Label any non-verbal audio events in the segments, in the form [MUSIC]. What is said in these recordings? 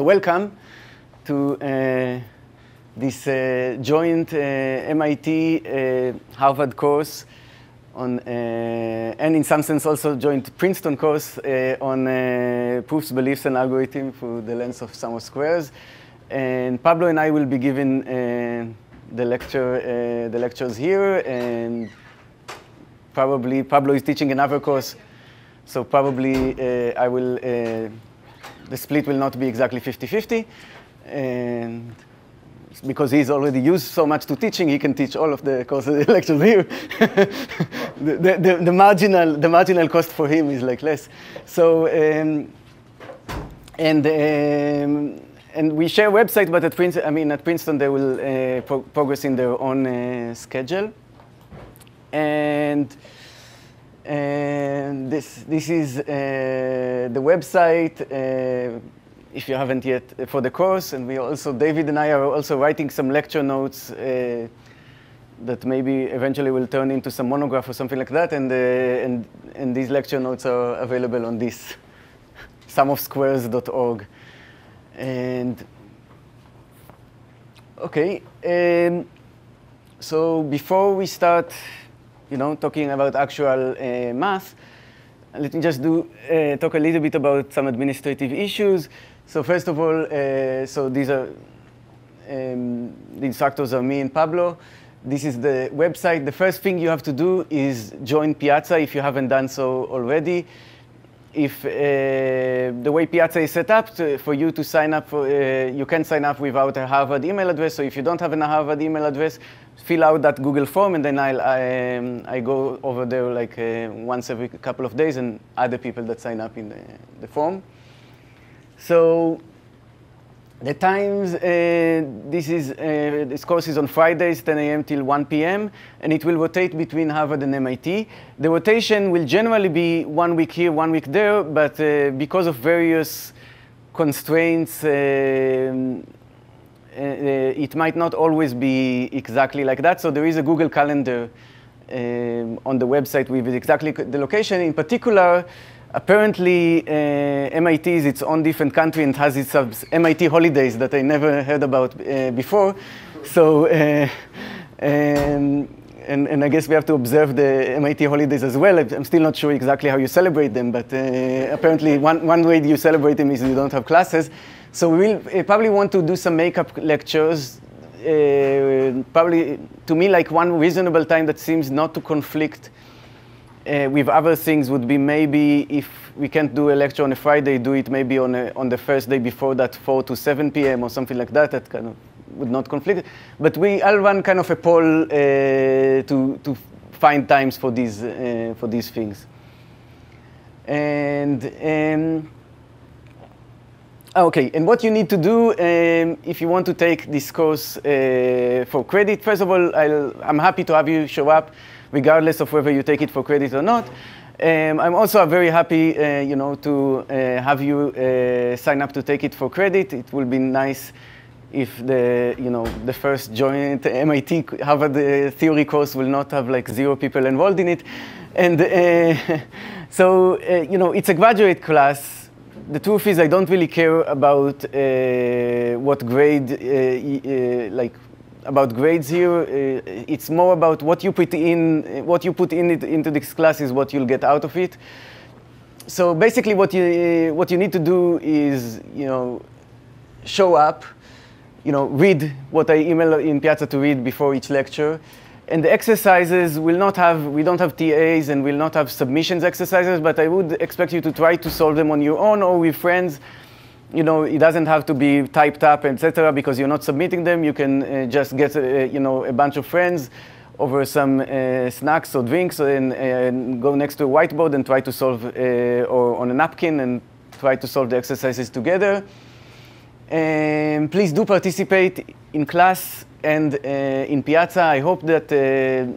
So welcome to uh, this uh, joint uh, MIT uh, Harvard course on, uh, and in some sense also joint Princeton course uh, on proofs, beliefs, and algorithm through the lens of sum of squares. And Pablo and I will be giving the lecture, the lectures here, and probably Pablo is teaching another course, so probably I will the split will not be exactly 50-50. And because he's already used so much to teaching, he can teach all of the courses [LAUGHS] lectures here. the, the, the, the, marginal, the marginal cost for him is like less. So, um, and, um, and we share website, but at Princeton, I mean, at Princeton, they will uh, pro progress in their own uh, schedule. And and this, this is uh, the website, uh, if you haven't yet, uh, for the course. And we also, David and I are also writing some lecture notes that maybe eventually will turn into some monograph or something like that. And, uh, and, and these lecture notes are available on this, [LAUGHS] sumofsquares.org. And okay, um, so before we start you know, talking about actual uh, math, let me just do uh, talk a little bit about some administrative issues. So first of all, uh, so these are um, the instructors are me and Pablo. This is the website. The first thing you have to do is join Piazza if you haven't done so already. If uh, the way Piazza is set up, to, for you to sign up, for, uh, you can sign up without a Harvard email address. So if you don't have a Harvard email address, fill out that Google form, and then I'll, I, um, I go over there like uh, once every couple of days and the people that sign up in the, the form. So the times, uh, this, is, uh, this course is on Fridays, 10 a.m. till 1 p.m., and it will rotate between Harvard and MIT. The rotation will generally be one week here, one week there, but uh, because of various constraints, um, it might not always be exactly like that. So there is a Google Calendar um, on the website with exactly the location. In particular, apparently uh, MIT is its own different country and has its MIT holidays that I never heard about uh, before. So, uh, um, and, and, I guess we have to observe the MIT holidays as well. I'm still not sure exactly how you celebrate them, but uh, apparently one, one way you celebrate them is you don't have classes. So we will uh, probably want to do some makeup lectures. Uh, probably, to me, like one reasonable time that seems not to conflict uh, with other things would be maybe if we can't do a lecture on a Friday, do it maybe on, a, on the first day before that, 4 to 7 p.m. or something like that. That kind of would not conflict. But we, I'll run kind of a poll uh, to, to find times for these, uh, for these things. And um, okay, and what you need to do um, if you want to take this course uh, for credit, first of all, i am happy to have you show up regardless of whether you take it for credit or not. Um, I'm also very happy, uh, you know, to uh, have you uh, sign up to take it for credit. It will be nice if the, you know, the first joint MIT Harvard uh, theory course will not have like zero people involved in it. And uh, [LAUGHS] so, you know, it's a graduate class, the truth is I don't really care about uh, what grade, uh, uh, like about grades here. Uh, it's more about what you put in, what you put in it, into this class is what you'll get out of it. So basically, what you what you need to do is you know show up, you know read what I email in Piazza to read before each lecture. And the exercises will not have, we don't have TAs and will not have submissions exercises, but I would expect you to try to solve them on your own or with friends. You know, it doesn't have to be typed up, etc., because you're not submitting them. You can uh, just get, uh, you know, a bunch of friends over some uh, snacks or drinks and, and, go next to a whiteboard and try to solve, uh, or on a napkin and try to solve the exercises together. And please do participate in class and uh, in Piazza, I hope that uh,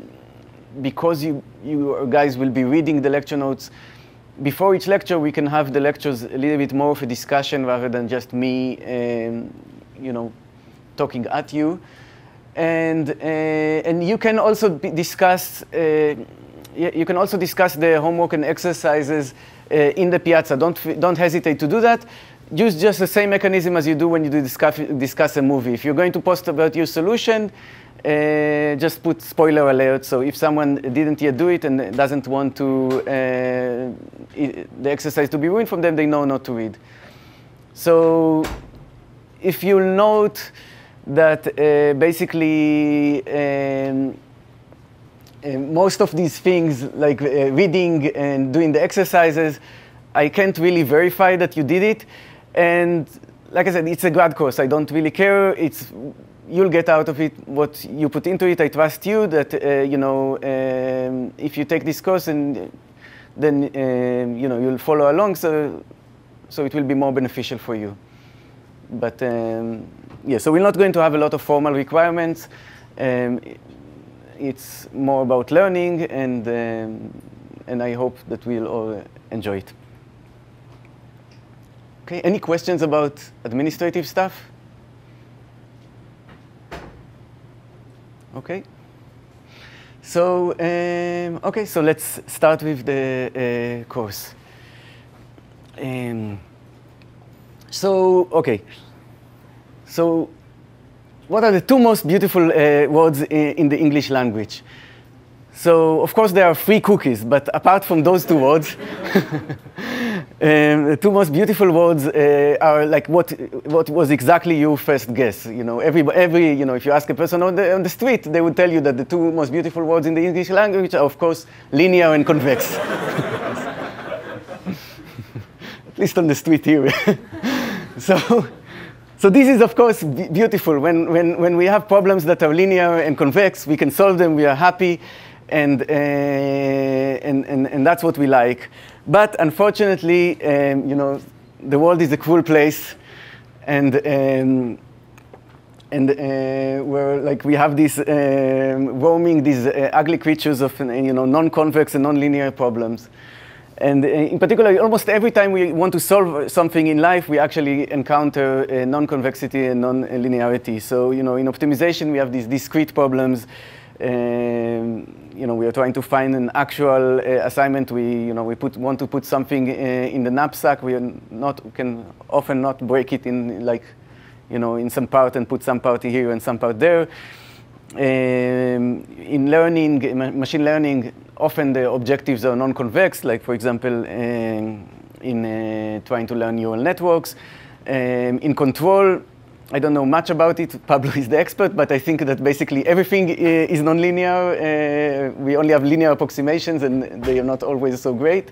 because you, you guys will be reading the lecture notes, before each lecture, we can have the lectures a little bit more of a discussion rather than just me, um, you know, talking at you. And, uh, and you can also discuss, uh, you can also discuss the homework and exercises uh, in the Piazza. Don't, don't hesitate to do that use just the same mechanism as you do when you do discuss, discuss a movie. If you're going to post about your solution, uh, just put spoiler alert. So if someone didn't yet do it and doesn't want to uh, the exercise to be ruined from them, they know not to read. So if you'll note that uh, basically um, uh, most of these things, like uh, reading and doing the exercises, I can't really verify that you did it. And like I said, it's a grad course. I don't really care. It's you'll get out of it what you put into it. I trust you that uh, you know um, if you take this course and then um, you know you'll follow along. So so it will be more beneficial for you. But um, yeah, so we're not going to have a lot of formal requirements. Um, it's more about learning, and um, and I hope that we'll all enjoy it. Okay, any questions about administrative stuff? Okay. So, um, okay, so let's start with the uh, course. Um, so, okay. So, what are the two most beautiful uh, words in, in, the English language? So, of course, there are free cookies, but apart from those two words, [LAUGHS] Um, the two most beautiful words uh, are like what what was exactly your first guess. You know, every every you know, if you ask a person on the on the street, they would tell you that the two most beautiful words in the English language are, of course, linear and convex. [LAUGHS] At least on the street here. [LAUGHS] so. So this is, of course, beautiful. When, when, when we have problems that are linear and convex, we can solve them, we are happy, and, uh, and, and, and that's what we like. But unfortunately, um, you know, the world is a cruel place, and um, and uh, where like we have these um, roaming these uh, ugly creatures of uh, you know non-convex and non-linear problems. And uh, in particular, almost every time we want to solve something in life, we actually encounter uh, non-convexity and non-linearity. So, you know, in optimization, we have these discrete problems. Um, you know, we are trying to find an actual uh, assignment. We, you know, we put, want to put something uh, in the knapsack. We are not, can often not break it in like, you know, in some part and put some part here and some part there. Um, in learning, machine learning, often the objectives are non-convex, like for example, um, in uh, trying to learn neural networks. Um, in control, I don't know much about it. Pablo is the expert, but I think that basically everything is nonlinear. Uh, we only have linear approximations, and they are not always so great.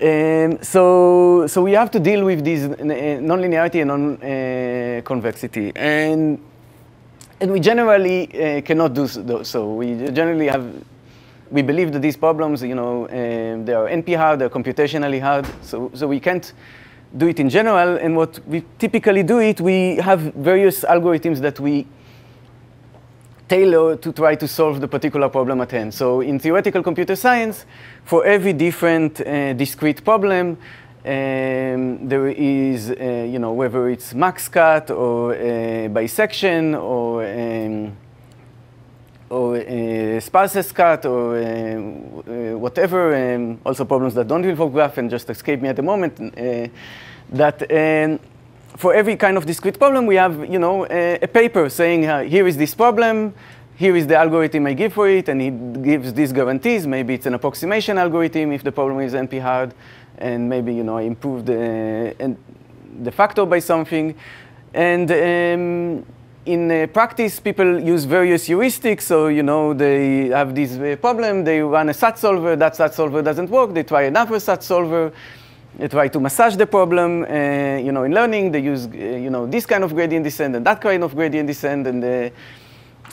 Um, so, so we have to deal with these nonlinearity and non-convexity. And, and we generally uh, cannot do so. We generally have, we believe that these problems, you know, um, they are NP hard, they're computationally hard, so, so we can't do it in general. And what we typically do it, we have various algorithms that we tailor to try to solve the particular problem at hand. So in theoretical computer science, for every different uh, discrete problem, um, there is, uh, you know, whether it's max cut or uh, bisection or um, or uh, sparse cut or uh, uh, whatever, um, also problems that don't involve graph and just escape me at the moment, uh, that um, for every kind of discrete problem, we have, you know, a, a paper saying, uh, here is this problem, here is the algorithm I give for it, and it gives these guarantees. Maybe it's an approximation algorithm if the problem is NP-hard, and maybe, you know, I improved the, the factor by something. And um, in uh, practice, people use various heuristics. So, you know, they have this uh, problem, they run a SAT solver, that SAT solver doesn't work, they try another SAT solver, they try to massage the problem. Uh, you know, in learning, they use, uh, you know, this kind of gradient descent and that kind of gradient descent. And uh,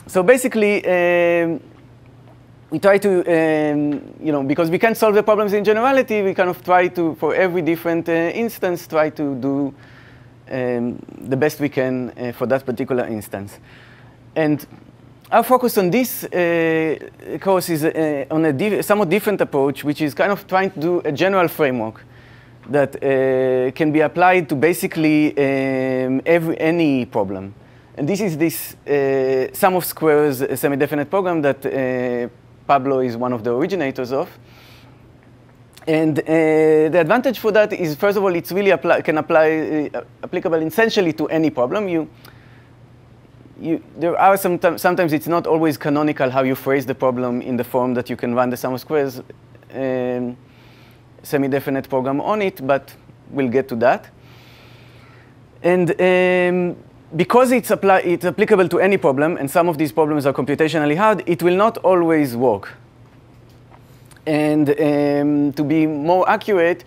so basically, um, we try to, um, you know, because we can't solve the problems in generality, we kind of try to, for every different uh, instance, try to do um, the best we can uh, for that particular instance. And our focus on this uh, course is uh, on a somewhat different approach, which is kind of trying to do a general framework that uh, can be applied to basically um, every, any problem. And this is this uh, sum of squares semi-definite program that uh, Pablo is one of the originators of. And uh, the advantage for that is, first of all, it's really apply, can apply uh, applicable essentially to any problem. You, you, there are some sometimes it's not always canonical how you phrase the problem in the form that you can run the sum of squares um, semi-definite program on it, but we'll get to that. And um, because it's, apply, it's applicable to any problem, and some of these problems are computationally hard, it will not always work. And um, to be more accurate,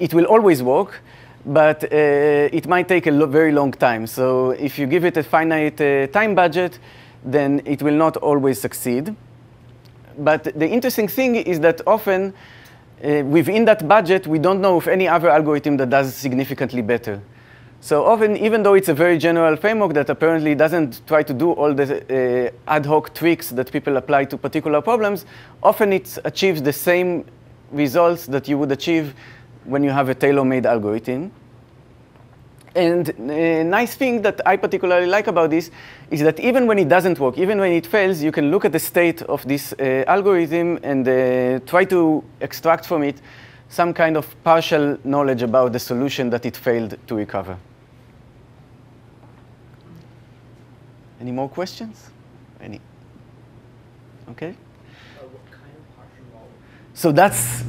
it will always work, but uh, it might take a lo very long time. So if you give it a finite uh, time budget, then it will not always succeed. But the interesting thing is that often uh, within that budget, we don't know of any other algorithm that does significantly better. So often, even though it's a very general framework that apparently doesn't try to do all the uh, ad hoc tricks that people apply to particular problems, often it achieves the same results that you would achieve when you have a tailor-made algorithm. And a nice thing that I particularly like about this is that even when it doesn't work, even when it fails, you can look at the state of this uh, algorithm and uh, try to extract from it some kind of partial knowledge about the solution that it failed to recover. Any more questions? Any? Okay. Uh, so that's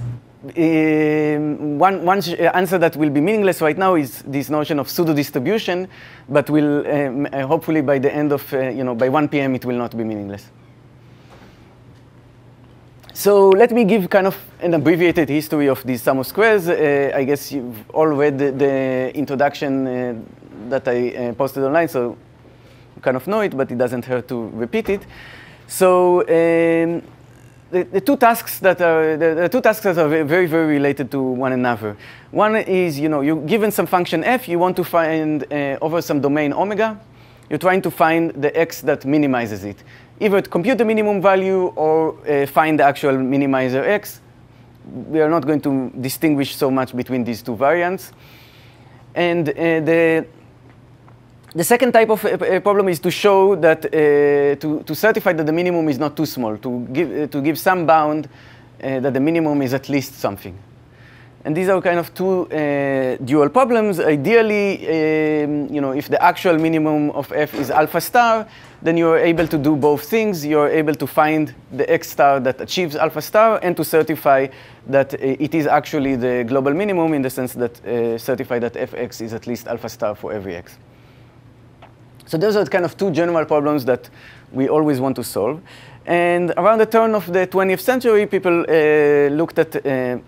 um, one, one answer that will be meaningless right now is this notion of pseudo distribution, but will um, uh, hopefully by the end of, uh, you know, by 1 p.m. it will not be meaningless. So let me give kind of an abbreviated history of these sum of squares. Uh, I guess you've all read the, introduction uh, that I uh, posted online, so you kind of know it, but it doesn't hurt to repeat it. So um, the, the, two tasks that are the, the, two tasks that are very very related to one another. One is you know you're given some function f, you want to find uh, over some domain omega. You're trying to find the x that minimizes it either compute the minimum value or uh, find the actual minimizer x. We are not going to distinguish so much between these two variants. And uh, the, the second type of uh, problem is to show that, uh, to, to certify that the minimum is not too small, to give, uh, to give some bound uh, that the minimum is at least something. And these are kind of two uh, dual problems. Ideally, um, you know, if the actual minimum of f is alpha star, then you are able to do both things. You are able to find the x star that achieves alpha star and to certify that uh, it is actually the global minimum in the sense that uh, certify that fx is at least alpha star for every x. So those are kind of two general problems that we always want to solve. And around the turn of the 20th century, people uh, looked at uh,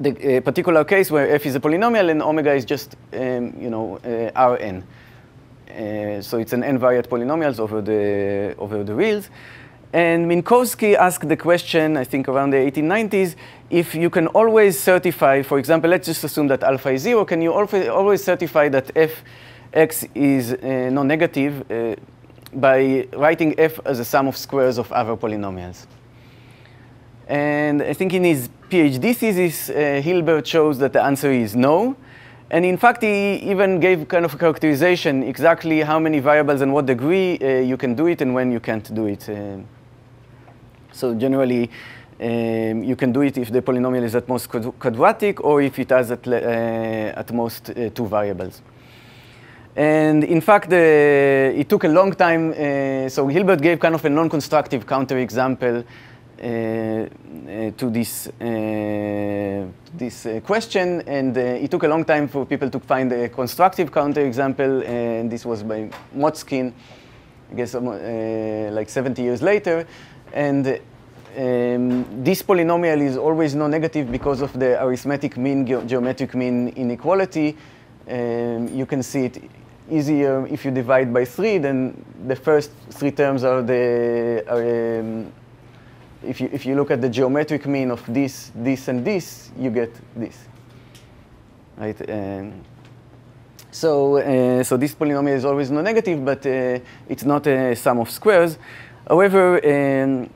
the particular case where f is a polynomial and omega is just, um, you know, uh, Rn. Uh, so it's an n-variate polynomials over the, over the reals. And Minkowski asked the question, I think around the 1890s, if you can always certify, for example, let's just assume that alpha is zero, can you always certify that fx is uh, non-negative uh, by writing f as a sum of squares of other polynomials? And I think in his PhD thesis, uh, Hilbert shows that the answer is no. And in fact, he even gave kind of a characterization exactly how many variables and what degree uh, you can do it and when you can't do it. Uh, so generally, um, you can do it if the polynomial is at most quadratic or if it has at, uh, at most uh, two variables. And in fact, uh, it took a long time. Uh, so Hilbert gave kind of a non-constructive counterexample to this, uh, this question, and it took a long time for people to find a constructive counterexample, and this was by Motzkin, I guess like 70 years later. And um, this polynomial is always non-negative because of the arithmetic mean, ge geometric mean inequality. Um, you can see it easier if you divide by three, then the first three terms are the are, um, if you, if you look at the geometric mean of this, this, and this, you get this. Right? So, uh, so this polynomial is always non-negative, but uh, it's not a sum of squares. However, um,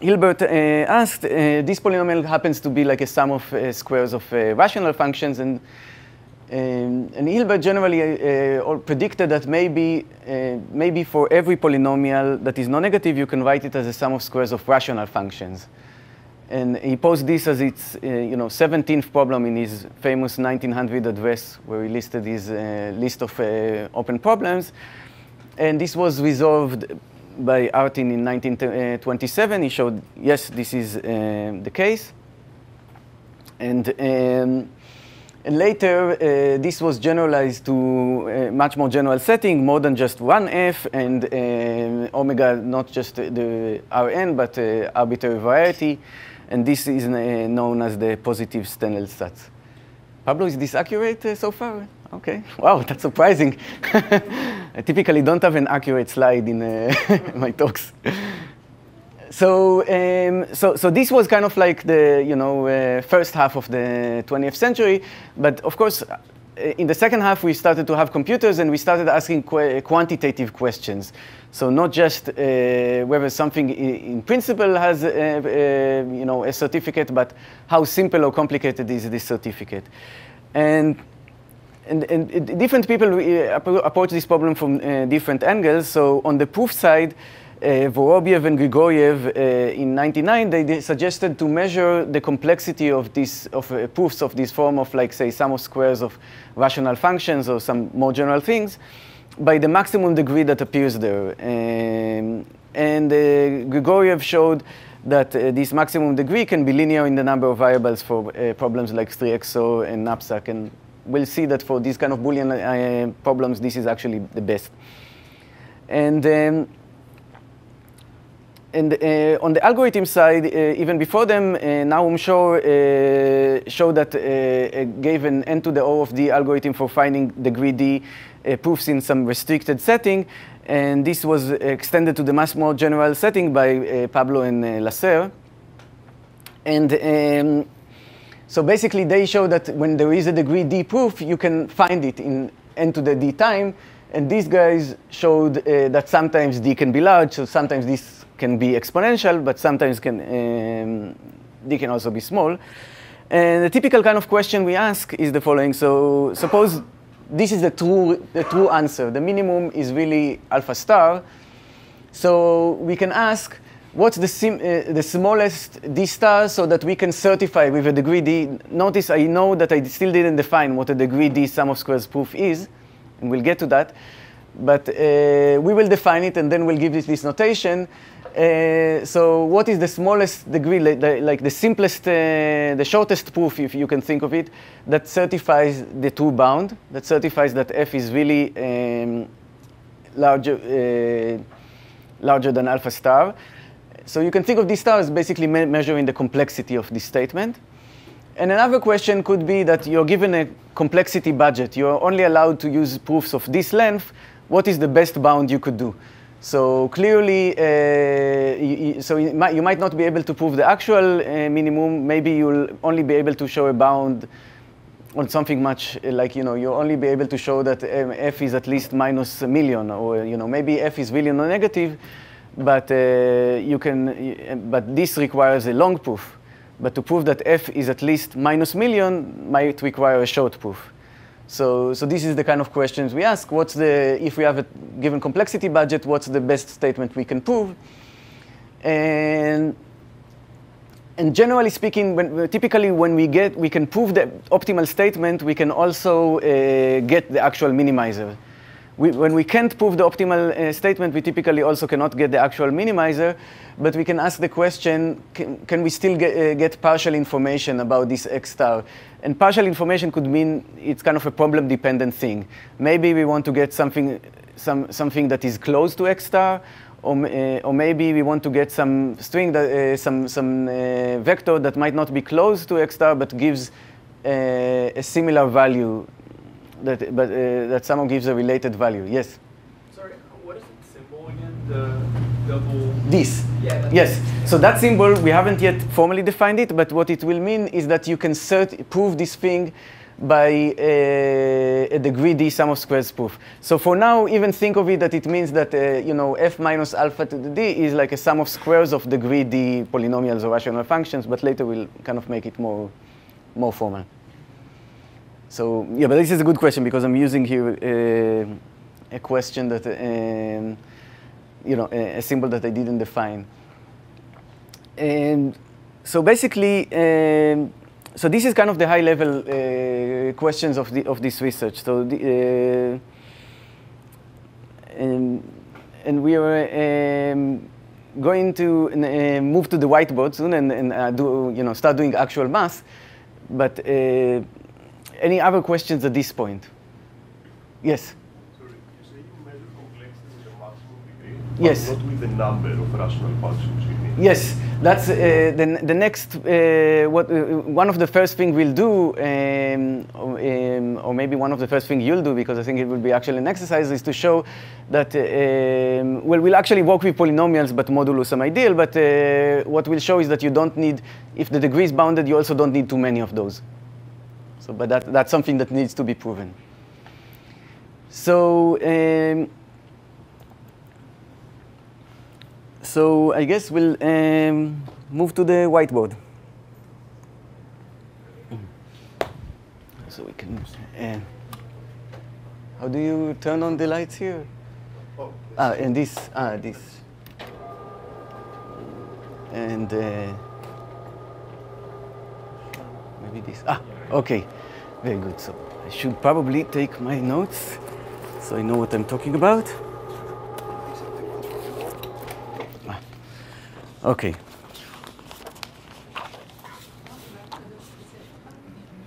Hilbert uh, asked, uh, this polynomial happens to be like a sum of uh, squares of uh, rational functions, and um, and Hilbert generally uh, uh, predicted that maybe, uh, maybe for every polynomial that is non-negative, you can write it as a sum of squares of rational functions. And he posed this as its, uh, you know, 17th problem in his famous 1900 address, where he listed his uh, list of uh, open problems. And this was resolved by Artin in 1927. He showed, yes, this is the case. And, um, and later, uh, this was generalized to a much more general setting, more than just one f, and uh, omega, not just the Rn, but uh, arbitrary variety. And this is uh, known as the Positivstellensatz. Pablo, is this accurate uh, so far? Okay. [LAUGHS] Wow, that's surprising. [LAUGHS] I typically don't have an accurate slide in uh, [LAUGHS] my talks. So, um, so, so this was kind of like the you know uh, first half of the 20th century, but of course, uh, in the second half we started to have computers and we started asking qu quantitative questions. So not just uh, whether something in principle has uh, uh, you know a certificate, but how simple or complicated is this certificate, and. And, and different people approach this problem from different angles. So on the proof side, Vorobiev and Grigoriev uh, in 99, they, suggested to measure the complexity of these of uh, proofs of this form of like say sum of squares of rational functions or some more general things by the maximum degree that appears there. Um, and uh, Grigoriev showed that uh, this maximum degree can be linear in the number of variables for uh, problems like 3XOR and knapsack. And we'll see that for these kind of Boolean problems, this is actually the best. And um, and uh, on the algorithm side, uh, even before them, uh, Naum Shor uh, showed that uh, uh, gave an n to the O of the algorithm for finding degree D proofs in some restricted setting. And this was extended to the much more general setting by Pablo and Lasserre. And um, so basically, they show that when there is a degree D proof, you can find it in n to the D time. And these guys showed that sometimes D can be large, so sometimes this can be exponential, but sometimes can, um, they can also be small. And the typical kind of question we ask is the following. So suppose this is the true, the true answer. The minimum is really alpha star. So we can ask, what's the, sim, uh, the smallest D star so that we can certify with a degree D. Notice I know that I still didn't define what a degree D sum of squares proof is, and we'll get to that. But uh, we will define it, and then we'll give this, this notation. Uh, so what is the smallest degree, like the, like the simplest, uh, the shortest proof, if you can think of it, that certifies the true bound, that certifies that f is really um, larger, uh, larger than alpha star. So you can think of this star as basically me measuring the complexity of this statement. And another question could be that you're given a complexity budget. You're only allowed to use proofs of this length. What is the best bound you could do? So clearly, uh, you, so you might, you might, not be able to prove the actual uh, minimum. Maybe you'll only be able to show a bound on something much uh, like, you know, you'll only be able to show that um, f is at least minus a million, or, you know, maybe f is really non negative, but uh, you can, but this requires a long proof. But to prove that f is at least minus million might require a short proof. So, so this is the kind of questions we ask. What's the, if we have a given complexity budget, what's the best statement we can prove? And, and generally speaking, when, typically when we get, we can prove the optimal statement, we can also uh, get the actual minimizer. We, when we can't prove the optimal uh, statement, we typically also cannot get the actual minimizer, but we can ask the question, can, can we still get, uh, get, partial information about this X star? And partial information could mean it's kind of a problem-dependent thing. Maybe we want to get something, some, something that is close to X star, or, uh, or maybe we want to get some string, that, uh, some, some uh, vector that might not be close to X star, but gives uh, a similar value that, but uh, that someone gives a related value. Yes. Sorry, what is the symbol again? The double. This. Yeah. Yes. So that symbol we haven't yet formally defined it, but what it will mean is that you can cert- prove this thing by a, a degree d sum of squares proof. So for now, even think of it that it means that uh, you know f minus alpha to the d is like a sum of squares of degree d polynomials or rational functions. But later we'll kind of make it more more formal. So yeah, but this is a good question because I'm using here uh, a question that, um, you know, a, a, symbol that I didn't define. And so basically, um, so this is kind of the high level uh, questions of, the, of this research. So the, uh, um, and we are um, going to uh, move to the whiteboard soon and, and uh, do, you know, start doing actual math. But uh, any other questions at this point? Yes? Sorry, you say you measure complexity with a maximum degree? Yes. Not with the number of rational functions you need. Yes, that's uh, the, the next, uh, what, uh, one of the first thing we'll do, um, or, um, or maybe one of the first thing you'll do, because I think it will be actually an exercise, is to show that, uh, um, well, we'll actually work with polynomials, but modulo some ideal, but uh, what we'll show is that you don't need, if the degree is bounded, you also don't need too many of those. So, but that, that's something that needs to be proven. So, um, So I guess we'll um, move to the whiteboard. So we can. Uh, how do you turn on the lights here? Oh, Ah, and this. Ah, this. And uh, maybe this. Ah, okay. Very good. So I should probably take my notes so I know what I'm talking about. Okay.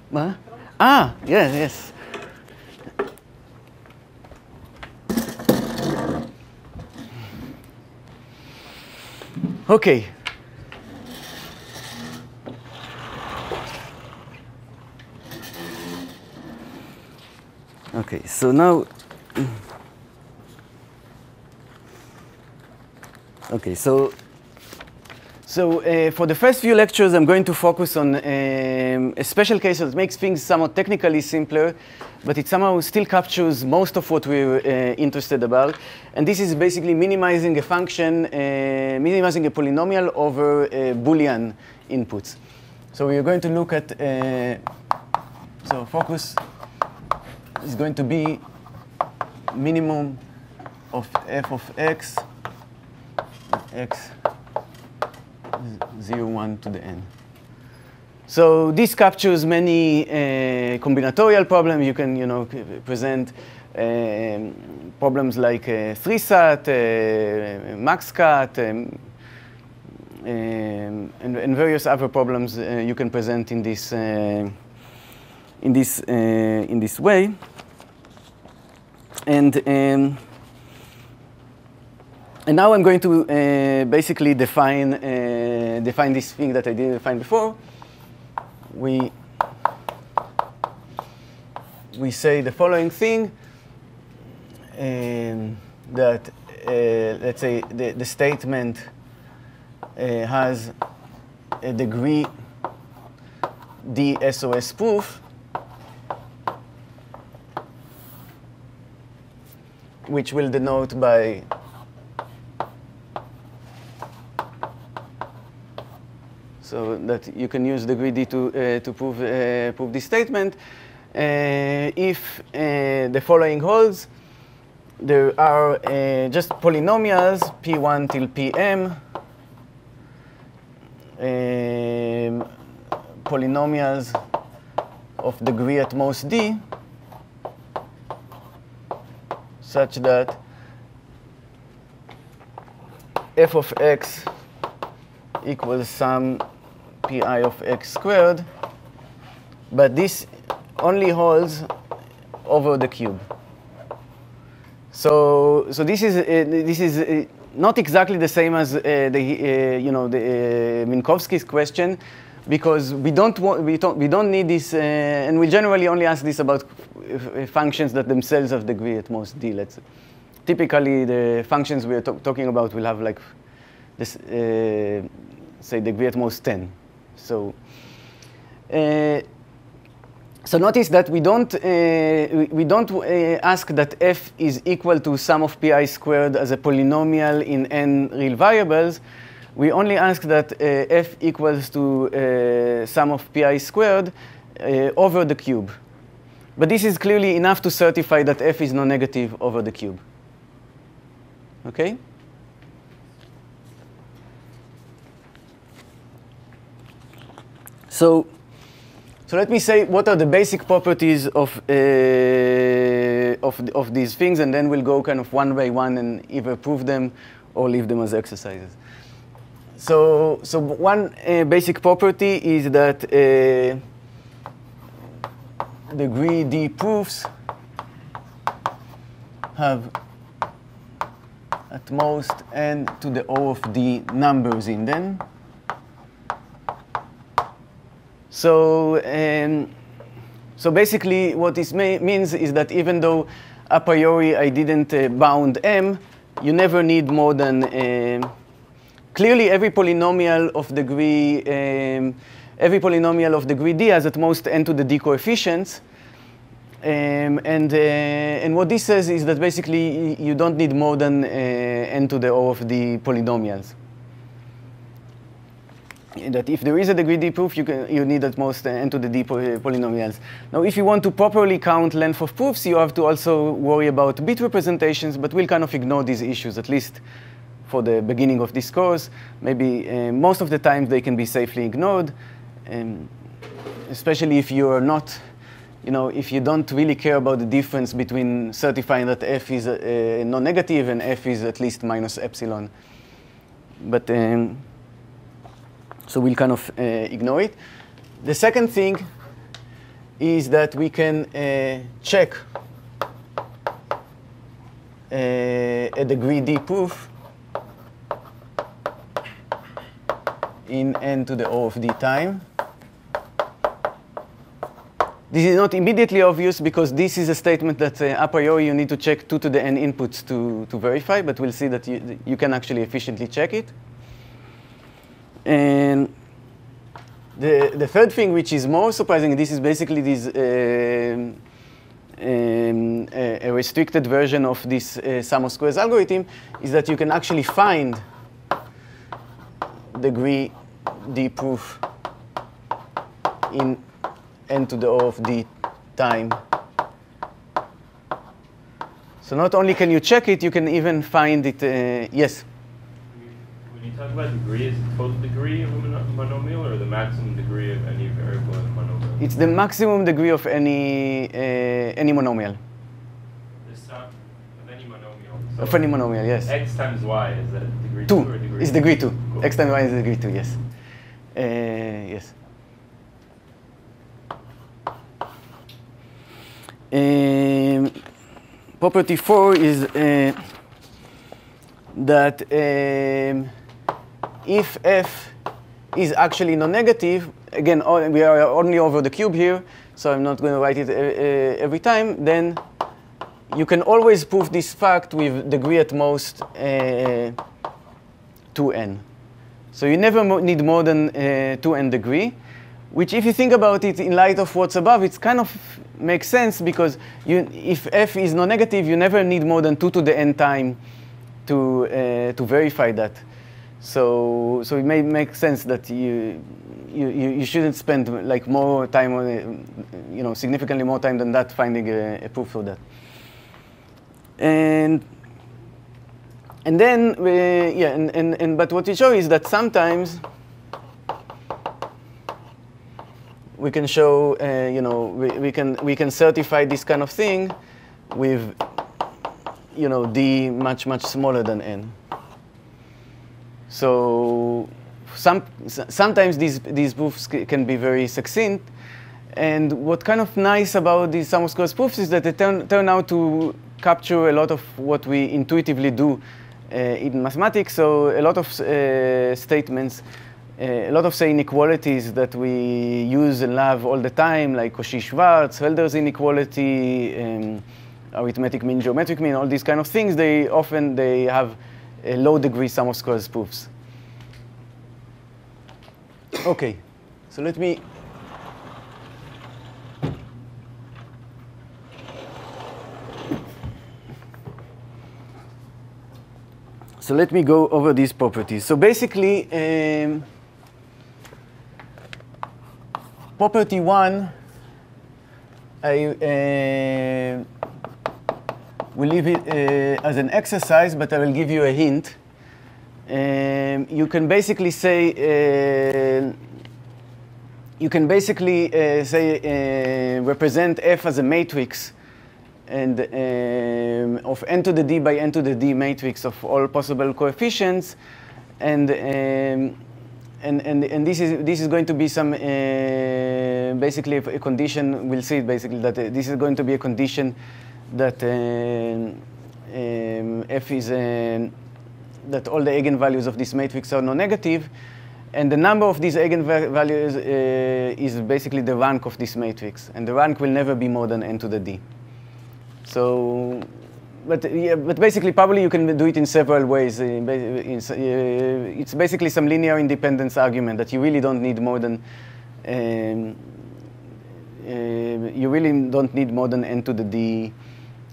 What? Ah, yes, yes. Okay. Okay, so now [CLEARS THROAT] Okay, so so uh, for the first few lectures, I'm going to focus on um, a special case that makes things somewhat technically simpler, but it somehow still captures most of what we're uh, interested about. And this is basically minimizing a function, uh, minimizing a polynomial over Boolean inputs. So we're going to look at, uh, so focus is going to be minimum of f of x, x 0, 1 to the n. So this captures many uh, combinatorial problems. You can, you know, present um, problems like uh, 3-sat, uh, max-cut, um, um, and, and, various other problems uh, you can present in this uh, in this uh, in this way. And um, and now I'm going to uh, basically define, uh, define this thing that I didn't define before. We, we say the following thing, um, that uh, let's say the, the statement uh, has a degree D SOS proof, which will denote by so that you can use degree D to, uh, to prove, uh, prove this statement. Uh, if uh, the following holds, there are uh, just polynomials, P1 till Pm, um, polynomials of degree at most D, such that f of x equals some pi of x squared, but this only holds over the cube. So, so this is uh, this is uh, not exactly the same as uh, the uh, you know the uh, Minkowski's question, because we don't want we don't we don't need this, uh, and we generally only ask this about functions that themselves have degree at most d. Let's say. typically the functions we are talking about will have like this say degree at most 10. So, uh, so notice that we don't, uh, we, we, don't uh, ask that f is equal to sum of pi squared as a polynomial in n real variables. We only ask that uh, f equals to uh, sum of pi squared uh, over the cube. But this is clearly enough to certify that f is non-negative over the cube. Okay? So, so let me say what are the basic properties of, uh, of, of these things, and then we'll go kind of one by one and either prove them or leave them as exercises. So, so one uh, basic property is that uh, degree D proofs have at most n to the O of D numbers in them. So, um, so basically what this means is that even though a priori I didn't uh, bound M, you never need more than, uh, clearly every polynomial of degree, um, every polynomial of degree D has at most n to the D coefficients. Um, and, uh, and what this says is that basically you don't need more than uh, n to the O of the polynomials. That if there is a degree D proof, you, can, you need at most uh, n to the D polynomials. Now, if you want to properly count length of proofs, you have to also worry about bit representations, but we'll kind of ignore these issues, at least for the beginning of this course. Maybe uh, most of the time they can be safely ignored, um, especially if you are not you know, if you don't really care about the difference between certifying that f is uh, non-negative and f is at least minus epsilon. But um, so we'll kind of uh, ignore it. The second thing is that we can uh, check uh, a degree D proof in n to the O of D time. This is not immediately obvious because this is a statement that uh, a priori you need to check 2 to the n inputs to, to verify, but we'll see that you, you can actually efficiently check it. And the, the third thing, which is more surprising, this is basically this uh, um, a, a, restricted version of this uh, sum of squares algorithm, is that you can actually find the degree D proof in n to the O of d time. So not only can you check it, you can even find it. Uh, yes? When you talk about degree, is it total degree of a monomial or the maximum degree of any variable in a monomial? It's the maximum degree of any, uh, any monomial. The sum of any monomial. So of any monomial, yes. X times Y, is that degree 2, two or degree It's degree 2. Cool. X times Y is degree 2, yes. Uh, yes. Um, property 4 is uh, that um, if f is actually non-negative, again, we are only over the cube here, so I'm not going to write it uh, uh, every time, then you can always prove this fact with degree at most uh, 2n. So you never mo need more than uh, 2n degree which if you think about it in light of what's above, it kind of makes sense because you, if f is non-negative, you never need more than 2 to the n time to, uh, to verify that. So, so it may make sense that you, you, you shouldn't spend like more time on you know, significantly more time than that finding a, a proof for that. And and then, uh, yeah, and, and, and, but what we show is that sometimes we can show, uh, you know, we, we, can, we can certify this kind of thing with, you know, d much, much smaller than n. So some, sometimes these, these proofs can be very succinct. And what kind of nice about these sum of squares proofs is that they turn, turn out to capture a lot of what we intuitively do uh, in mathematics. So a lot of uh, statements a lot of, say, inequalities that we use and love all the time, like Cauchy-Schwarz, Hölder's inequality, um, arithmetic mean, geometric mean, all these kind of things, they often they have a low degree sum of squares proofs. Okay, so let me So let me go over these properties. So basically, um, property one, I uh, will leave it uh, as an exercise, but I will give you a hint. Um, you can basically say uh, you can basically uh, say uh, represent f as a matrix and um, of n to the d by n to the d matrix of all possible coefficients, and um, and, and, and this is this is going to be some uh, basically a condition. We'll see basically that uh, this is going to be a condition that uh, um, f is uh, that all the eigenvalues of this matrix are non-negative, and the number of these eigenvalues uh, is basically the rank of this matrix, and the rank will never be more than n to the d. So, but yeah, but basically, probably you can do it in several ways. It's basically some linear independence argument that you really don't need more than. Um, uh, you really don't need more than n to the d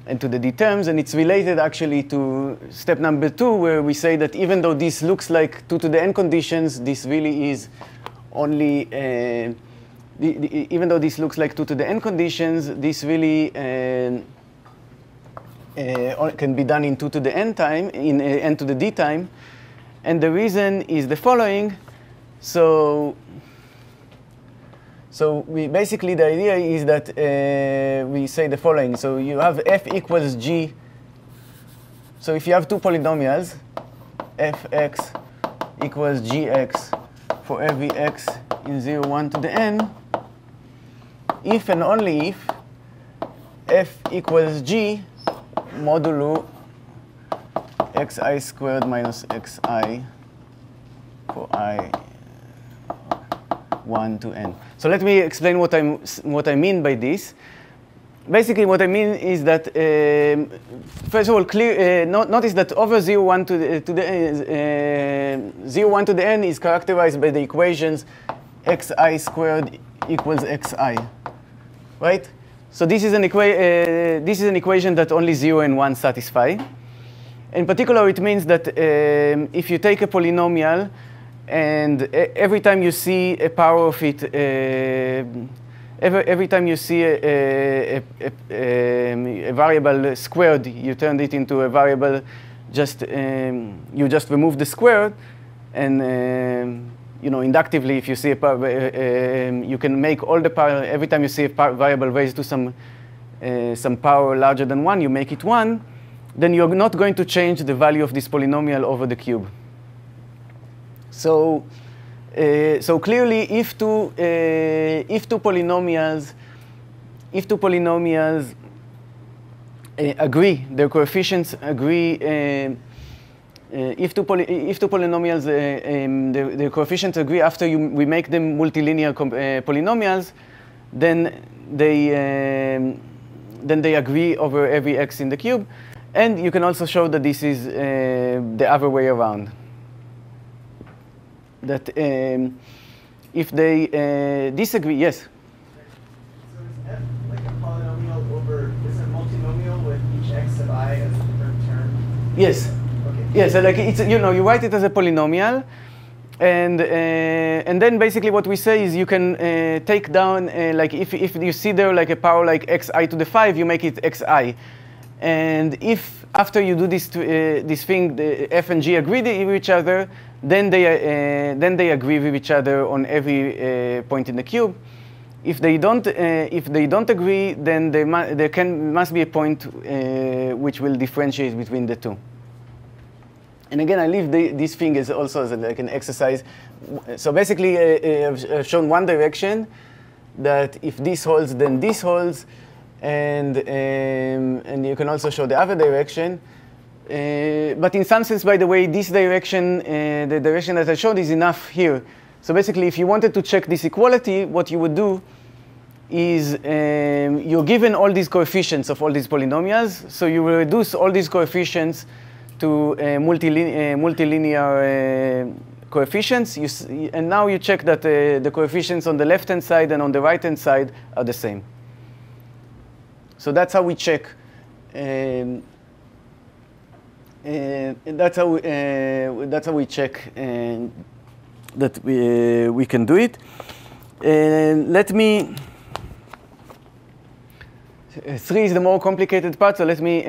and to the d terms, and it's related actually to step number two, where we say that even though this looks like 2 to the n conditions, this really is only, uh, the, the, even though this looks like 2 to the n conditions, this really uh, uh, can be done in 2 to the n time, in uh, n to the d time. And the reason is the following. So so we basically the idea is that uh, we say the following. So you have f equals g. So if you have two polynomials, fx equals gx for every x in 0, 1 to the n, if and only if f equals g modulo xi squared minus xi for i 1 to n. So let me explain what, I'm, what I mean by this. Basically, what I mean is that, um, first of all, clear, uh, not, notice that over 0, 1 to the, to the uh, 0, 1 to the n is characterized by the equations xi squared equals xi, right? So this is, an equa uh, this is an equation that only 0 and 1 satisfy. In particular, it means that um, if you take a polynomial and every time you see a power of it, uh, every, every time you see a, a, a, um, a, variable squared, you turn it into a variable, just um, you just remove the square, and um, you know inductively, if you see a power, uh, um, you can make all the power. Every time you see a variable raised to some uh, some power larger than one, you make it one. Then you're not going to change the value of this polynomial over the cube. So, uh, so clearly, if two, uh, if two polynomials, if two polynomials uh, agree, their coefficients agree, uh, if, two poly if two polynomials, uh, um, their, their, coefficients agree after you, we make them multilinear polynomials, then they, um, then they agree over every x in the cube. And you can also show that this is the other way around that um, if they uh, disagree, yes? So is f like a polynomial over, is a multinomial with each x of i as a different term? Yes. Yeah, so like it's, you know, you write it as a polynomial, and uh, and then basically what we say is you can uh, take down uh, like if if you see there like a power like xi to the five, you make it xi, and if after you do this to, uh, this thing, the f and g agree with each other, then they, uh, then they agree with each other on every uh, point in the cube. If they don't, if they don't agree, then there, there can, must be a point which will differentiate between the two. And again, I leave the, this thing as also as like an exercise. So basically, uh, I've shown one direction that if this holds, then this holds. And, um, and you can also show the other direction. Uh, but in some sense, by the way, this direction, uh, the direction that I showed is enough here. So basically, if you wanted to check this equality, what you would do is um, you're given all these coefficients of all these polynomials. So you reduce all these coefficients to uh, multilinear, uh, multilinear uh, coefficients. See, and now you check that uh, the coefficients on the left-hand side and on the right-hand side are the same. So that's how we check um, uh, that's how we, uh, that's how we check that we we can do it. let me. Three is the more complicated part, so let me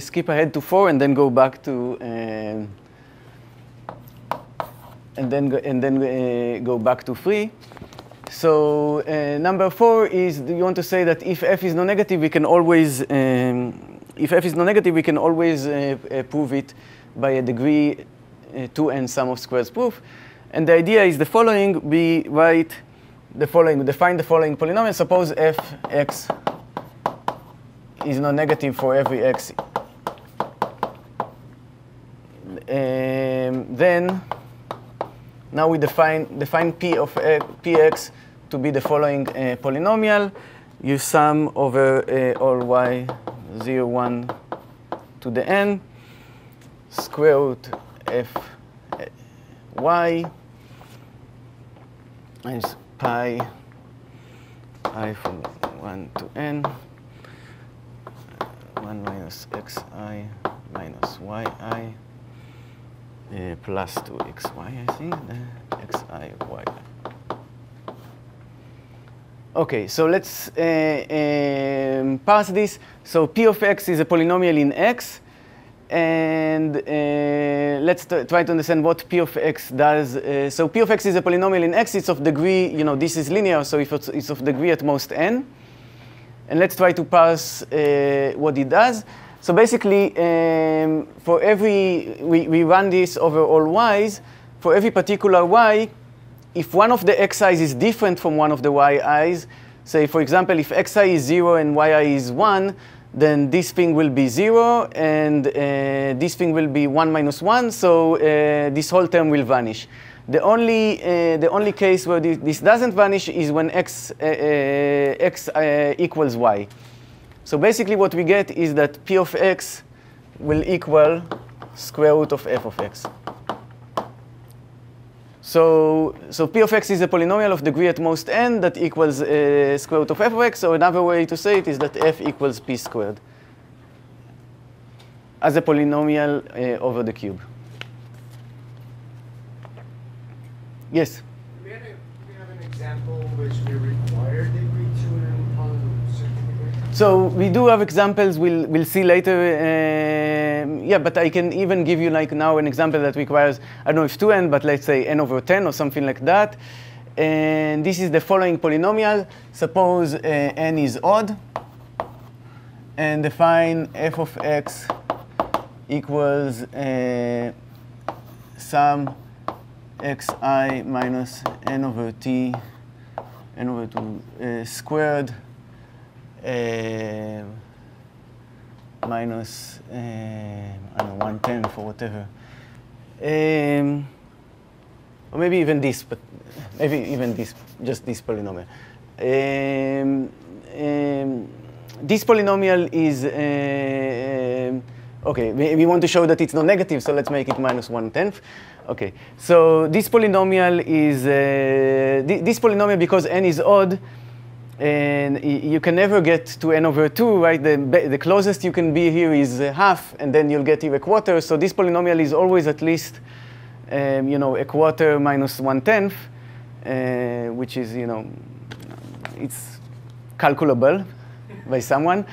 skip ahead to four and then go back to and then go, and then go back to three. so uh, number four is you want to say that if f is non-negative, we can always, um, if f is non-negative, we can always uh, uh, prove it by a degree uh, 2n sum of squares proof. And the idea is the following. We write the following, define the following polynomial. Suppose fx is non-negative for every x. Um, then now we define, define p of uh, px to be the following uh, polynomial. You sum over uh, all y 0, 1 to the n, square root f y uh, is pi i from 1 to n, 1 minus xi minus yi uh, plus 2xy, I think, xi, y. Okay, so let's uh, um, pass this. So p of x is a polynomial in x. And uh, let's try to understand what p of x does. Uh, so p of x is a polynomial in x. It's of degree, you know, this is linear, so if it's, it's of degree at most n. And let's try to parse uh, what it does. So basically, um, for every, we, we run this over all y's. For every particular y, if one of the xi's is different from one of the yi's, say, for example, if xi is 0 and yi is 1, then this thing will be 0, and uh, this thing will be 1 minus 1, so uh, this whole term will vanish. The only, uh, the only case where this, this, doesn't vanish is when x, uh, uh, x uh, equals y. So basically what we get is that p of x will equal square root of f of x. So, so p of x is a polynomial of degree at most n that equals uh, square root of f of x. So another way to say it is that f equals p squared as a polynomial uh, over the cube. Yes? We have, a, we have an example which we require degree 2 and on? So we do have examples we'll, we'll see later. Uh, yeah, but I can even give you like now an example that requires, I don't know if 2n, but let's say n over 10 or something like that. And this is the following polynomial. Suppose uh, n is odd. And define f of x equals uh, sum xi minus n over t, n over 2 uh, squared uh, minus, uh, I don't know, 110 for whatever. Um, or maybe even this, but maybe even this, just this polynomial. Um, um, this polynomial is, uh, okay, we, we, want to show that it's not negative, so let's make it minus one tenth. Okay, so this polynomial is, uh, th this polynomial, because n is odd, and you can never get to n over 2, right? The, the closest you can be here is half, and then you'll get here a quarter. So this polynomial is always at least, um, you know, a quarter minus one-tenth, uh, which is, you know, it's calculable by someone.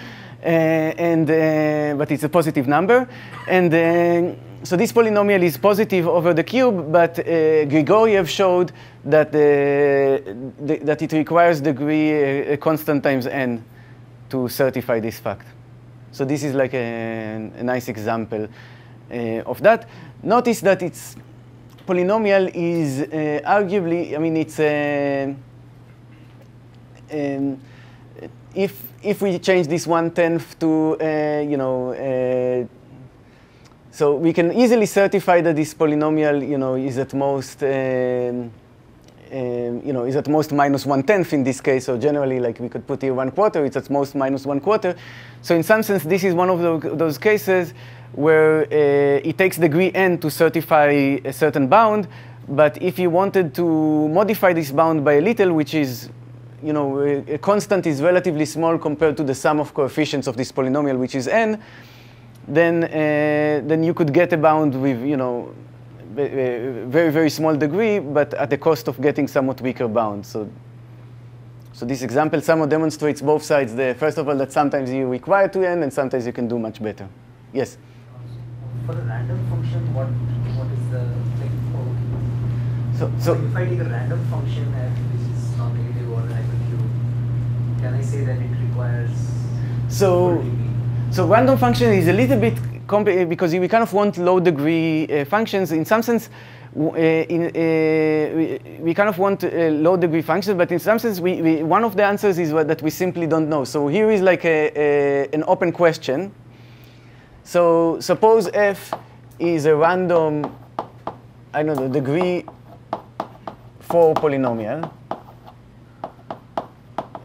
Uh, and, uh, but it's a positive number. And uh, so this polynomial is positive over the cube, but uh, Grigoriev showed that, uh, the, that it requires degree a, constant times n to certify this fact. So this is like a, a nice example uh, of that. Notice that its polynomial is uh, arguably, I mean, it's a, um, if if we change this one tenth to uh, you know uh, so we can easily certify that this polynomial, you know, is at most, um, um, you know, is at most minus one tenth in this case. So generally, like we could put here one quarter, it's at most minus one quarter. So in some sense, this is one of the, those cases where uh, it takes degree n to certify a certain bound. But if you wanted to modify this bound by a little, which is you know, a, a constant is relatively small compared to the sum of coefficients of this polynomial, which is n, then uh, then you could get a bound with you know very very small degree, but at the cost of getting somewhat weaker bound. So. So this example somewhat demonstrates both sides. The, first of all, that sometimes you require 2n, and sometimes you can do much better. Yes? For a random function, what what is the thing? So, So so if I take a random function and this is non-negative or hypercube, can I say that it requires So, so random function is a little bit complicated because we kind of want low degree uh, functions. In some sense, uh, in, uh, we, kind of want uh, low degree functions, but in some sense, we, we, one of the answers is what, that we simply don't know. So here is like a, a, an open question. So suppose f is a random, I don't know, degree 4 polynomial.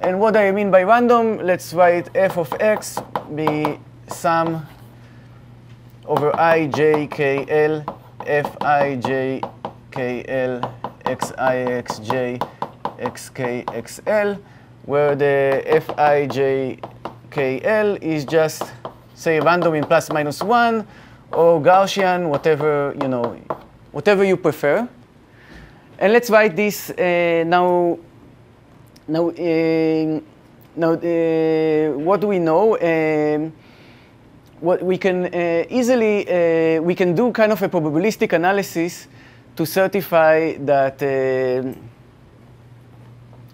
And what I mean by random, let's write f of x be sum over i j k l f i j k l x i x j x k x l, where the f i j k l is just say random in plus minus one or Gaussian, whatever you know, whatever you prefer. And let's write this uh, now. Now, uh, now, uh, what do we know? Um, what we can uh, easily uh, we can do kind of a probabilistic analysis to certify that uh,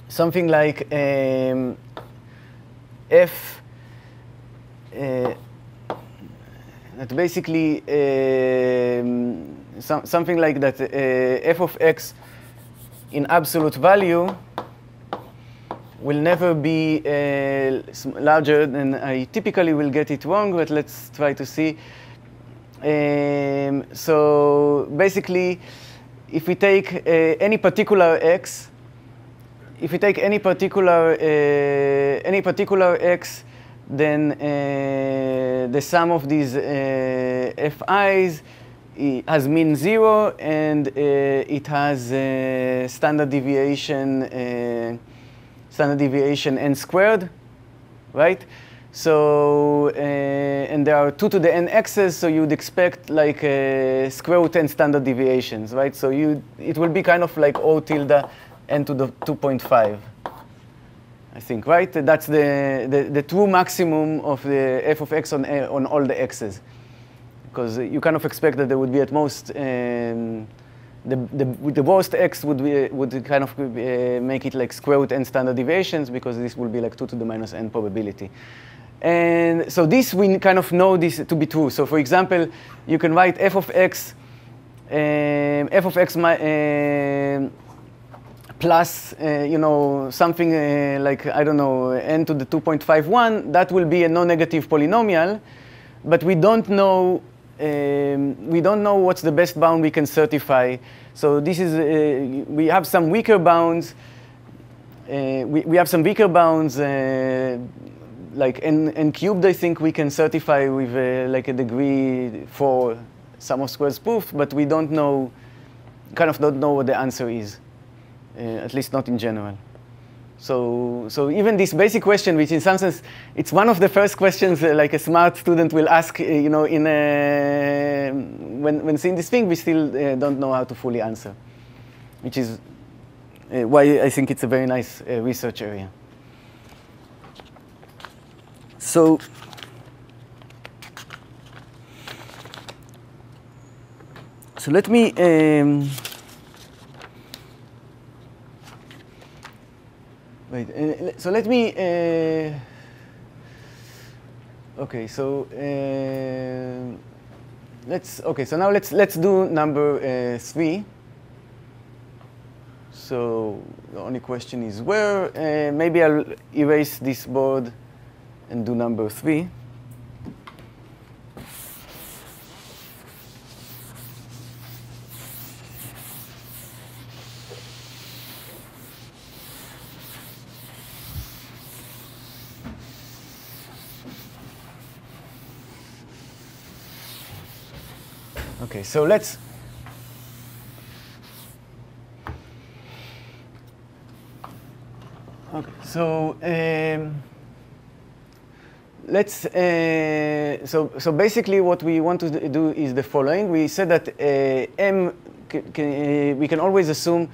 something like um, f uh, that basically um, some, something like that uh, f of x in absolute value will never be uh, larger than I typically will get it wrong, but let's try to see. Um, so basically, if we take uh, any particular x, if we take any particular uh, any particular x, then uh, the sum of these uh, fi's has mean zero, and uh, it has uh, standard deviation uh, standard deviation n squared, right? So, uh, and there are 2 to the n x's, so you'd expect like uh, square root n standard deviations, right? So you, it will be kind of like O tilde n to the 2.5, I think, right? That's the, the, the true maximum of the f of x on, a- on all the x's. Because you kind of expect that there would be at most um, the, the, the worst x would, be, would kind of uh, make it like square root n standard deviations because this will be like 2 to the minus n probability. And so this we kind of know this to be true. So for example, you can write f of x, um, f of x um, plus, uh, you know, something uh, like, I don't know, n to the 2.51, that will be a non-negative polynomial, but we don't know, um, we don't know what's the best bound we can certify. So this is, uh, we have some weaker bounds, uh, we, we have some weaker bounds, uh, like n, n cubed, I think we can certify with uh, like a degree four sum of squares proof, but we don't know, kind of don't know what the answer is, uh, at least not in general. So, so even this basic question, which in some sense, it's one of the first questions uh, like a smart student will ask, uh, you know, in a, when, when seeing this thing, we still uh, don't know how to fully answer, which is uh, why I think it's a very nice uh, research area. So, so let me. Um, wait. Uh, so let me. Uh, okay. So. Uh, let's. Okay. So now let's let's do number three. So the only question is where. Maybe I'll erase this board and do number three. Okay, so let's Okay, so um, let's. Uh, so so basically, what we want to do is the following. We said that uh, m uh, we can always assume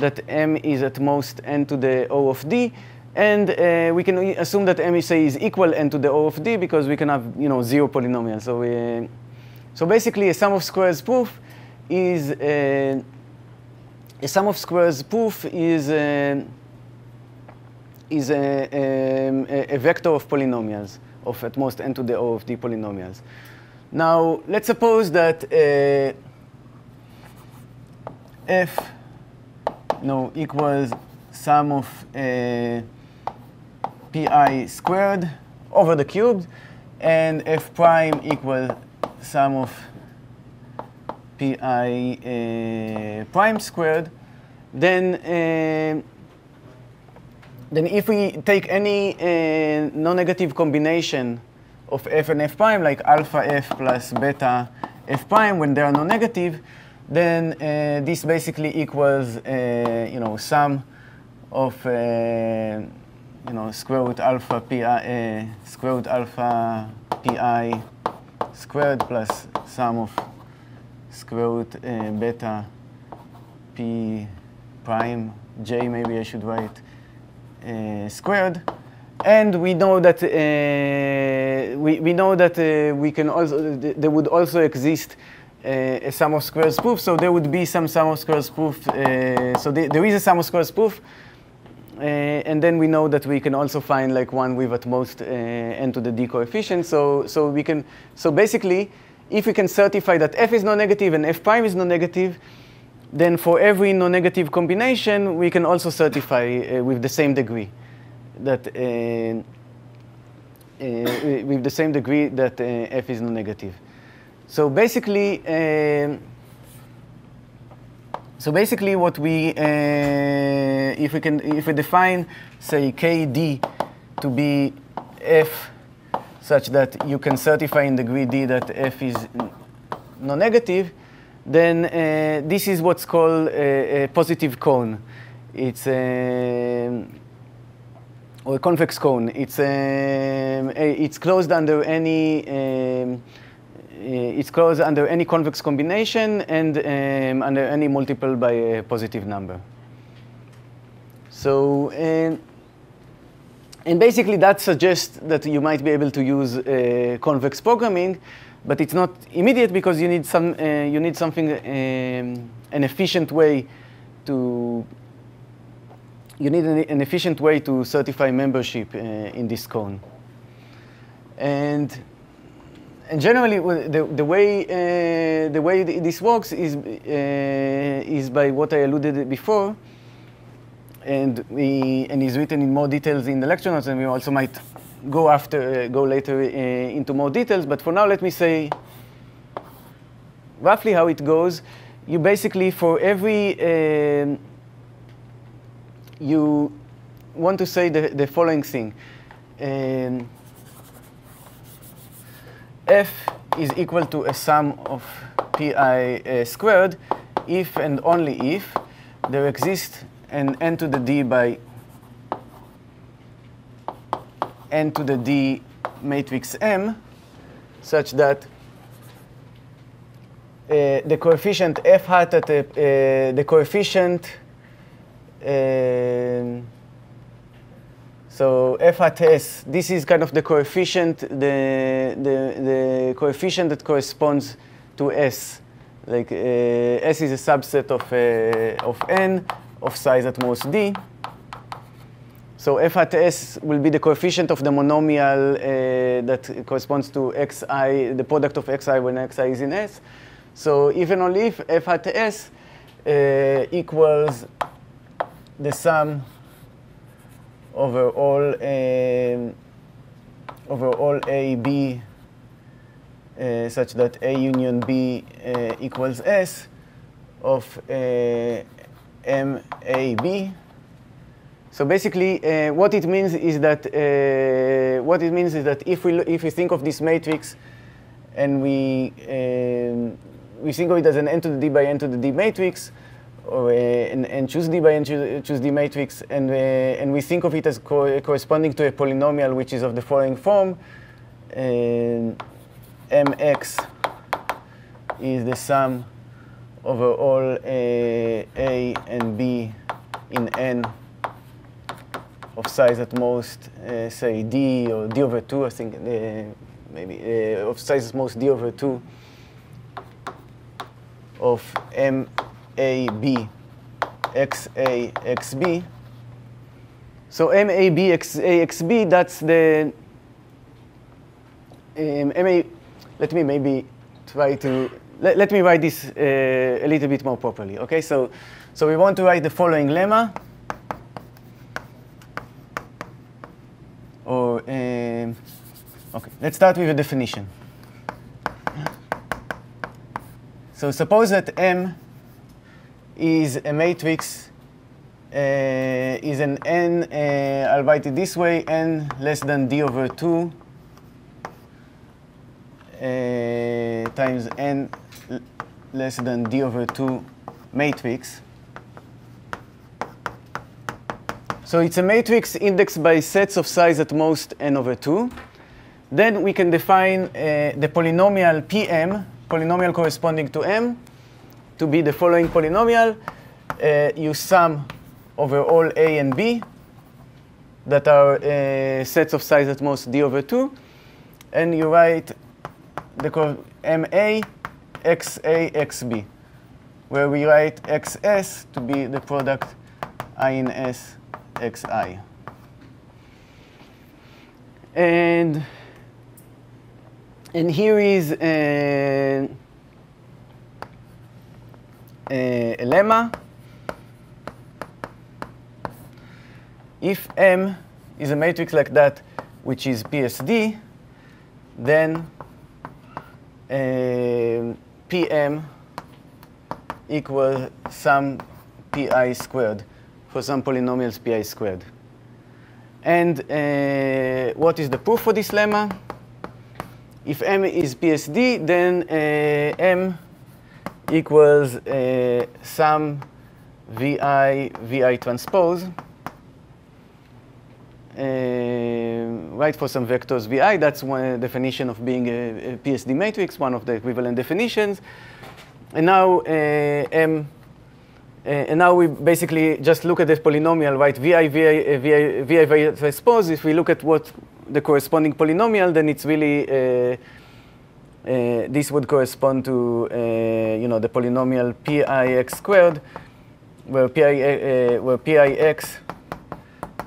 that m is at most n to the o of d, and uh, we can assume that m say is equal n to the o of d because we can have you know zero polynomials. So we, so basically, a sum of squares proof is uh, a sum of squares proof is. Uh, is a, um, a, a vector of polynomials, of at most n to the O of d polynomials. Now, let's suppose that uh, f no, equals sum of uh, pi squared over the cubed, and f prime equals sum of pi uh, prime squared, then uh, then if we take any uh, non-negative combination of f and f prime, like alpha f plus beta f prime, when they are non-negative, then uh, this basically equals, uh, you know, sum of, you know, square root alpha pi, square root alpha pi squared plus sum of square root uh, beta p prime j, maybe I should write uh, squared. And we know that uh, we, we know that we can also there would also exist a sum of squares proof. So there would be some sum of squares proof. So the, there is a sum of squares proof. Uh, and then we know that we can also find like one with at most uh, n to the d coefficient. So, so we can, so basically, if we can certify that f is non-negative and f prime is non-negative, then for every non-negative combination, we can also certify uh, with the same degree that uh, uh, with the same degree that uh, f is non-negative. So basically, um, so basically, what we uh, if we can if we define say kd to be f such that you can certify in degree d that f is non-negative, then uh, this is what's called a, a positive cone. It's a, or a convex cone. It's um, a, it's closed under any um, it's closed under any convex combination and um, under any multiple by a positive number. So, and, and basically that suggests that you might be able to use uh, convex programming, but it's not immediate because you need some uh, you need something um, an efficient way to you need an, an, efficient way to certify membership uh, in this cone. And and generally, the, the way uh, the way this works is uh, is by what I alluded before, and we and is written in more details in the lecture notes, and we also might go after uh, go later into more details. But for now, let me say roughly how it goes. You basically for every um, you want to say the, the following thing. Um, f is equal to a sum of pi uh, squared if and only if there exists an n to the d by n to the d matrix M such that uh, the coefficient f hat at uh, the coefficient uh, so f at s, this is kind of the coefficient, the, the, the coefficient that corresponds to s. Like uh, s is a subset of, uh, of n of size at most d. So f at s will be the coefficient of the monomial uh, that corresponds to xi, the product of xi when xi is in s. So even only if f at s uh, equals the sum over all um, over all A B uh, such that A union B uh, equals S of uh, M A B. So basically, uh, what it means is that uh, what it means is that if we if we think of this matrix and we um, we think of it as an n to the d by n to the d matrix, or, uh, and, and, choose D by n choose, choose D matrix, and, uh, and we think of it as co corresponding to a polynomial which is of the following form. Uh, mx is the sum over all A and B in N of size at most, uh, say D or D over 2, I think, uh, maybe, uh, of size at most D over 2 of M a, B, X, A, X, B. So Mab MABXAXB, that's the um, MA. Let me maybe try to let, let me write this uh, a little bit more properly. Okay, so so we want to write the following lemma. Or um, okay, let's start with a definition. So suppose that M is a matrix, uh, is an n, uh, I'll write it this way, n less than d over 2 uh, times n less than d over 2 matrix. So it's a matrix indexed by sets of size at most n over 2. Then we can define uh, the polynomial Pm, polynomial corresponding to m, to be the following polynomial. Uh, you sum over all a and b that are uh, sets of size at most d over 2. And you write the ma xa xb, where we write xs to be the product i in s xi. And, and here is a, a lemma. If M is a matrix like that, which is PSD, then uh, PM equals sum pi squared for some polynomials pi squared. And uh, what is the proof for this lemma? If M is PSD, then uh, M equals uh, sum VI, VI transpose. Uh, right for some vectors VI, that's one definition of being a, a PSD matrix, one of the equivalent definitions. And now uh, M uh, and now we basically just look at this polynomial, right? Vi, Vi, Vi, Vi, Vi transpose. If we look at what the corresponding polynomial, then it's really uh, uh, this would correspond to you know the polynomial Pix squared, where Pi where Pix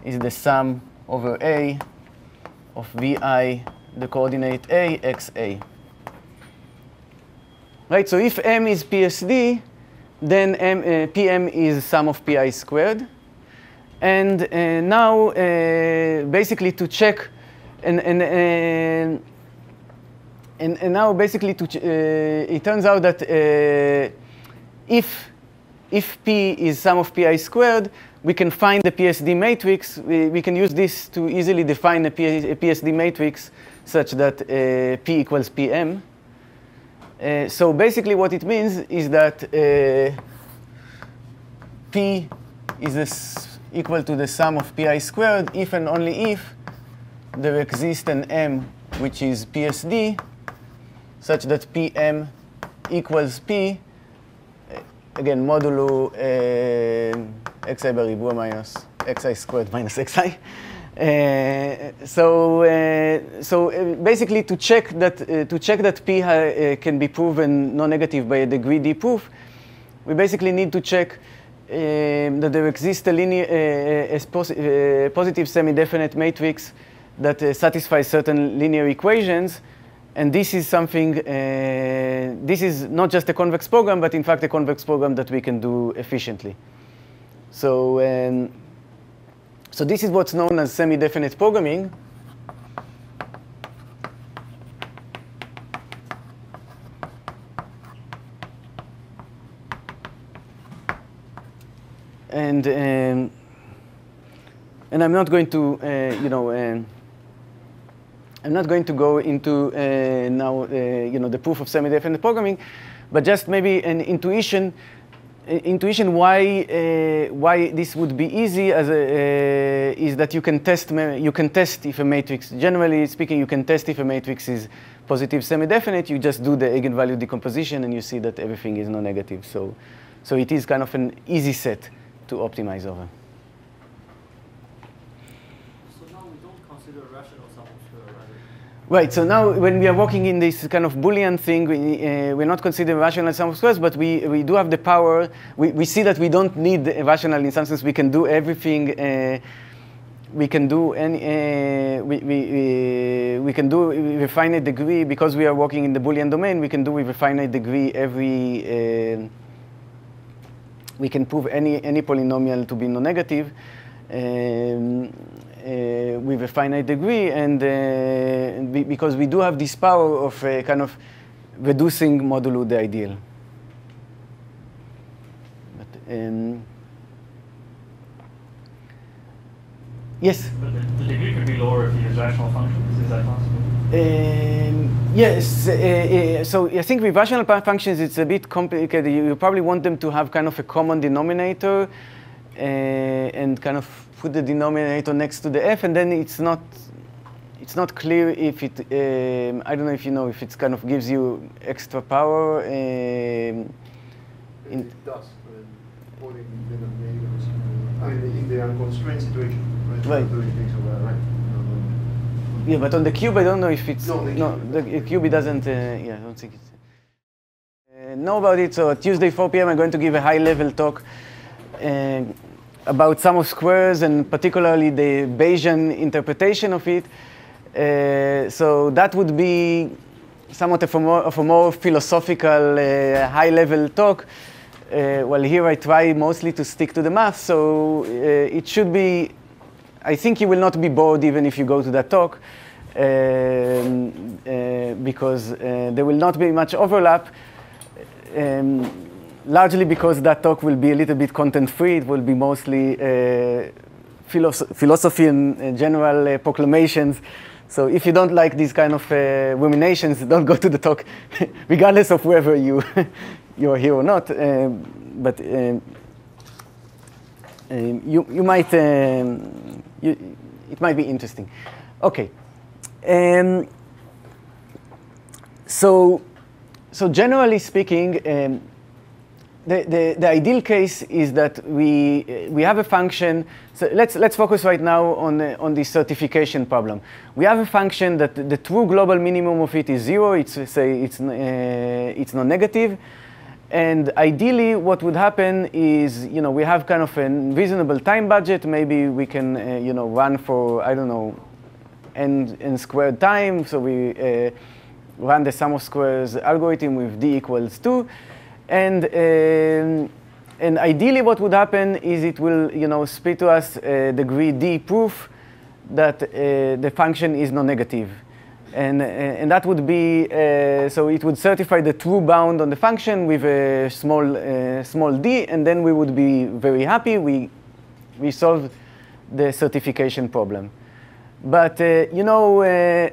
is the sum over A of Vi, the coordinate A, xa. Right. So if M is PSD, then M, uh, PM is sum of pi squared. And uh, now, uh, basically, to check, and, and, and, and, and now basically, to it turns out that if, if P is sum of pi squared, we can find the PSD matrix. We, we can use this to easily define a, P, a PSD matrix such that uh, P equals PM. Uh, so basically what it means is that uh, P is equal to the sum of pi squared if and only if there exists an M which is PSD such that Pm equals P, uh, again, modulo uh, xi בריבוע minus xi squared minus xi. Uh, so, uh, so uh, basically, to check that to check that p can be proven non-negative by a degree d proof, we basically need to check um, that there exists a, linear, a pos positive semi-definite matrix that satisfies certain linear equations. and this is something, uh, this is not just a convex program, but in fact a convex program that we can do efficiently. So um, so this is what's known as semi-definite programming. And, um, and I'm not going to, uh, you know, uh, I'm not going to go into uh, now, uh, you know, the proof of semi-definite programming, but just maybe an intuition intuition why uh, why this would be easy as a, uh, is that you can test you can test if a matrix generally speaking you can test if a matrix is positive semi-definite you just do the eigenvalue decomposition and you see that everything is non-negative so so it is kind of an easy set to optimize over. Right, so now when we are working in this kind of Boolean thing, we, uh, we're not considering rational sum of squares, but we, we do have the power. We, we see that we don't need rational in some sense. We can do everything uh, we can do any, uh, we, we, we can do with a finite degree, because we are working in the Boolean domain, we can do with a finite degree every, uh, we can prove any, any polynomial to be non-negative um, with a finite degree, and uh, be, because we do have this power of uh, kind of reducing modulo the ideal. But, um, yes? But the, the degree could be lower if you use rational functions. Is that possible? Um, yes, uh, uh, so I think with rational functions it's a bit complicated. You, you, probably want them to have kind of a common denominator uh, and kind of put the denominator next to the f, and then it's not it's not clear if it um, I don't know if you know if it kind of gives you extra power. Um, in it does. Putting. I mean, in the unconstrained situation, right? Right. Right? Yeah, but on the cube, I don't know if it's no. The no, cube, the cube it doesn't. Uh, yeah, I don't think it's. Uh, know about it. So Tuesday 4 p.m. I'm going to give a high-level talk uh, about sum of squares and particularly the Bayesian interpretation of it. Uh, so that would be somewhat of a more, of a more philosophical, uh, high-level talk. Uh, well, here I try mostly to stick to the math, so uh, it should be I think you will not be bored even if you go to that talk, um, uh, because uh, there will not be much overlap, um, largely because that talk will be a little bit content-free. It will be mostly uh, philosoph philosophy and general proclamations. So if you don't like these kind of ruminations, [LAUGHS] don't go to the talk, [LAUGHS] regardless of whether you, [LAUGHS] you are here or not. Um, but um, um, you, you might, um, you, it might be interesting. Okay. Um, so, so generally speaking, um, the, the, the, ideal case is that we, we have a function. So let's, let's focus right now on, uh, on this certification problem. We have a function that the, the true global minimum of it is zero. It's, say, it's, uh, it's non-negative. And ideally, what would happen is, you know, we have kind of a reasonable time budget. Maybe we can, uh, you know, run for, I don't know, n, n squared time. So we uh, run the sum of squares algorithm with d equals 2. And, um, and ideally, what would happen is it will, you know, spit to us uh, degree d proof that uh, the function is non-negative. And, uh, and that would be, uh, so it would certify the true bound on the function with a small, uh, small d, and then we would be very happy. We, we solved the certification problem. But, you know,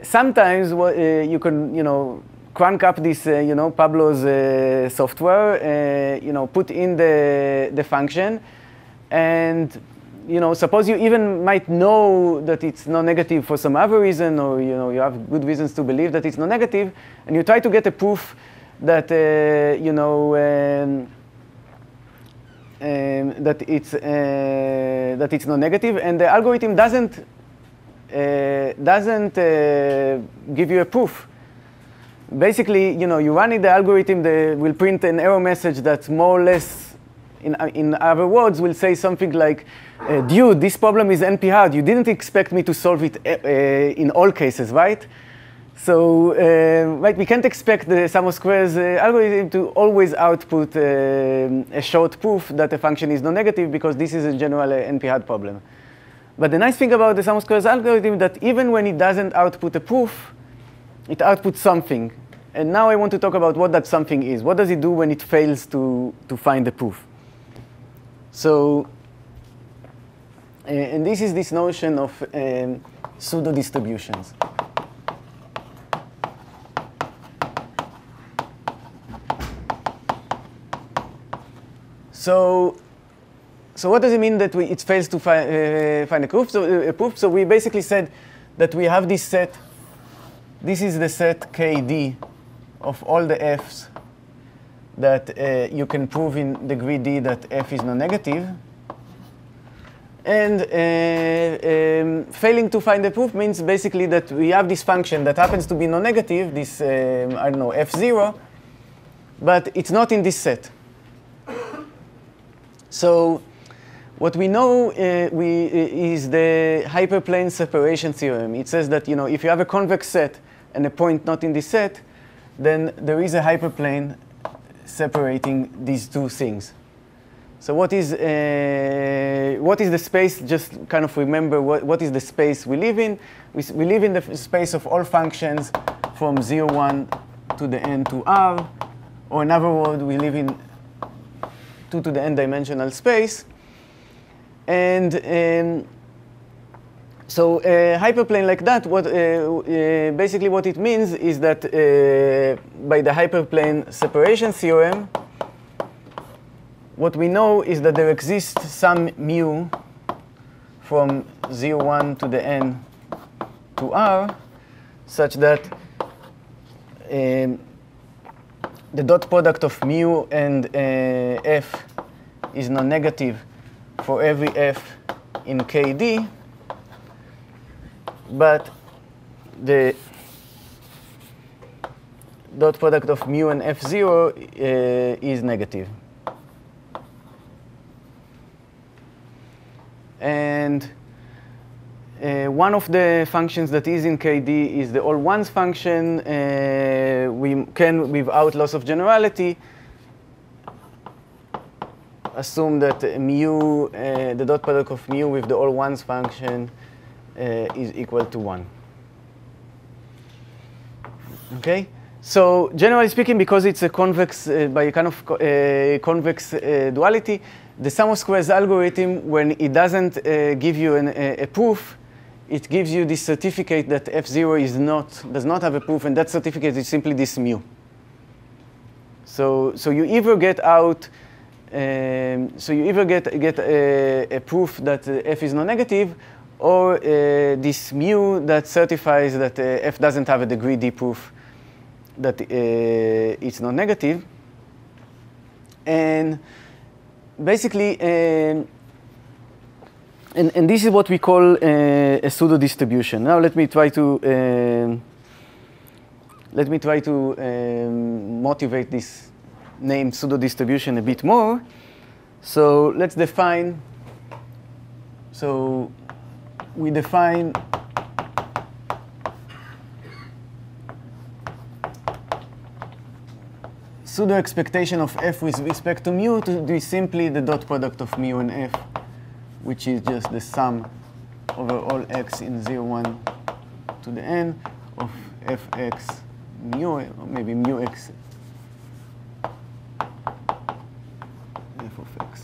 sometimes you can, you know, crank up this, you know, Pablo's software, you know, put in the, the function, and you know, suppose you even might know that it's non-negative for some other reason, or you know, you have good reasons to believe that it's non-negative, and you try to get a proof that uh, you know um, um, that it's uh, that it's non-negative, and the algorithm doesn't uh, doesn't uh, give you a proof. Basically, you know, you run it, the algorithm the, will print an error message that's more or less, in, in other words, will say something like, uh, dude, this problem is NP-hard. You didn't expect me to solve it uh, in all cases, right? So, uh, right, we can't expect the sum of squares uh, algorithm to always output uh, a short proof that a function is non-negative because this is a general uh, NP-hard problem. But the nice thing about the sum of squares algorithm that even when it doesn't output a proof, it outputs something. And now I want to talk about what that something is. What does it do when it fails to, to find the proof? So and this is this notion of um, pseudo distributions. So, so what does it mean that we, it fails to fi uh, find a proof? So, uh, a proof? So we basically said that we have this set. This is the set KD of all the f's that uh, you can prove in degree d that f is non-negative. And uh, um, failing to find a proof means basically that we have this function that happens to be non-negative, this, um, I don't know, f0, but it's not in this set. So what we know uh, we, is the hyperplane separation theorem. It says that you know, if you have a convex set and a point not in the set, then there is a hyperplane separating these two things. So what is, uh, what is the space? Just kind of remember what, what is the space we live in. We, we live in the space of all functions from 0, 1 to the n to r. Or in other words, we live in 2 to the n dimensional space. And um, so a hyperplane like that, what, uh, uh, basically what it means is that uh, by the hyperplane separation theorem, what we know is that there exists some mu from 0, 1 to the n to r, such that um, the dot product of mu and uh, f is non-negative for every f in kd, but the dot product of mu and f0 uh, is negative. And uh, one of the functions that is in KD is the all ones function. Uh, we can, without loss of generality, assume that mu, uh, the dot product of mu with the all ones function is equal to 1. Okay? So generally speaking, because it's a convex, uh, by a kind of co uh, convex duality, the sum of squares algorithm, when it doesn't uh, give you an, a, a, proof, it gives you this certificate that f0 is not, does not have a proof, and that certificate is simply this mu. So, so you either get out, um, so you either get, get a, a proof that uh, f is non-negative, or uh, this mu that certifies that uh, f doesn't have a degree d proof that uh, it's non-negative. And basically, um, and, and this is what we call a pseudo distribution. Now let me try to um, let me try to um, motivate this name pseudo distribution a bit more. So let's define. So we define pseudo expectation of f with respect to mu to be simply the dot product of mu and f, which is just the sum over all x in 0, 1 to the n of fx mu, or maybe mu x f of x.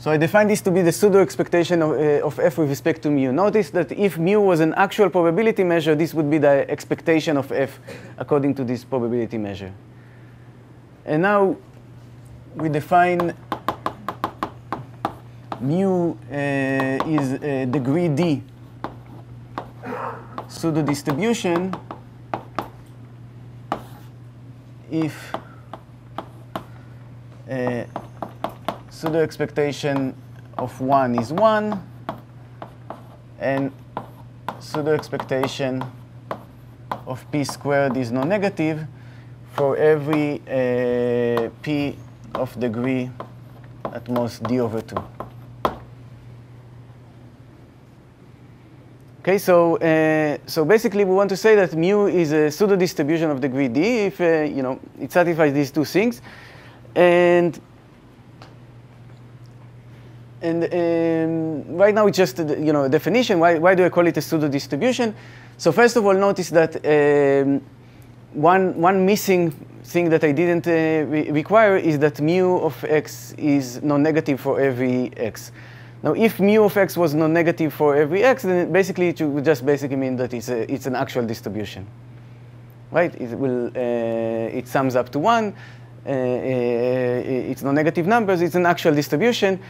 So I define this to be the pseudo expectation of, uh, of f with respect to mu. Notice that if mu was an actual probability measure, this would be the expectation of f according to this probability measure. And now we define mu uh, is uh, degree d pseudo distribution if uh, pseudo expectation of 1 is 1 and pseudo expectation of p squared is non-negative for every uh, p of degree at most d over 2. Okay, so uh, so basically we want to say that mu is a pseudo distribution of degree d if uh, you know it satisfies these two things, and and um, right now it's just you know a definition. Why why do I call it a pseudo distribution? So first of all, notice that. Um, one, one missing thing that I didn't uh, re require is that mu of x is non-negative for every x. Now, if mu of x was non-negative for every x, then basically it would just basically mean that it's, a, it's an actual distribution, right? It will, uh, it sums up to one. Uh, uh it's non-negative numbers. It's an actual distribution.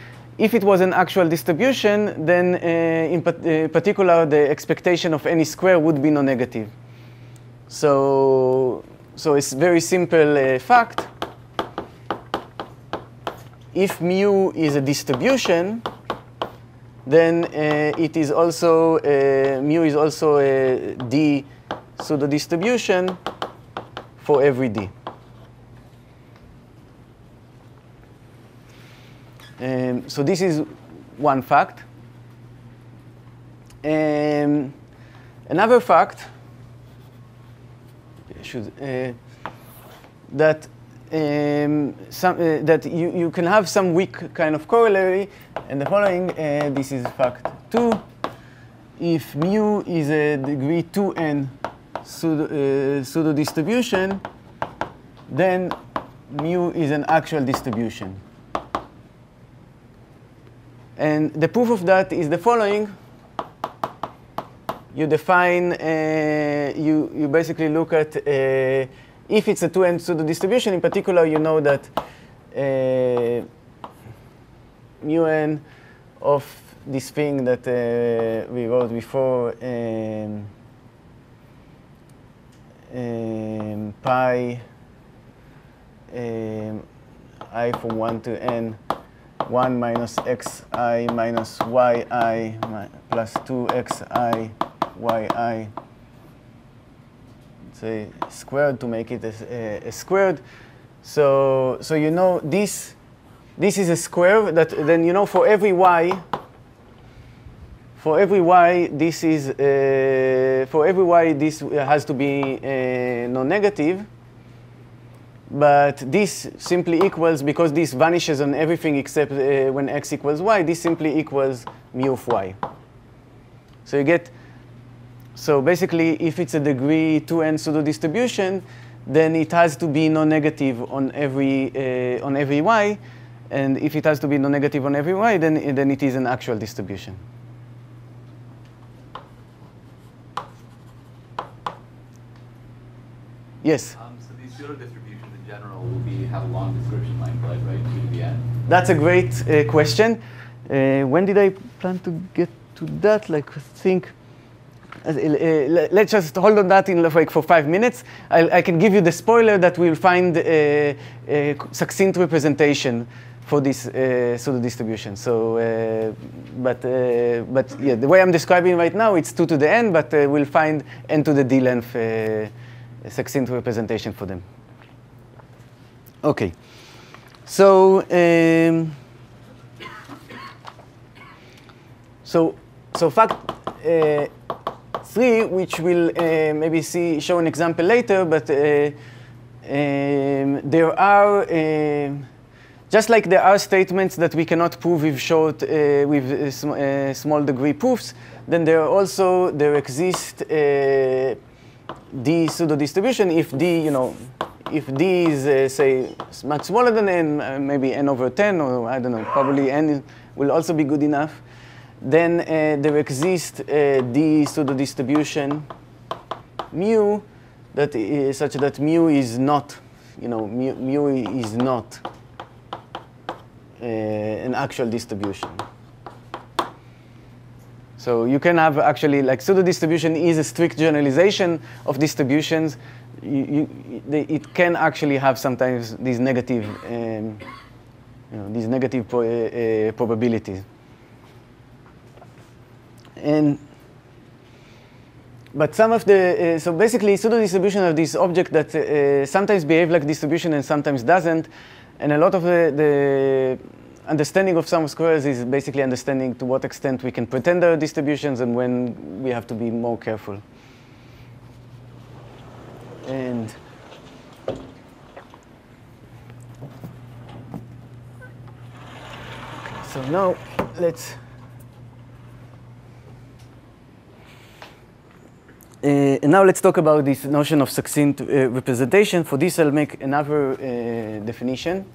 If it was an actual distribution, then uh, in uh, particular, the expectation of any square would be non-negative. So, so it's very simple uh, fact. If mu is a distribution, then uh, it is also uh, mu is also a d pseudo distribution for every d. Um, so this is one fact. Um, another fact should, uh, that um, some, uh, that you, you can have some weak kind of corollary, and the following, uh, this is fact two. If mu is a degree 2n pseudo, uh, pseudo distribution, then mu is an actual distribution. And the proof of that is the following. You define, uh, you, you basically look at uh, if it's a 2n pseudo distribution, in particular, you know that uh, mu n of this thing that uh, we wrote before, um, um, pi um, i from 1 to n, 1 minus xi minus yi plus 2xi yi say squared to make it a, a, squared. So, so you know this, this is a square that then you know for every y, for every y this is, uh, for every y this has to be uh, non-negative. But this simply equals, because this vanishes on everything except uh, when x equals y, this simply equals mu of y. So you get so basically, if it's a degree 2n pseudo distribution, then it has to be non-negative on every uh, on every y, and if it has to be non-negative on every y, then then it is an actual distribution. Yes. Um, so have a long description like right to the end. That's a great uh, question. Uh, when did I plan to get to that? Like, think. Uh, uh, let's just hold on that in like for five minutes. I, I can give you the spoiler that we'll find a, a succinct representation for this uh, pseudo distribution. So, uh, but uh, but yeah, the way I'm describing right now, it's two to the n, but uh, we'll find n to the d length succinct representation for them. Okay, so um, so so fact three, which we'll uh, maybe see show an example later, but uh, um, there are uh, just like there are statements that we cannot prove with short uh, with uh, sm uh, small degree proofs, then there are also there exist d pseudo distribution if d you know if d is say much smaller than n, maybe n over 10 or I don't know, probably n will also be good enough then uh, there exists uh, the pseudo distribution mu that is such that mu is not, you know, mu, mu is not uh, an actual distribution. So you can have actually like pseudo distribution is a strict generalization of distributions. You, you, it can actually have sometimes these negative, um, you know, these negative pro, uh, probabilities. And but some of the, uh, so basically pseudo distribution of this object that uh, sometimes behave like distribution and sometimes doesn't. And a lot of the, the understanding of sum of squares is basically understanding to what extent we can pretend there are distributions and when we have to be more careful. And so now let's Uh, and now let's talk about this notion of succinct uh, representation. For this, I'll make another uh, definition.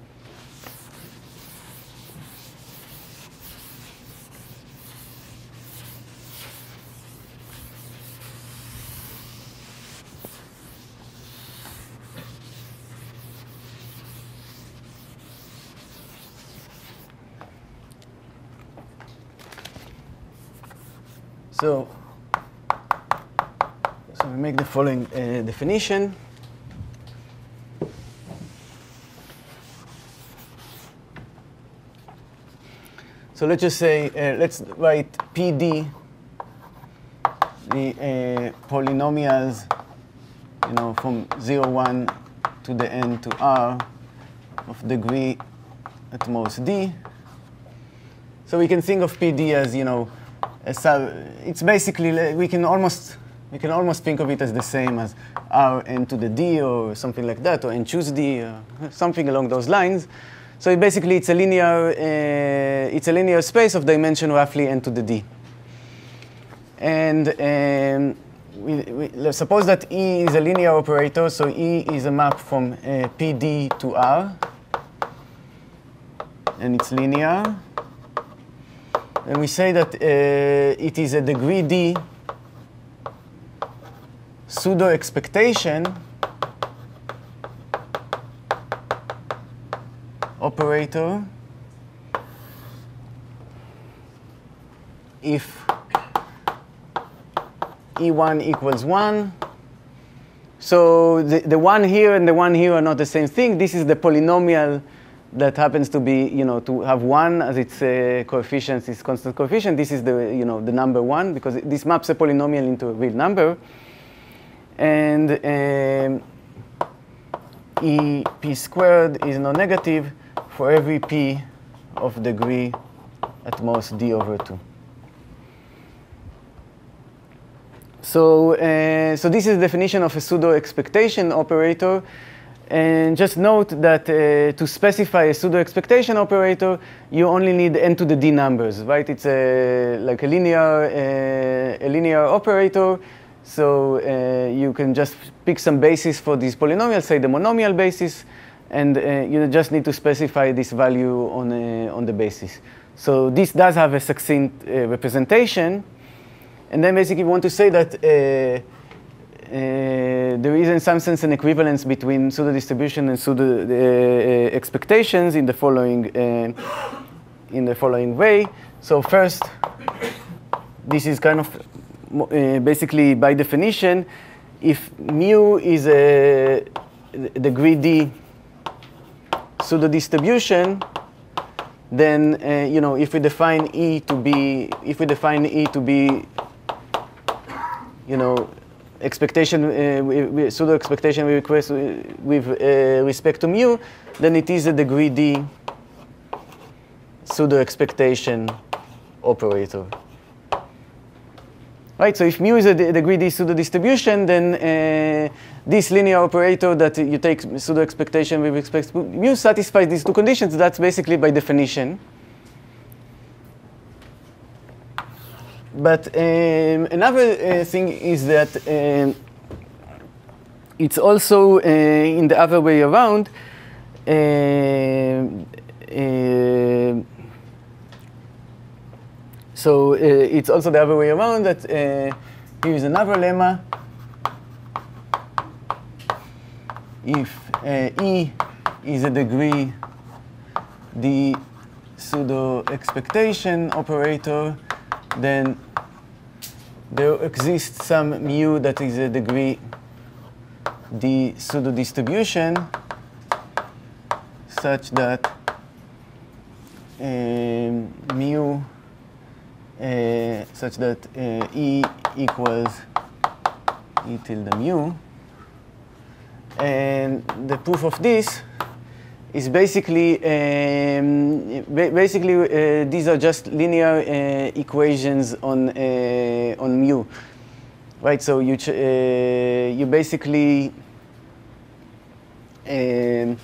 So so we make the following uh, definition. So let's just say, uh, let's write PD, the uh, polynomials, you know, from 0, 1 to the n to r of degree at most d, So we can think of PD as, you know, as it's basically, we can almost, we can almost think of it as the same as R n to the D or something like that, or n choose D, or [LAUGHS] something along those lines. So it basically, it's a linear, uh, it's a linear space of dimension roughly n to the D. And um, we, we, suppose that E is a linear operator, so E is a map from uh, PD to R, and it's linear. And we say that uh, it is a degree D pseudo expectation operator if E1 equals 1. So the, the 1 here and the 1 here are not the same thing. This is the polynomial that happens to be, you know, to have 1 as its uh, coefficient, its constant coefficient. This is the, you know, the number 1 because this maps a polynomial into a real number. And um, E p squared is non-negative for every p of degree at most d over 2. So, uh, so this is the definition of a pseudo expectation operator. And just note that uh, to specify a pseudo expectation operator, you only need n to the d numbers, right? It's a, like a linear, uh, a linear operator. So uh, you can just pick some basis for this polynomial, say the monomial basis, and uh, you just need to specify this value on, uh, on the basis. So this does have a succinct representation. And then basically we want to say that uh, uh, there is in some sense an equivalence between pseudo distribution and pseudo uh, expectations in the following in the following way. So first, this is kind of uh, basically by definition, if mu is a degree d pseudo distribution, then uh, you know if we define e to be if we define e to be you know, expectation, uh, pseudo expectation we request with uh, respect to mu, then it is a degree D pseudo expectation operator. Right, so if mu is a degree D pseudo distribution, then uh, this linear operator that you take pseudo expectation with respect to mu satisfies these two conditions. That's basically by definition. But um, another uh, thing is that um, it's also uh, in the other way around. Uh, uh so uh, it's also the other way around that uh, here's another lemma. If E is a degree the pseudo expectation operator, then there exists some mu that is a degree d pseudo distribution such that um, mu uh, such that uh, e equals e tilde mu. And the proof of this is basically um, basically uh, these are just linear uh, equations on uh, on mu, right? So you uh, you basically um,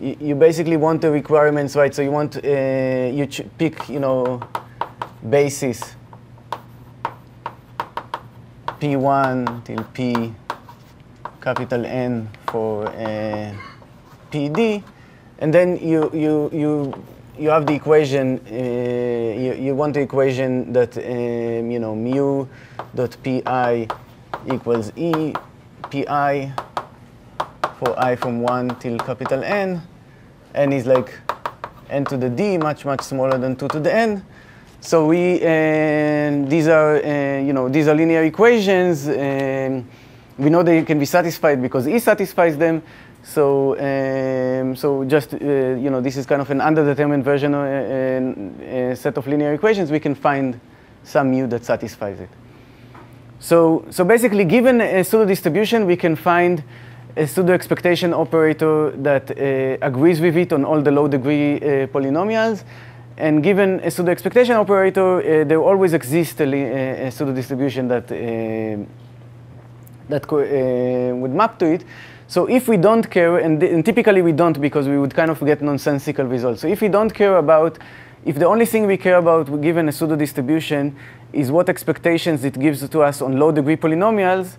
you, you, basically want the requirements, right? So you want uh, you pick you know basis p1 till p capital N for uh, PD and then you, you, you, you have the equation, uh, you, you want the equation that, um, you know, mu dot pi equals e pi for i from 1 till capital N. N is like n to the d, much, much smaller than 2 to the n. So we, uh, these are, uh, you know, these are linear equations. Um, we know they can be satisfied because E satisfies them. So, um, so just, uh, you know, this is kind of an underdetermined version of a, a, set of linear equations. We can find some mu that satisfies it. So, so basically, given a pseudo distribution, we can find a pseudo expectation operator that uh, agrees with it on all the low degree uh, polynomials. And given a pseudo expectation operator, uh, there always exists a, a pseudo distribution that, uh, that uh, would map to it. So if we don't care, and, and, typically we don't because we would kind of get nonsensical results. So if we don't care about, if the only thing we care about given a pseudo distribution is what expectations it gives to us on low degree polynomials,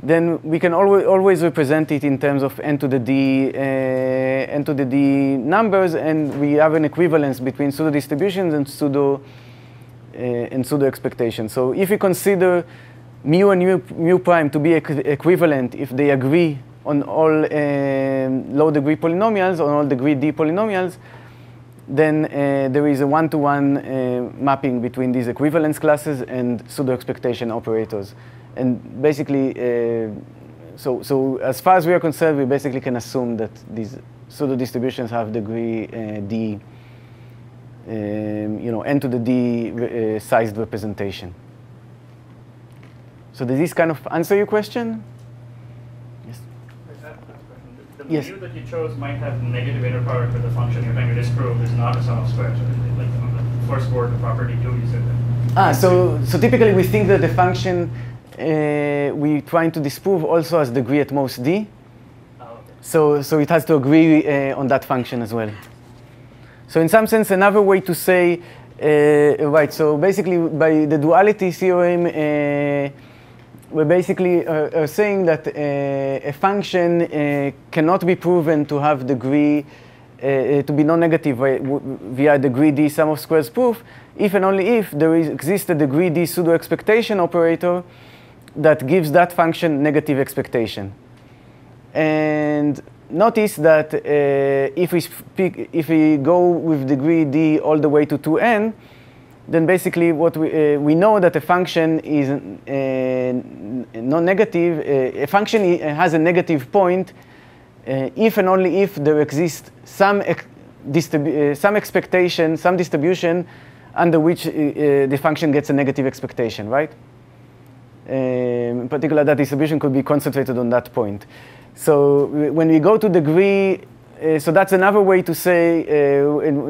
then we can always, always represent it in terms of n to the d, uh, n to the d numbers, and we have an equivalence between pseudo distributions and pseudo, uh, and pseudo expectations. So if we consider mu and mu, mu prime to be equ equivalent if they agree on all um, low degree polynomials, on all degree d polynomials, then uh, there is a one-to-one -one, uh, mapping between these equivalence classes and pseudo expectation operators. And basically, uh, so, so as far as we are concerned, we basically can assume that these pseudo distributions have degree uh, d, um, you know, n to the d uh, sized representation. So does this kind of answer your question? The yes. that you chose might have negative inner product with the function you're trying to disprove is not a sum of squares. Like on the first word, the property 2, you said that. Ah, so, so typically we think that the function uh, we're trying to disprove also has degree at most d. Oh, okay. So, so it has to agree uh, on that function as well. So in some sense, another way to say, uh, right, so basically by the duality theorem, uh, we're basically uh, uh, saying that uh, a function uh, cannot be proven to have degree, uh, uh, to be non-negative via degree d sum of squares proof, if and only if there is, exists a degree d pseudo-expectation operator that gives that function negative expectation. And notice that if, we speak, if we go with degree d all the way to 2n, then basically what we, uh, we know that a function is uh, non-negative, uh, a function has a negative point uh, if and only if there exists some, ex uh, some expectation, some distribution under which uh, the function gets a negative expectation, right? Um, in particular, that distribution could be concentrated on that point. So when we go to degree, so that's another way to say,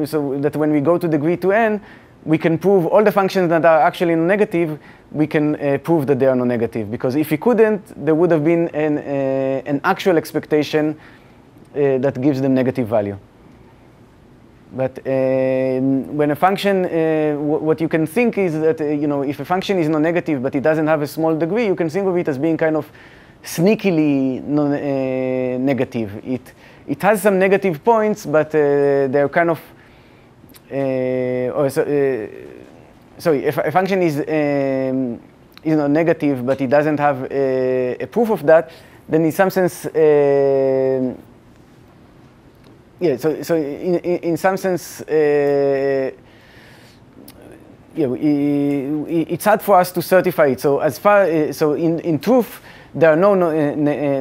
so that when we go to degree 2n, we can prove all the functions that are actually non-negative, we can uh, prove that they are non-negative. Because if we couldn't, there would have been an, uh, an actual expectation uh, that gives them negative value. But um, when a function, uh, what you can think is that, uh, you know, if a function is non-negative but it doesn't have a small degree, you can think of it as being kind of sneakily non, uh, negative. It, it has some negative points, but they're kind of uh, or so, uh, sorry, if a function is um, you know negative, but it doesn't have a, a, proof of that, then in some sense, uh, yeah. So, so in, in some sense, uh, yeah, it's hard for us to certify it. So as far, so in, in truth, there are no, no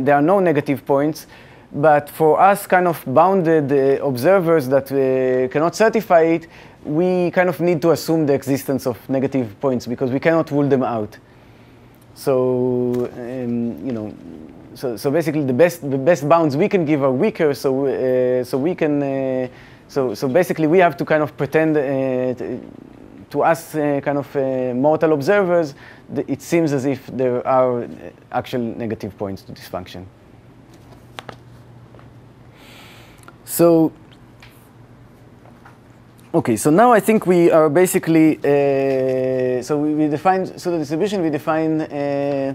there are no negative points. But for us kind of bounded uh, observers that uh, cannot certify it, we kind of need to assume the existence of negative points because we cannot rule them out. So, um, you know, so, so basically the best, the best bounds we can give are weaker, so, uh, so we can, uh, so, so basically we have to kind of pretend uh, to, us uh, kind of mortal observers, it seems as if there are actual negative points to this function. So, okay, so now I think we are basically, uh, so we, we define pseudo distribution, we define uh,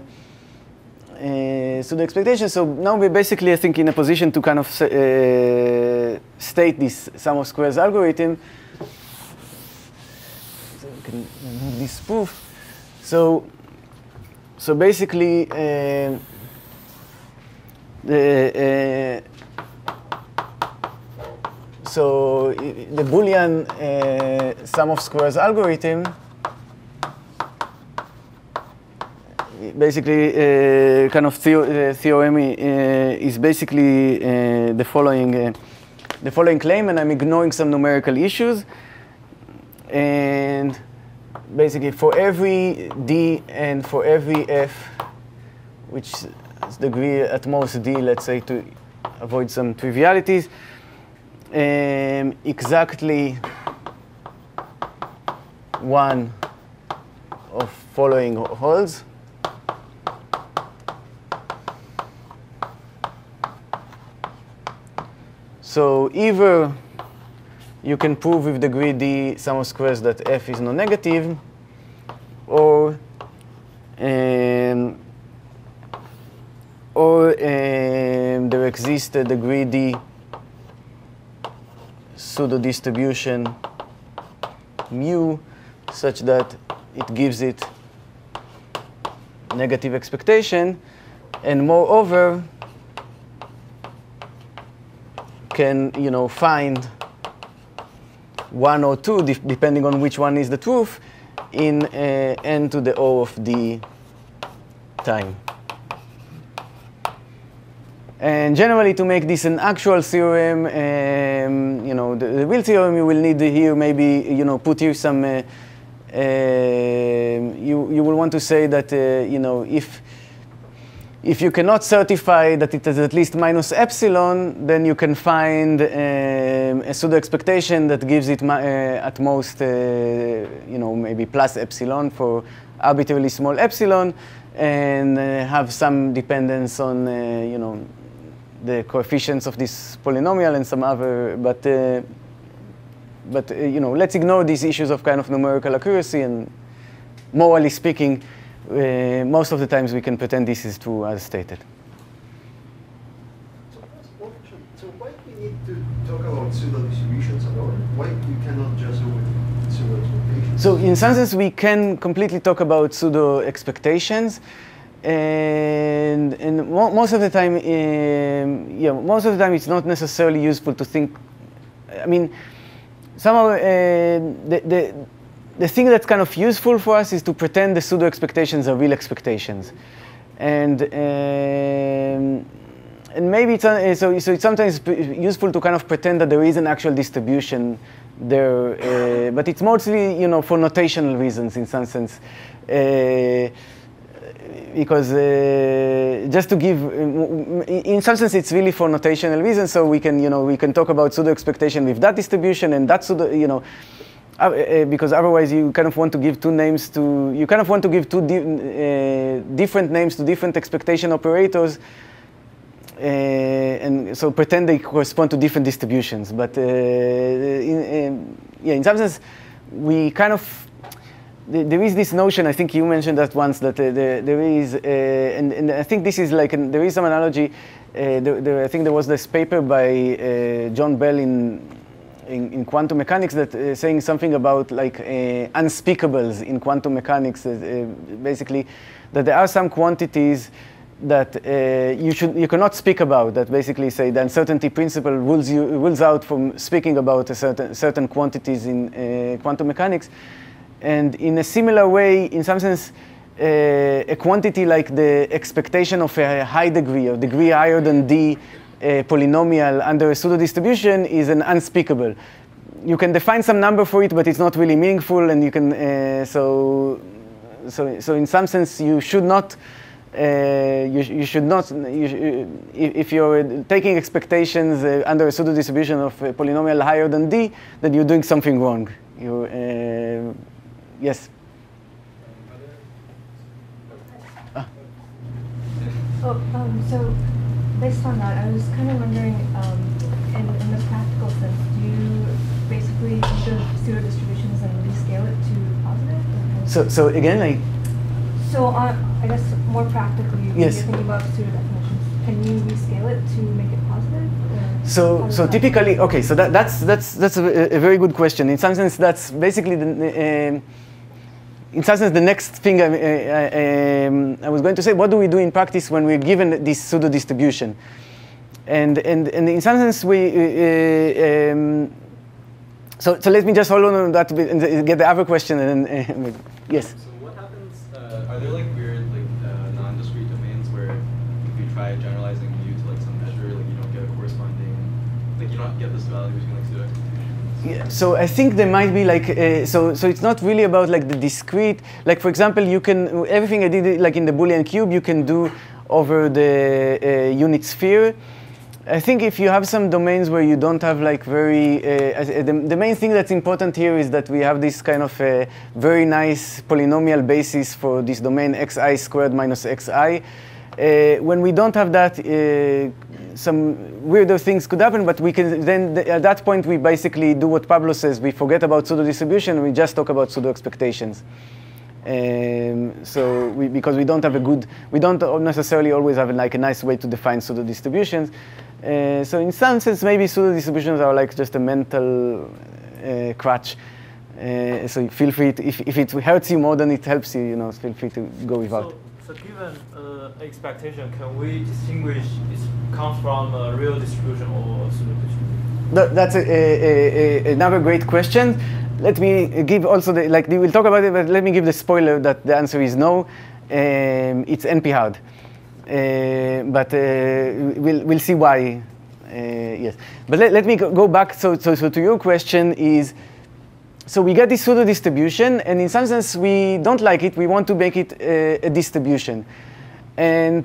uh, pseudo expectation. So now we're basically, I think, in a position to kind of uh, state this sum of squares algorithm. So we can remove this proof. So, so basically, uh, the, uh, so the Boolean uh, sum of squares algorithm basically uh, kind of theo uh, theorem uh, is basically uh, the following uh, the following claim, and I'm ignoring some numerical issues. And basically, for every d and for every f, which is degree at most d, let's say to avoid some trivialities, um, exactly one of following holds. So either you can prove with degree d sum of squares that f is non-negative, or um, or um, there exists a degree d pseudo distribution mu such that it gives it negative expectation, and moreover can you know find one or two, depending on which one is the truth, in uh, n to the o of d time. And generally, to make this an actual theorem, um, you know, the, the, real theorem, you will need here maybe, you know, put here some. Uh, uh, you you will want to say that uh, you know if if you cannot certify that it is at least minus epsilon, then you can find um, a pseudo expectation that gives it uh, at most, uh, you know, maybe plus epsilon for arbitrarily small epsilon, and uh, have some dependence on, you know, the coefficients of this polynomial and some other, but, uh, but uh, you know, let's ignore these issues of kind of numerical accuracy and morally speaking, uh, most of the times we can pretend this is true as stated. So, so why we need to talk about pseudo distributions at all? Why we cannot just pseudo expectations? So in some sense, we can completely talk about pseudo expectations and, and mo most of the time, um, yeah, most of the time it's not necessarily useful to think. I mean, somehow uh, the, the the thing that's kind of useful for us is to pretend the pseudo expectations are real expectations, and um, and maybe it's uh, so so it's sometimes useful to kind of pretend that there is an actual distribution there, uh, but it's mostly you know for notational reasons in some sense. Uh, because uh, just to give, in some sense, it's really for notational reasons. So we can, you know, we can talk about pseudo expectation with that distribution and that pseudo, you know, uh, uh, because otherwise you kind of want to give two names to, you kind of want to give two di uh, different names to different expectation operators. Uh, and so pretend they correspond to different distributions. But uh, in, in, yeah, in some sense, we kind of there is this notion, I think you mentioned that once, that uh, there, is, uh, and, and, I think this is like, an, there is some analogy. Uh, I think there was this paper by uh, John Bell in, in, in, quantum mechanics that uh, saying something about like uh, unspeakables in quantum mechanics, basically, that there are some quantities that you should you cannot speak about. That basically say the uncertainty principle rules you rules out from speaking about a certain certain quantities in quantum mechanics. And in a similar way, in some sense, uh, a quantity like the expectation of a high degree or degree higher than d uh, polynomial under a pseudo distribution is an unspeakable. You can define some number for it, but it's not really meaningful, and you can uh, so so so in some sense you should not. Uh, you, you, should not, you if you're taking expectations uh, under a pseudo distribution of a polynomial higher than d, then you're doing something wrong. You, uh, Yes. Oh, um, so based on that, I was kind of wondering, um, in, in the practical sense, do you basically think of pseudo distributions and rescale it to positive? So, so again, like. So, uh, I guess more practically, yes. when you're thinking about pseudo definitions, can you rescale it to make it positive? So, so typically, okay, so that, that's that's that's a, a, very good question. In some sense, that's basically the. Uh, in some sense, the next thing I, I, um, I, was going to say, what do we do in practice when we're given this pseudo distribution? And, and, and in some sense, we, uh, um, so, so let me just hold on to that and get the other question. And uh, [LAUGHS] yes? So what happens, uh, are there like weird like uh, non-discrete domains where if you try generalizing mu to like some measure, like you don't get a corresponding, like you don't get this value so I think there might be like uh, so so it's not really about like the discrete like for example you can everything I did like in the Boolean cube you can do over the uh, unit sphere I think if you have some domains where you don't have like very, uh, the, the, main thing that's important here is that we have this kind of uh, very nice polynomial basis for this domain xi squared minus xi. Uh, when we don't have that, uh, some weirder things could happen, but we can then, th at that point, we basically do what Pablo says. We forget about pseudo distribution, we just talk about pseudo expectations. Um, so we, because we don't have a good, we don't necessarily always have like a nice way to define pseudo distributions. Uh, so in some sense, maybe pseudo distributions are like just a mental uh, crutch. Uh, so feel free, to, if, if it hurts you more than it helps you, you know, feel free to go without. So, so given uh, expectation, can we distinguish it comes from a real distribution or pseudo distribution? That, that's a, a, a, another great question. Let me give also the, like, we'll talk about it, but let me give the spoiler that the answer is no. Um, it's NP-hard. Uh, but uh, we'll, we'll see why. Uh, yes. But let, let me go, back. So, so, so to your question is, so we get this pseudo distribution, and in some sense we don't like it. We want to make it a, a distribution, and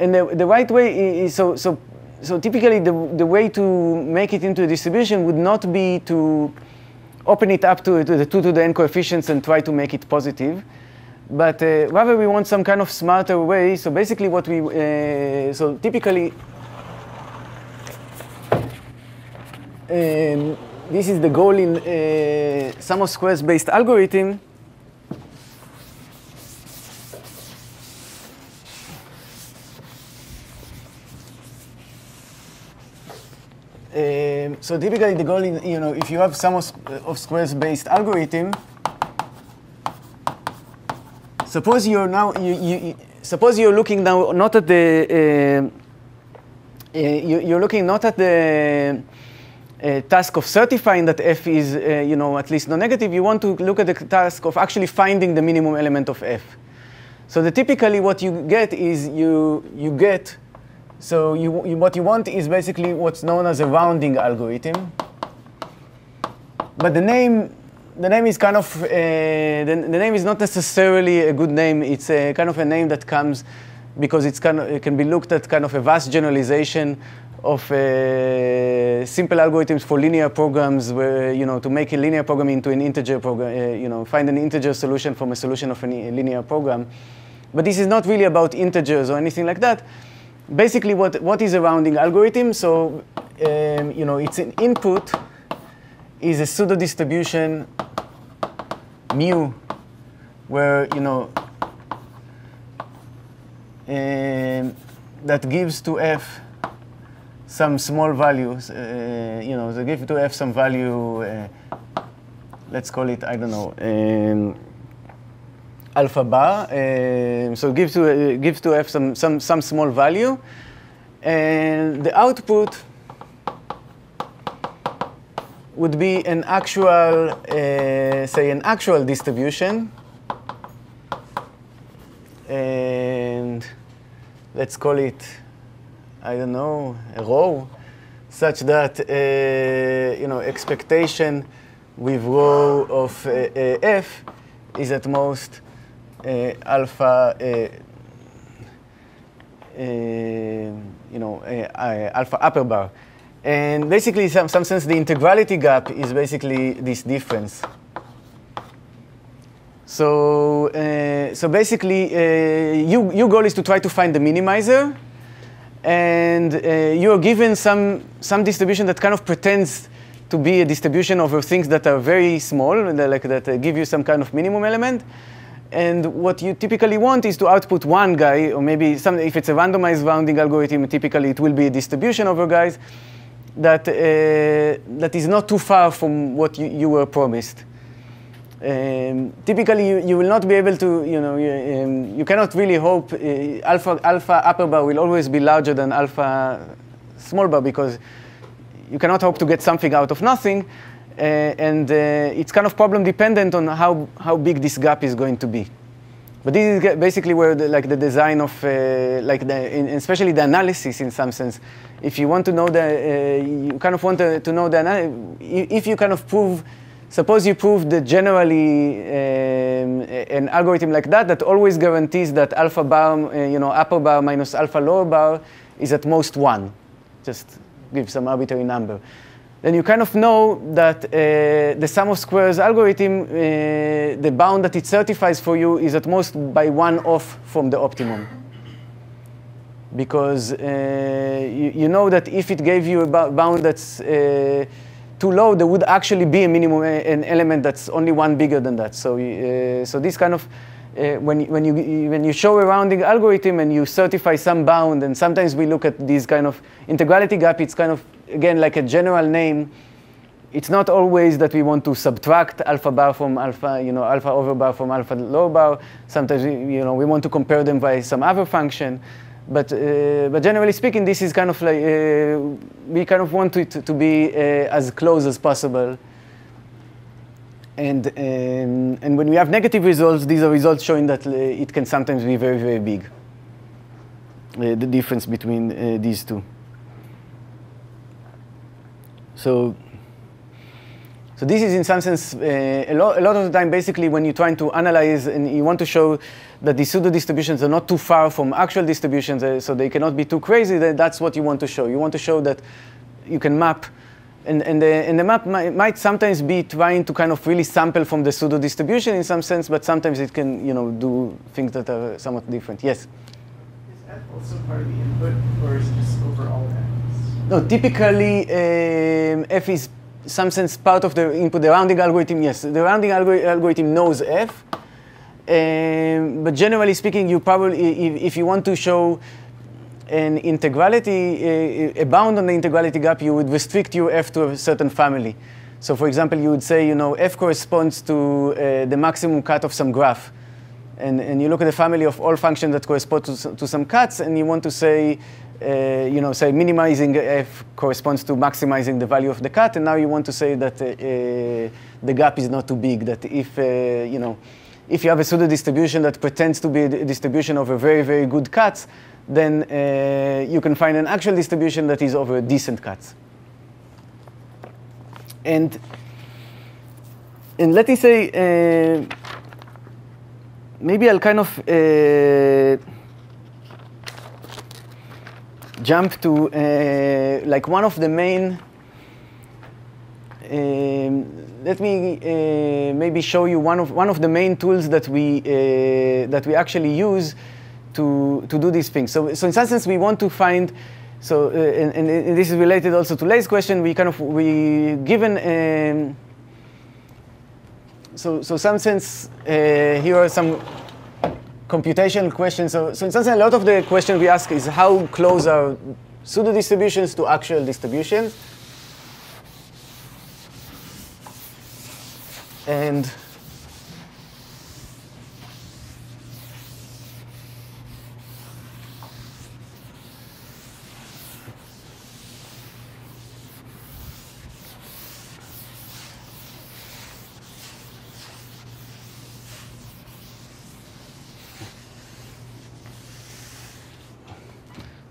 and the, the right way is so so so typically the the way to make it into a distribution would not be to open it up to, to the two to the n coefficients and try to make it positive. But uh, rather, we want some kind of smarter way. So basically, what we uh, so typically um, this is the goal in uh, sum of squares based algorithm. Um, so typically, the goal in you know if you have sum of, of squares based algorithm suppose you're now you, you, suppose you're looking now not at the uh, uh, you, are looking not at the uh, task of certifying that f is uh, you know at least non-negative. You want to look at the task of actually finding the minimum element of f. So the typically what you get is you you get so you, you what you want is basically what's known as a rounding algorithm. But the name the name is kind of, uh, the, the, name is not necessarily a good name. It's a kind of a name that comes because it's kind of, it can be looked at kind of a vast generalization of uh, simple algorithms for linear programs where, you know, to make a linear program into an integer program, uh, you know, find an integer solution from a solution of a linear program. But this is not really about integers or anything like that. Basically, what, what is a rounding algorithm? So, um, you know, it's an input is a pseudo distribution mu where you know um, that gives to f some small values, uh, you know, they give to f some value, uh, let's call it, I don't know, um, alpha bar. Um, so gives to, uh, gives to f some, some, some small value. And the output would be an actual, uh, say, an actual distribution. And let's call it, I don't know, rho, such that, uh, you know, expectation with rho of uh, uh f is at most uh, alpha, uh, you know, alpha upper bar. And basically, some, some sense, the integrality gap is basically this difference. So, uh, so basically, uh, you, your goal is to try to find the minimizer. And uh, you are given some, some distribution that kind of pretends to be a distribution over things that are very small, like, that uh, give you some kind of minimum element. And what you typically want is to output one guy, or maybe some, if it's a randomized rounding algorithm, typically it will be a distribution over guys that, uh, that is not too far from what you, you were promised. Um, typically, you, you will not be able to, you know, you, um, you cannot really hope uh, alpha, alpha upper bar will always be larger than alpha small bar because you cannot hope to get something out of nothing. Uh, and uh, it's kind of problem dependent on how, how big this gap is going to be. But this is basically where the, like the design of, uh, like the, in, especially the analysis in some sense. If you want to know the, uh, you kind of want to, to know the, if you kind of prove, suppose you prove that generally um, an algorithm like that, that always guarantees that alpha bar, uh, you know, upper bar minus alpha lower bar is at most one. just give some arbitrary number. Then you kind of know that uh, the sum of squares algorithm, uh, the bound that it certifies for you is at most by one off from the optimum. Because uh, you, you, know that if it gave you a bound that's uh, too low, there would actually be a minimum, an element that's only one bigger than that. So, uh, so this kind of uh, when, when, you, when you show a rounding algorithm and you certify some bound, and sometimes we look at these kind of integrality gap, it's kind of, again, like a general name. It's not always that we want to subtract alpha bar from alpha, you know, alpha over bar from alpha low bar. Sometimes, you know, we want to compare them by some other function. But, uh, but generally speaking, this is kind of like, uh, we kind of want it to, be uh, as close as possible and, um, and when we have negative results, these are results showing that uh, it can sometimes be very, very big, uh, the difference between these two. So, so this is in some sense, uh, a, lot, a lot of the time, basically, when you're trying to analyze and you want to show that the pseudo distributions are not too far from actual distributions, uh, so they cannot be too crazy, that's what you want to show. You want to show that you can map and, and, the, and the map might, might, sometimes be trying to kind of really sample from the pseudo distribution in some sense, but sometimes it can, you know, do things that are somewhat different. Yes? Is f also part of the input, or is it just over all x? No, typically um, f is some sense part of the input. The rounding algorithm, yes, the rounding algori algorithm knows f. Um, but generally speaking, you probably, if, if you want to show an integrality, a bound on the integrality gap, you would restrict your f to a certain family. So for example, you would say, you know, f corresponds to uh, the maximum cut of some graph. And, and you look at the family of all functions that correspond to, to some cuts, and you want to say, uh, you know, say minimizing f corresponds to maximizing the value of the cut, and now you want to say that uh, uh the gap is not too big, that if, uh, you know, if you have a pseudo distribution that pretends to be a distribution of a very, very good cuts, then uh, you can find an actual distribution that is over decent cuts. And, and let me say, uh, maybe I'll kind of uh, jump to uh, like one of the main, um, let me uh, maybe show you one of, one of the main tools that we, uh, that we actually use to, to do these things. So, so in some sense, we want to find, so, uh, and, and, this is related also to Leigh's question, we kind of, we given, um, so, so some sense, uh, here are some computational questions. So, so in some sense, a lot of the question we ask is how close are pseudo distributions to actual distributions? And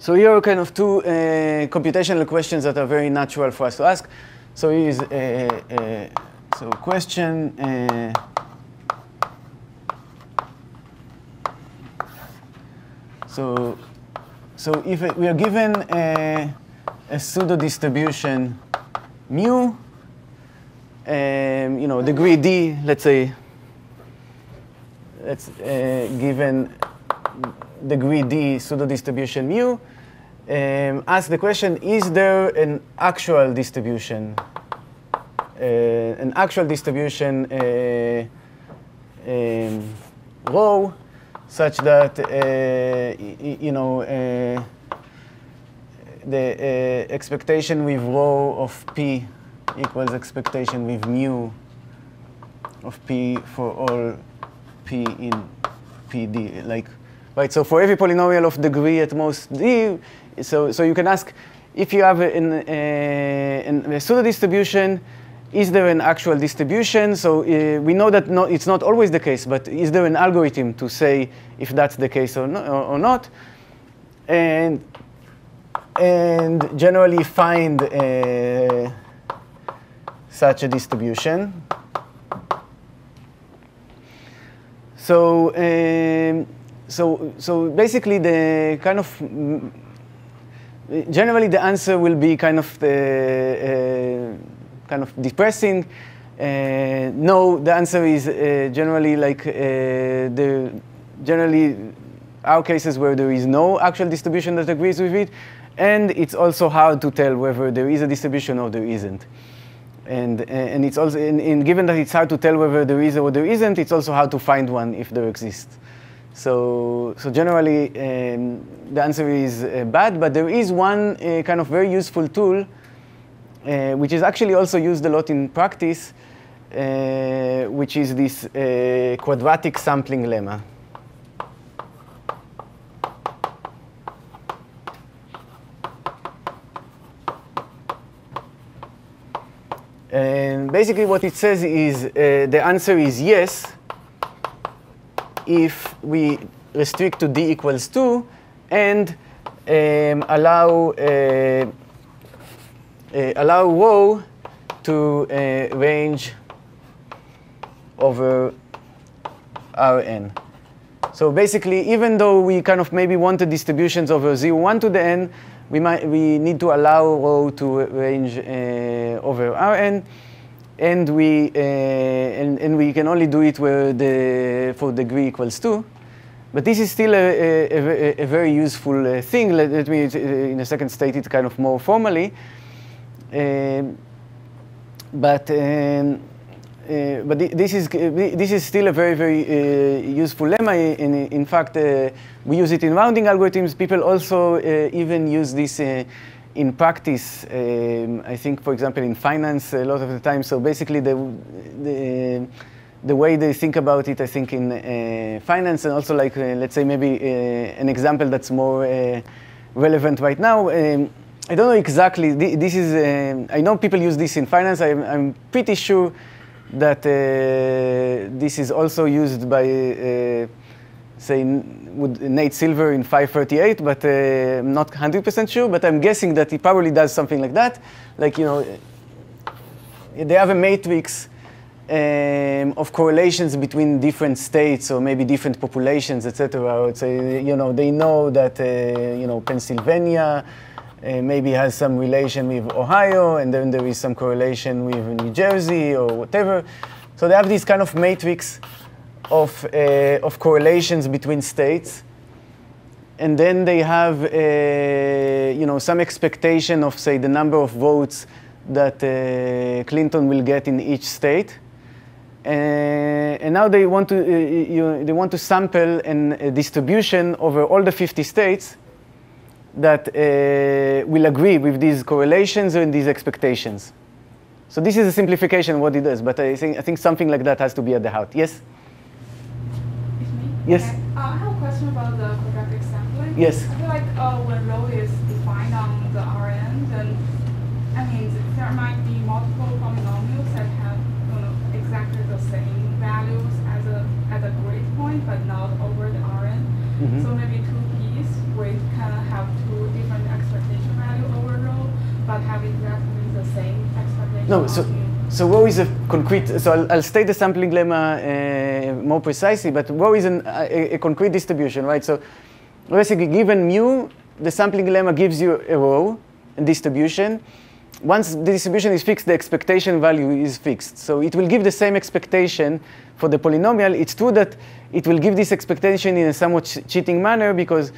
So here are kind of two uh, computational questions that are very natural for us to ask. So here is a, a so question. Uh, so, so if we are given a, a pseudo distribution mu, um, you know, degree d, let's say, let's uh, given degree d pseudo distribution mu, um, ask the question, is there an actual distribution, an actual distribution uh, um, rho such that, uh, you know, uh, the uh, expectation with rho of p equals expectation with mu of p for all p in pd, like, right? So for every polynomial of degree at most d, so, so you can ask, if you have an, a pseudo distribution, is there an actual distribution? So uh, we know that no, it's not always the case, but is there an algorithm to say if that's the case or, no, or, not? And, and generally find uh, such a distribution. So, um, so, so basically the kind of generally the answer will be kind of the, uh, kind of depressing. Uh, no, the answer is uh, generally like the generally our cases where there is no actual distribution that agrees with it, and it's also hard to tell whether there is a distribution or there isn't. And, and it's also, and, and given that it's hard to tell whether there is or there isn't, it's also hard to find one if there exists. So, so generally, um, the answer is uh, bad, but there is one uh, kind of very useful tool, uh, which is actually also used a lot in practice, uh, which is this uh, quadratic sampling lemma. And basically what it says is uh, the answer is yes if we restrict to d equals 2 and um, allow, uh, allow rho to uh, range over Rn. So basically, even though we kind of maybe wanted distributions over 0, 1 to the n, we, might, we need to allow rho to range uh, over Rn. And we, uh, and, and we can only do it where the, for degree equals 2. But this is still a, a, a, a very useful uh, thing. Let, let, me, uh, in a second, state it kind of more formally. Um, but um, uh, but this is this is still a very very uh, useful lemma. In in fact, uh, we use it in rounding algorithms. People also even use this in practice. Um, I think, for example, in finance, a lot of the time. So basically, the the the way they think about it, I think, in uh, finance, and also like, uh, let's say, maybe uh, an example that's more relevant right now. Um, I don't know exactly. This is. Um, I know people use this in finance. I'm, I'm pretty sure that uh, this is also used by, uh, say, Nate Silver in 538, but uh, I'm not 100% sure, but I'm guessing that he probably does something like that. Like, you know, they have a matrix um, of correlations between different states or maybe different populations, etc. I would say, you know, they know that, uh, you know, Pennsylvania uh, maybe has some relation with Ohio, and then there is some correlation with New Jersey or whatever. So they have this kind of matrix of, uh, of correlations between states. And then they have, uh, you know, some expectation of, say, the number of votes that uh, Clinton will get in each state. Uh, and now they want to, uh, you, they want to sample a distribution over all the 50 states that uh, will agree with these correlations and these expectations. So this is a simplification of what it does, but I think, I think something like that has to be at the heart. Yes? Yes? Okay. Uh, I have a question about the quadratic sampling. Yes. I feel like uh, when rho is defined on the Rn, then, I mean, there might be multiple polynomials that have you know, exactly the same values as a, at a grid point, but not over the Rn. Mm -hmm. So maybe two P's with kind of have two different expectation value over rho, but have exactly the same expectation No, so, so rho is a concrete, so I'll, I'll state the sampling lemma uh, more precisely, but rho is an, a, a, concrete distribution, right? So basically given mu, the sampling lemma gives you a rho, a distribution. Once the distribution is fixed, the expectation value is fixed. So it will give the same expectation for the polynomial. It's true that it will give this expectation in a somewhat ch cheating manner because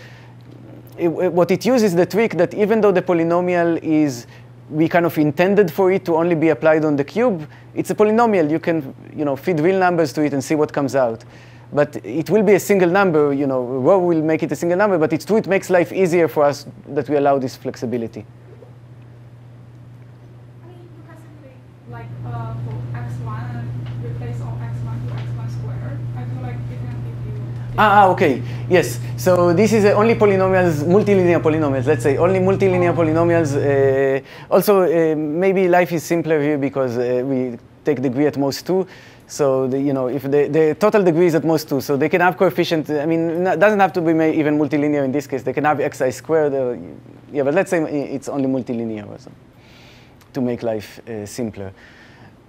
it, what it uses the trick that even though the polynomial is we kind of intended for it to only be applied on the cube, it's a polynomial. You can you know, feed real numbers to it and see what comes out. But it will be a single number, you know, rho will make it a single number, but it's true it makes life easier for us that we allow this flexibility. I mean, you can simply, like, uh, for x1, replace all x1 to x1 squared. I feel like it can give you... Ah, okay. Yes. So this is uh, only polynomials, multilinear polynomials. Let's say only multilinear oh. polynomials. Uh, also, uh, maybe life is simpler here because uh, we take degree at most two. So the, you know, if the, the total degree is at most two, so they can have coefficient. I mean, it doesn't have to be even multilinear in this case. They can have xi squared. Or, yeah, but let's say it's only multilinear or so, to make life uh, simpler.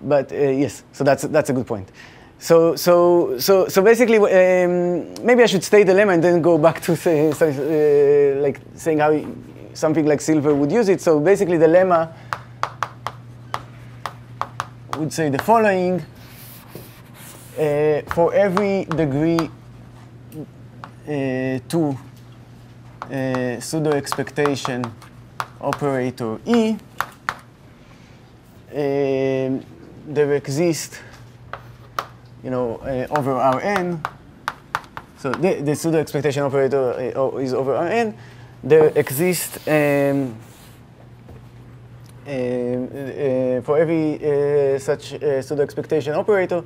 But uh, yes, so that's that's a good point. So, so, so, so basically, um, maybe I should state the lemma and then go back to [LAUGHS] say, uh, like saying how something like Silver would use it. So basically the lemma would say the following. Uh, for every degree uh, 2 uh, pseudo expectation operator E, um, there exist, you know, uh, over Rn. So the, the pseudo expectation operator uh, is over Rn. There exist um, uh, for every uh, such uh, pseudo expectation operator,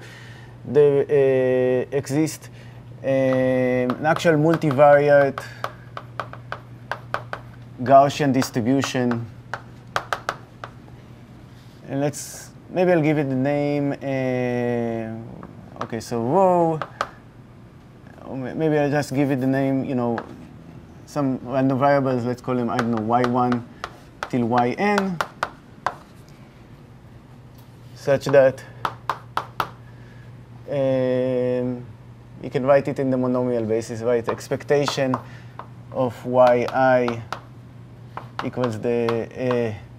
there uh, exists um, an actual multivariate Gaussian distribution. And let's, maybe I'll give it the name, okay, so rho, maybe I'll just give it the name, you know, some random variables, let's call them, I don't know, y1 till yn, such that um, you can write it in the monomial basis, right? Expectation of yi equals the, uh,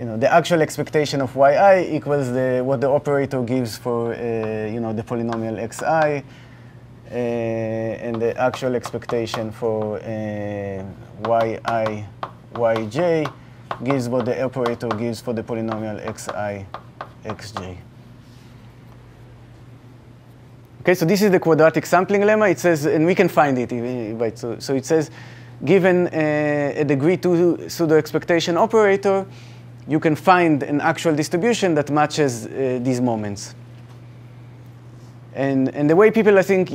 you know, the actual expectation of yi equals the, what the operator gives for, uh, you know, the polynomial xi, uh, and the actual expectation for uh, yi yj gives what the operator gives for the polynomial xi xj. Okay, so this is the quadratic sampling lemma. It says, and we can find it, right? So, so it says, given a, a degree two pseudo expectation operator, you can find an actual distribution that matches uh, these moments. And, and the way people, I think,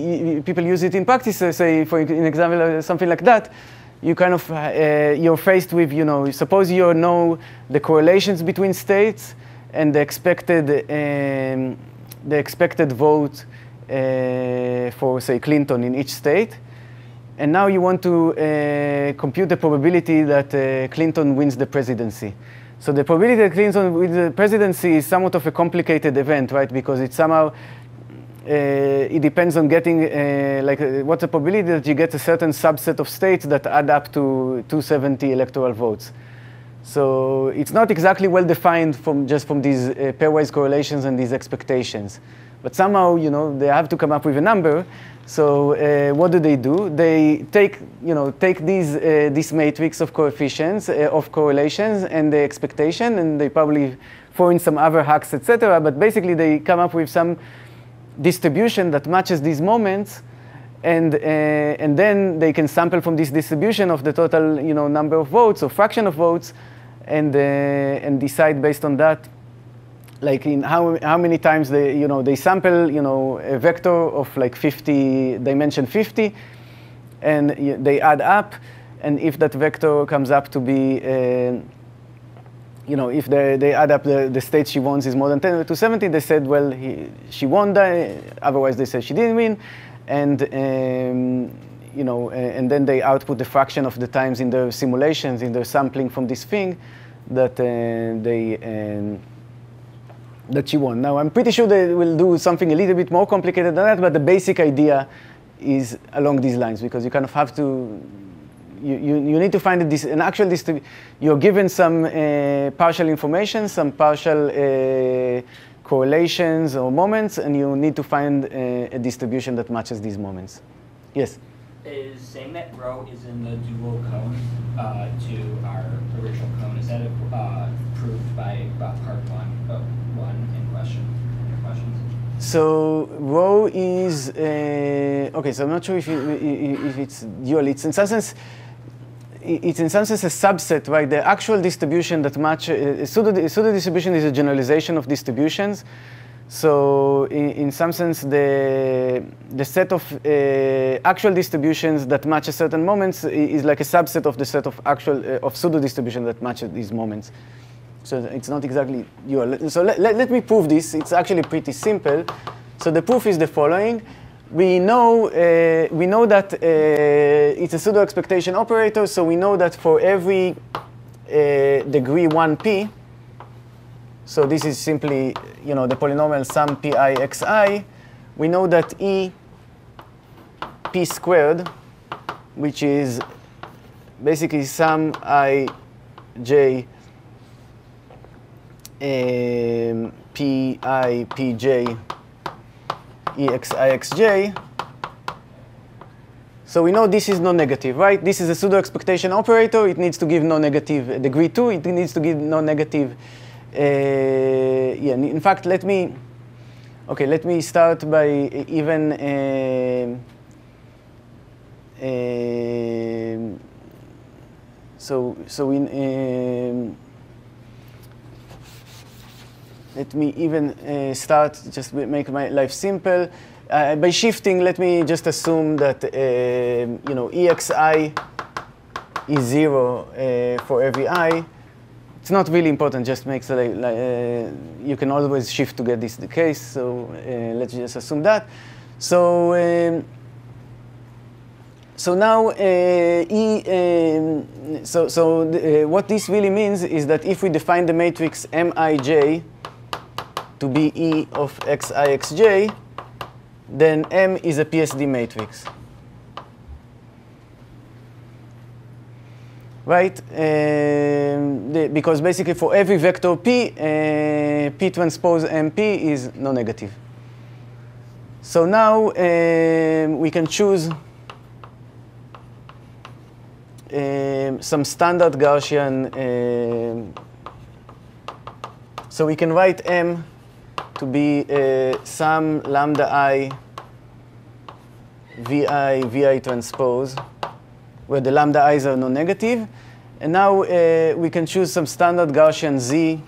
people use it in practice, uh, say, for an example, uh, something like that, you kind of, uh, you're faced with, you know, suppose you know the correlations between states and the expected, um, the expected vote for, say, Clinton in each state. And now you want to compute the probability that Clinton wins the presidency. So the probability that Clinton wins the presidency is somewhat of a complicated event, right? Because it somehow, uh, it depends on getting, uh, like, uh, what's the probability that you get a certain subset of states that add up to 270 electoral votes. So it's not exactly well defined from just from these uh, pairwise correlations and these expectations. But somehow, you know, they have to come up with a number. So uh, what do they do? They take, you know, take these, uh, this matrix of coefficients, uh, of correlations, and the expectation, and they probably throw in some other hacks, etc. But basically, they come up with some distribution that matches these moments, and, uh, and then they can sample from this distribution of the total, you know, number of votes or fraction of votes, and, uh, and decide based on that like in how, how many times they, you know, they sample, you know, a vector of like 50, dimension 50, and they add up, and if that vector comes up to be, uh, you know, if they, they add up the, the state she wants is more than 10 to 70, they said, well, he, she won that, otherwise they said she didn't win, and, um, you know, and then they output the fraction of the times in their simulations, in their sampling from this thing, that uh, they, um, that she won. Now, I'm pretty sure they will do something a little bit more complicated than that, but the basic idea is along these lines because you kind of have to, you, you, you need to find a an actual distribution. You're given some uh, partial information, some partial uh, correlations or moments, and you need to find a, a distribution that matches these moments. Yes? Is saying that rho is in the dual cone uh, to our original cone, is that uh, proved by part one? Oh question? So rho is uh, okay. So I'm not sure if, it, if it's dual. It's in some sense. It's in some sense a subset, right? The actual distribution that match uh, pseudo, pseudo distribution is a generalization of distributions. So in, in some sense, the the set of uh, actual distributions that match a certain moments is like a subset of the set of actual uh, of pseudo distribution that matches these moments. So it's not exactly your. So let, let, let, me prove this. It's actually pretty simple. So the proof is the following. We know, uh, we know that uh, it's a pseudo expectation operator. So we know that for every uh, degree 1p, so this is simply you know, the polynomial sum pi xi, we know that e p squared, which is basically sum i j um, p i p j e x i x j. So we know this is non-negative, right? This is a pseudo expectation operator. It needs to give non-negative degree two. It needs to give non-negative. Uh, yeah. In fact, let me. Okay, let me start by even. Uh, uh, so so in. Let me even uh, start, just make my life simple. Uh, by shifting, let me just assume that uh, you know exi is zero uh, for every i. It's not really important. Just makes like, like uh, you can always shift to get this the case. So uh, let's just assume that. So. Um, so now, e, um, so, so the, what this really means is that if we define the matrix Mij to be E of xixj, then M is a PSD matrix. Right? Um, the, because basically for every vector P, uh, P transpose MP is non-negative. So now um, we can choose um, some standard Gaussian. Um, so we can write M to be uh, some lambda i vi vi transpose, where the lambda i's are non-negative. And now uh, we can choose some standard Gaussian z,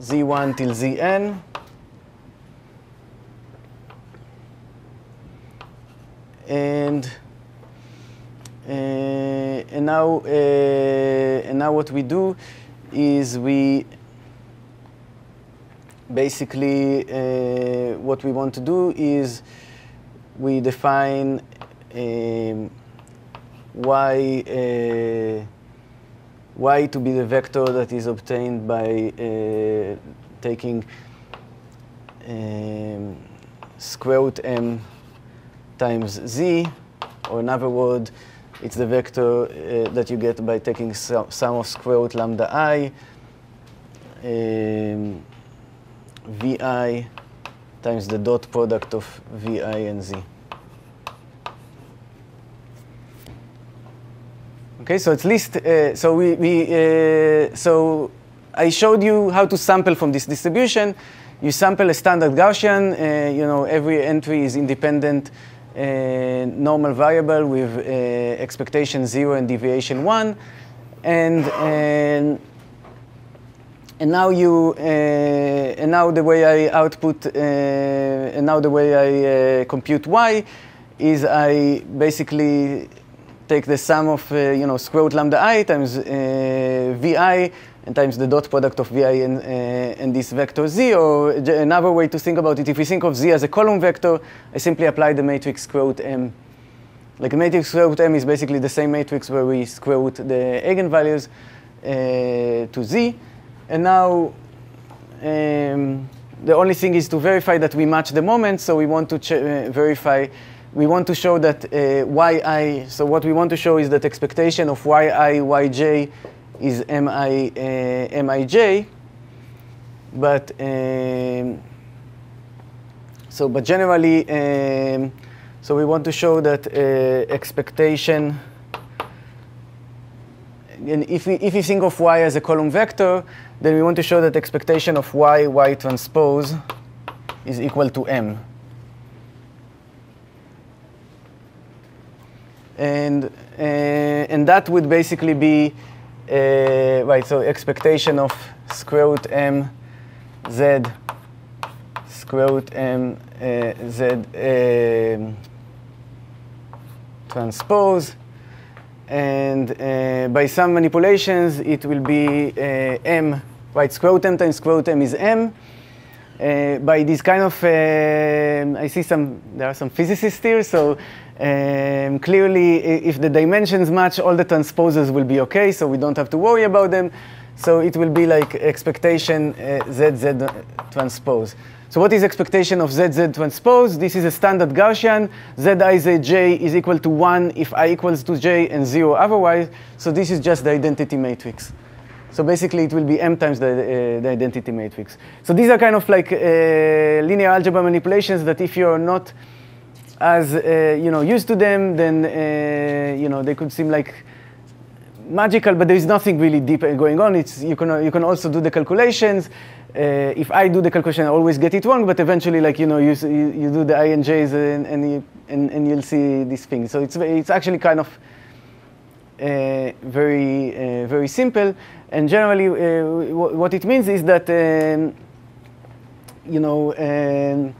z1 till zn. And uh, and now uh, and now what we do is we basically uh, what we want to do is we define um, y, uh, y to be the vector that is obtained by uh, taking um, square root m times z, or in other words, it's the vector uh, that you get by taking sum of square root lambda i. Um, vi times the dot product of vi and z. Okay, so at least, uh, so we, we uh, so I showed you how to sample from this distribution. You sample a standard Gaussian, uh, you know, every entry is independent uh, normal variable with uh, expectation zero and deviation one. And, and and now you, uh, and now the way I output, uh, and now the way I uh, compute y is I basically take the sum of, uh, you know, square root lambda i times uh, vi and times the dot product of vi and, uh, and this vector z. Or another way to think about it, if we think of z as a column vector, I simply apply the matrix square root m. Like a matrix square root m is basically the same matrix where we square root the eigenvalues to z. And now um, the only thing is to verify that we match the moment. So we want to uh, verify, we want to show that uh, yi, so what we want to show is that expectation of yi, yj is mi, uh, mij. But, um, so, but generally, um, so we want to show that uh, expectation, and if we, if we think of y as a column vector, then we want to show that expectation of y, y transpose is equal to m. And, uh, and that would basically be, uh, right, so expectation of square root m z square root m uh, z transpose and uh, by some manipulations, it will be uh, m, right? M times square m is m. Uh, by this kind of, I see some, there are some physicists here, so um, clearly if the dimensions match, all the transposers will be okay, so we don't have to worry about them. So it will be like expectation uh, ZZ transpose. So what is expectation of ZZ transpose? This is a standard Gaussian. Zij is equal to 1 if I equals to j and 0 otherwise. So this is just the identity matrix. So basically, it will be m times the, uh, the identity matrix. So these are kind of like uh, linear algebra manipulations that if you're not as uh, you know used to them, then uh, you know they could seem like magical, but there is nothing really deep going on. It's you can you can also do the calculations. Uh, if I do the calculation, I always get it wrong, but eventually, like you know, you you, do the INJs and and, you, and and you'll see these things. So it's it's actually kind of uh, very uh, very simple. And generally, uh, what it means is that um, you know. Um,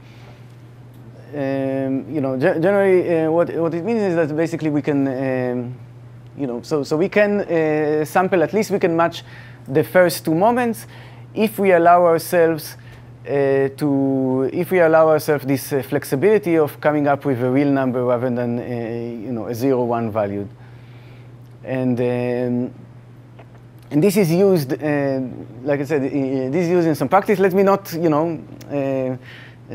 um, you know, ge generally, what what it means is that basically we can, um, you know, so so we can sample at least we can match the first two moments if we allow ourselves uh, to, if we allow ourselves this uh, flexibility of coming up with a real number rather than, uh, you know, a zero one valued. And, um, and this is used, uh, like I said, this is used in some practice. Let me not, you know, uh,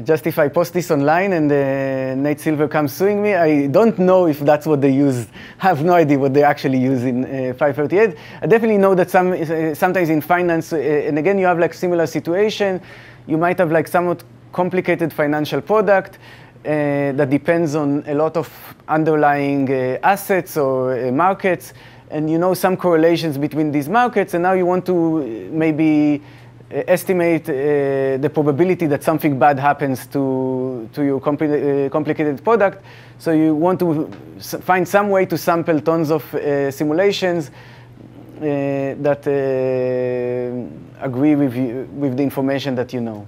just if I post this online and uh, Nate Silver comes suing me, I don't know if that's what they use. I [LAUGHS] have no idea what they actually use in uh, 538. I definitely know that some, uh, sometimes in finance, uh, and again, you have like similar situation. You might have like somewhat complicated financial product uh, that depends on a lot of underlying uh, assets or markets. And you know some correlations between these markets, and now you want to maybe estimate uh, the probability that something bad happens to, to your compli uh, complicated product. So you want to find some way to sample tons of simulations that agree with, you, with the information that you know.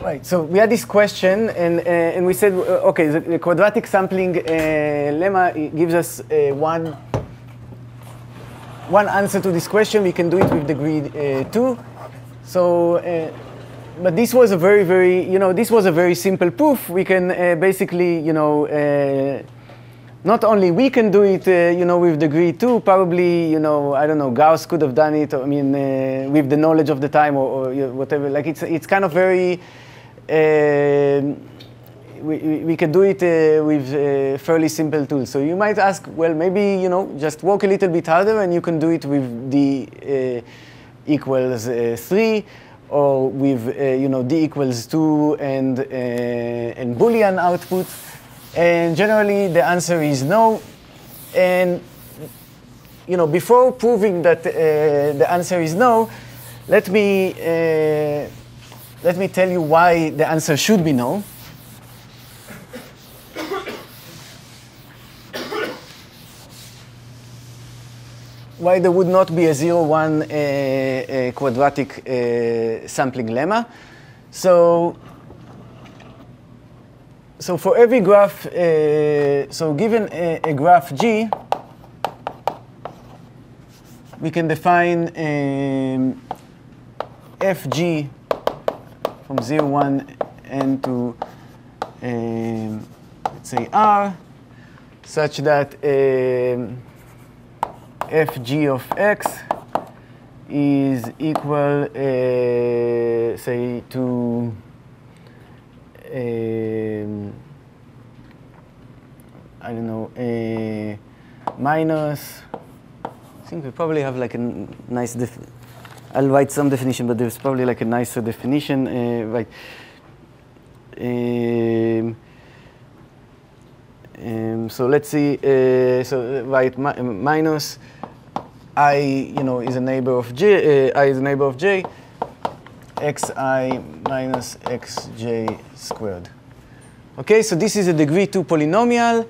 Right, so we had this question, and, uh, and we said, uh, okay, the, the, quadratic sampling uh, lemma gives us one one answer to this question. We can do it with degree uh, two. So, uh, but this was a very, very, you know, this was a very simple proof. We can uh, basically, you know, uh, not only we can do it, uh, you know, with degree two, probably, you know, I don't know, Gauss could have done it, I mean, uh, with the knowledge of the time or, or whatever. Like, it's, it's kind of very, we, we can do it uh, with uh, fairly simple tools. So you might ask, well, maybe, you know, just work a little bit harder and you can do it with d uh, equals uh, 3 or with, uh, you know, d equals 2 and, and Boolean output. And generally, the answer is no. And, you know, before proving that the answer is no, let me, let me tell you why the answer should be no. Why there would not be a zero-one uh, uh, quadratic uh, sampling lemma. So, so for every graph, uh, so given a, a, graph G, we can define um, fg from 0, 1, n to, um, let's say, r, such that um, fg of x is equal, uh, say, to um, I don't know, a minus, I think we probably have like a nice, Def I'll write some definition, but there's probably like a nicer definition, uh, right? Um, um, so let's see, uh, so write mi minus i, you know, is a neighbor of j, uh, i is a neighbor of j, xi minus xj squared. Okay, so this is a degree 2 polynomial,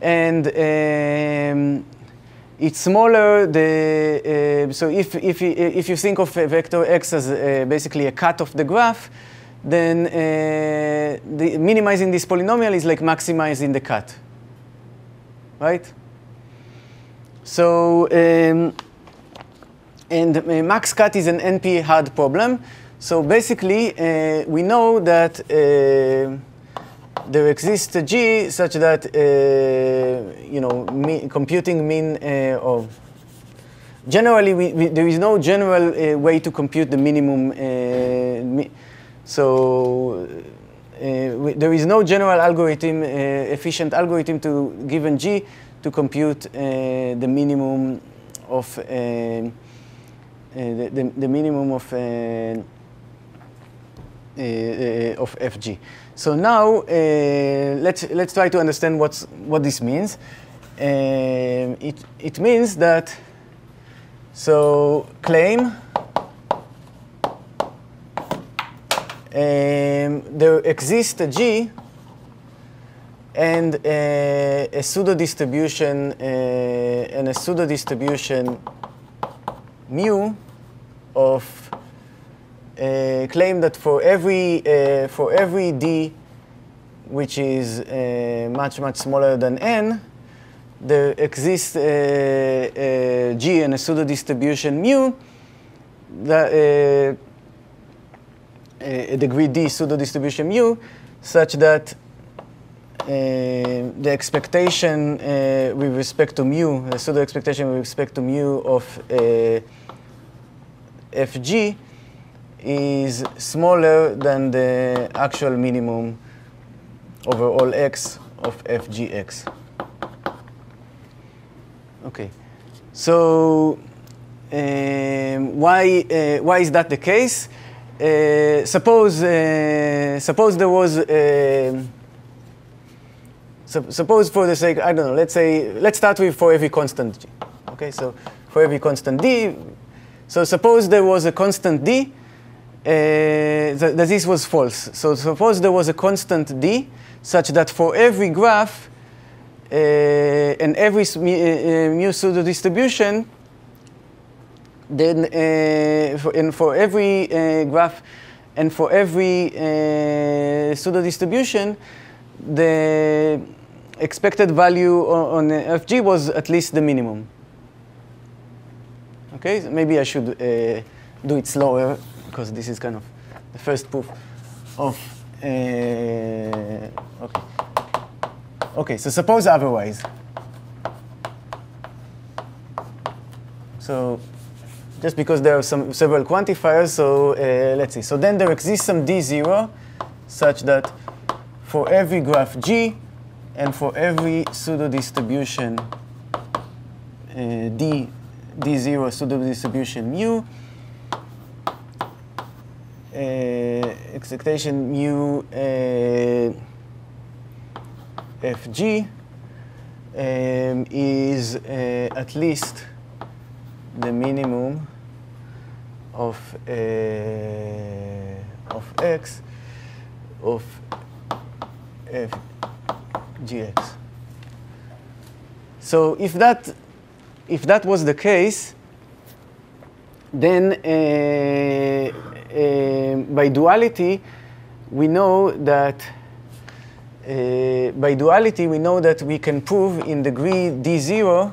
and um, it's smaller. The, uh, so if, if, if you think of a vector x as uh, basically a cut of the graph, then uh, the, minimizing this polynomial is like maximizing the cut, right? So um, and uh, max cut is an NP hard problem. So basically, uh, we know that uh, there exists a G such that, uh, you know, computing mean uh, of, generally, we, we, there is no general uh, way to compute the minimum. Mi so Uh, we, there is no general algorithm, uh, efficient algorithm to given g to compute uh, the minimum of uh, uh the, the, the, minimum of uh, of fg. So now let's let's try to understand what's what this means. it it means that so claim um, there exists a G and a, a pseudo distribution uh, and a pseudo distribution mu of uh, claim that for every uh, for every d which is uh, much much smaller than n there exists a, a g and a pseudo distribution mu that a degree d pseudo distribution mu such that uh, the expectation uh, with respect to mu, the pseudo expectation with respect to mu of uh, fg is smaller than the actual minimum over all x of fgx. Okay, so um, why, uh, why is that the case? Uh, suppose, uh, suppose there was, uh, su suppose for the sake, I don't know, let's say, let's start with for every constant g. Okay, so for every constant d, so suppose there was a constant d, uh, that, that this was false. So suppose there was a constant d such that for every graph uh, and every mu pseudo distribution, then uh, for, and for every uh, graph and for every uh, pseudo distribution, the expected value on, on fg was at least the minimum. Okay, so maybe I should do it slower because this is kind of the first proof of. Uh, okay. Okay, so suppose otherwise. So just because there are some several quantifiers. So uh, let's see. So then there exists some d0 such that for every graph G and for every pseudo distribution uh, D, D0 pseudo distribution mu, uh, expectation mu uh, Fg um, is uh, at least the minimum of uh, of x of f gx. So if that if that was the case, then uh, uh, by duality we know that uh, by duality we know that we can prove in degree d0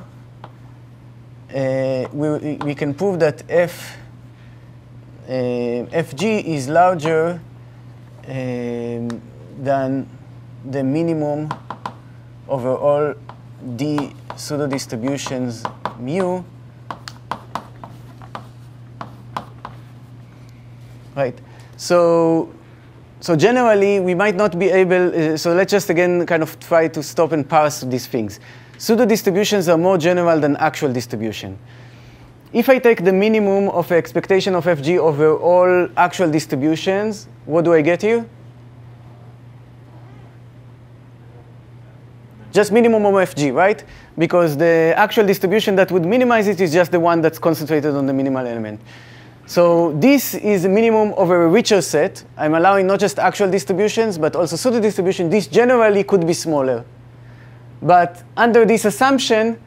uh, we, we can prove that f fg is larger um, than the minimum over all d pseudo distributions mu. Right. So, so generally, we might not be able. Uh, so let's just again kind of try to stop and parse these things. Pseudo distributions are more general than actual distribution. If I take the minimum of expectation of fg over all actual distributions, what do I get here? Just minimum of fg, right? Because the actual distribution that would minimize it is just the one that's concentrated on the minimal element. So this is a minimum over a richer set. I'm allowing not just actual distributions, but also pseudo distribution. This generally could be smaller. But under this assumption,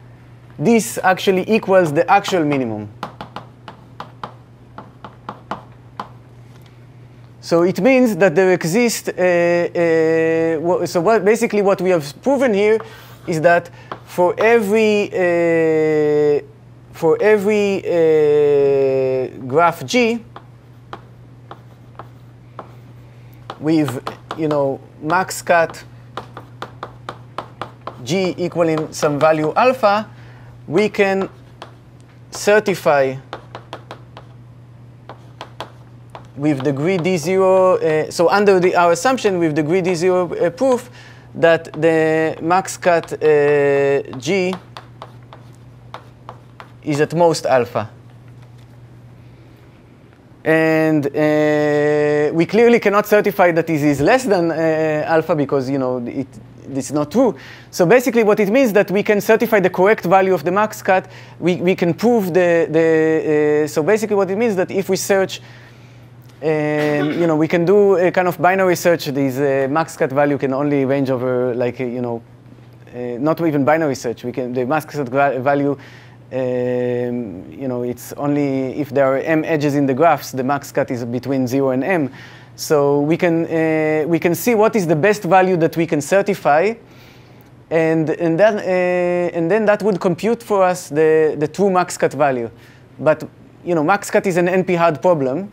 this actually equals the actual minimum. So it means that there exists, a, a, so what, basically what we have proven here is that for every, uh, for every uh, graph G, with, you know, max cut G equaling some value alpha, we can certify with degree D0, uh, so under the, our assumption with degree D0 uh, proof that the max cut uh, G is at most alpha. And uh, we clearly cannot certify that this is less than uh, alpha because you know it, it's not true. So basically what it means that we can certify the correct value of the max cut. We, we can prove the, the uh, so basically what it means that if we search um, you know, we can do a kind of binary search. This uh, max cut value can only range over like, uh, you know, uh, not even binary search. We can, the max cut value, um, you know, it's only if there are m edges in the graphs, the max cut is between zero and m. So we can, uh, we can see what is the best value that we can certify. And, and, then, uh, and then that would compute for us the, the true max cut value. But, you know, max cut is an NP-hard problem.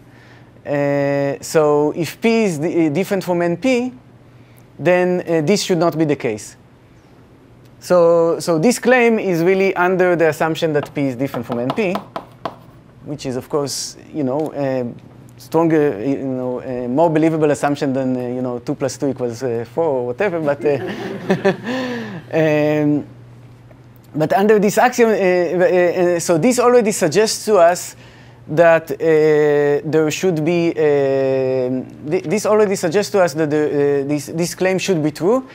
Uh, so if P is uh, different from NP, then uh, this should not be the case. So, so this claim is really under the assumption that P is different from NP, which is, of course, you know, a stronger, you know, more believable assumption than, uh, you know, 2 plus 2 equals uh, 4 or whatever. But, [LAUGHS] um, but under this axiom, so this already suggests to us that uh, there should be, uh, th this already suggests to us that the, uh, this, this claim should be true.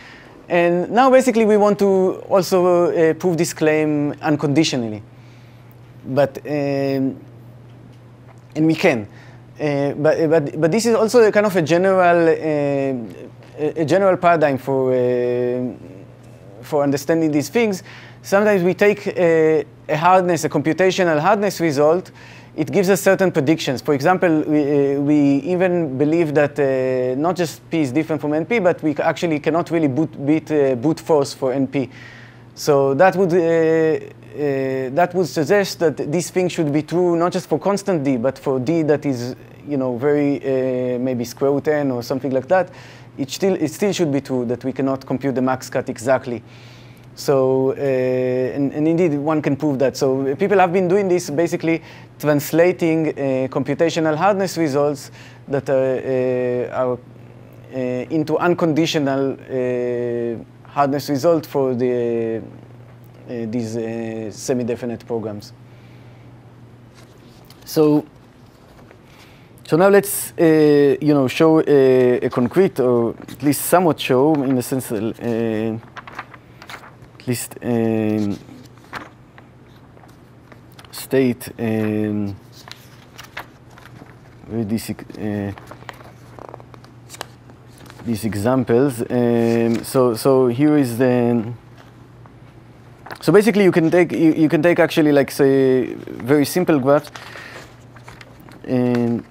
And now basically we want to also uh, prove this claim unconditionally. But, um, and we can. Uh, but, but, but this is also a kind of a general, uh, a general paradigm for, for understanding these things. Sometimes we take a, a hardness, a computational hardness result, it gives us certain predictions. For example, we, uh, we even believe that uh, not just P is different from NP, but we actually cannot really boot, beat uh, brute force for NP. So that would, uh, that would suggest that this thing should be true not just for constant D, but for D that is you know, very uh, maybe square root n or something like that. It still, it still should be true that we cannot compute the max cut exactly. So, uh, and, and, indeed, one can prove that. So people have been doing this, basically translating uh, computational hardness results that are, uh, uh, into unconditional hardness result for the, these semi-definite programs. So, so now let's, uh, you know, show a, a, concrete, or at least somewhat show, in the sense, uh, at least um, state um, these, uh, these examples. Um, so, so here is the. So basically, you can take you, you can take actually like say very simple graph. And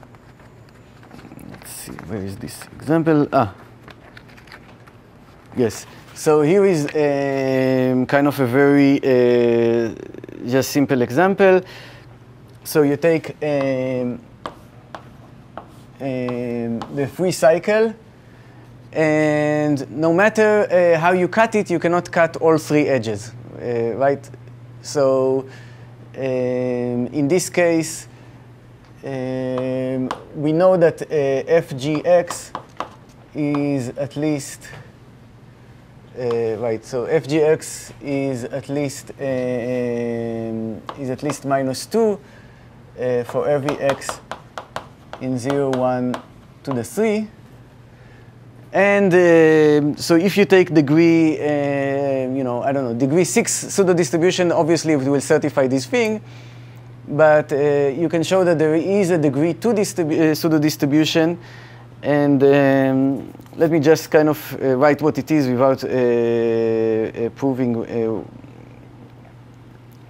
let's see, where is this example? Ah, yes. So here is um, kind of a very uh, just simple example. So you take um, um, the three cycle, and no matter uh, how you cut it, you cannot cut all three edges, uh, right? So um, in this case, um, we know that uh, fgx is at least uh, right, so fgx is at least uh, um, is at least minus two uh, for every x in 0, 1 to the 3. And uh, so if you take degree, uh, you know, I don't know, degree 6 pseudo distribution, obviously it will certify this thing. But uh, you can show that there is a degree 2 distribu pseudo distribution and um, let me just kind of uh, write what it is without uh, uh, proving. Uh,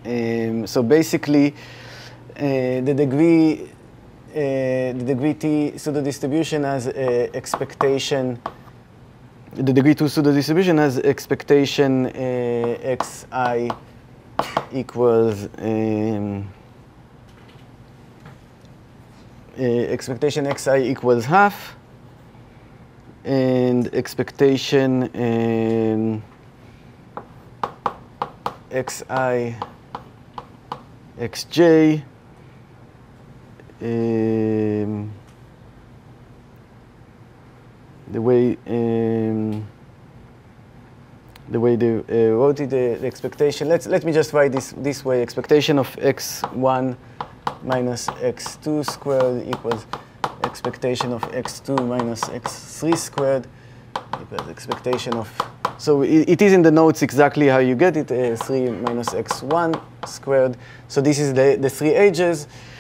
um, so basically, uh, the degree, uh, the degree t pseudo distribution has expectation. The degree two pseudo distribution has expectation xi equals. Um, expectation xi equals half and expectation um, xi xj um, the way um, the way they uh, wrote it, the, the, expectation. Let's let me just write this this way: expectation of x1 minus x2 squared equals expectation of x2 minus x3 squared equals expectation of. So it, it is in the notes exactly how you get it: uh, 3 minus x1 squared. So this is the the three ages uh,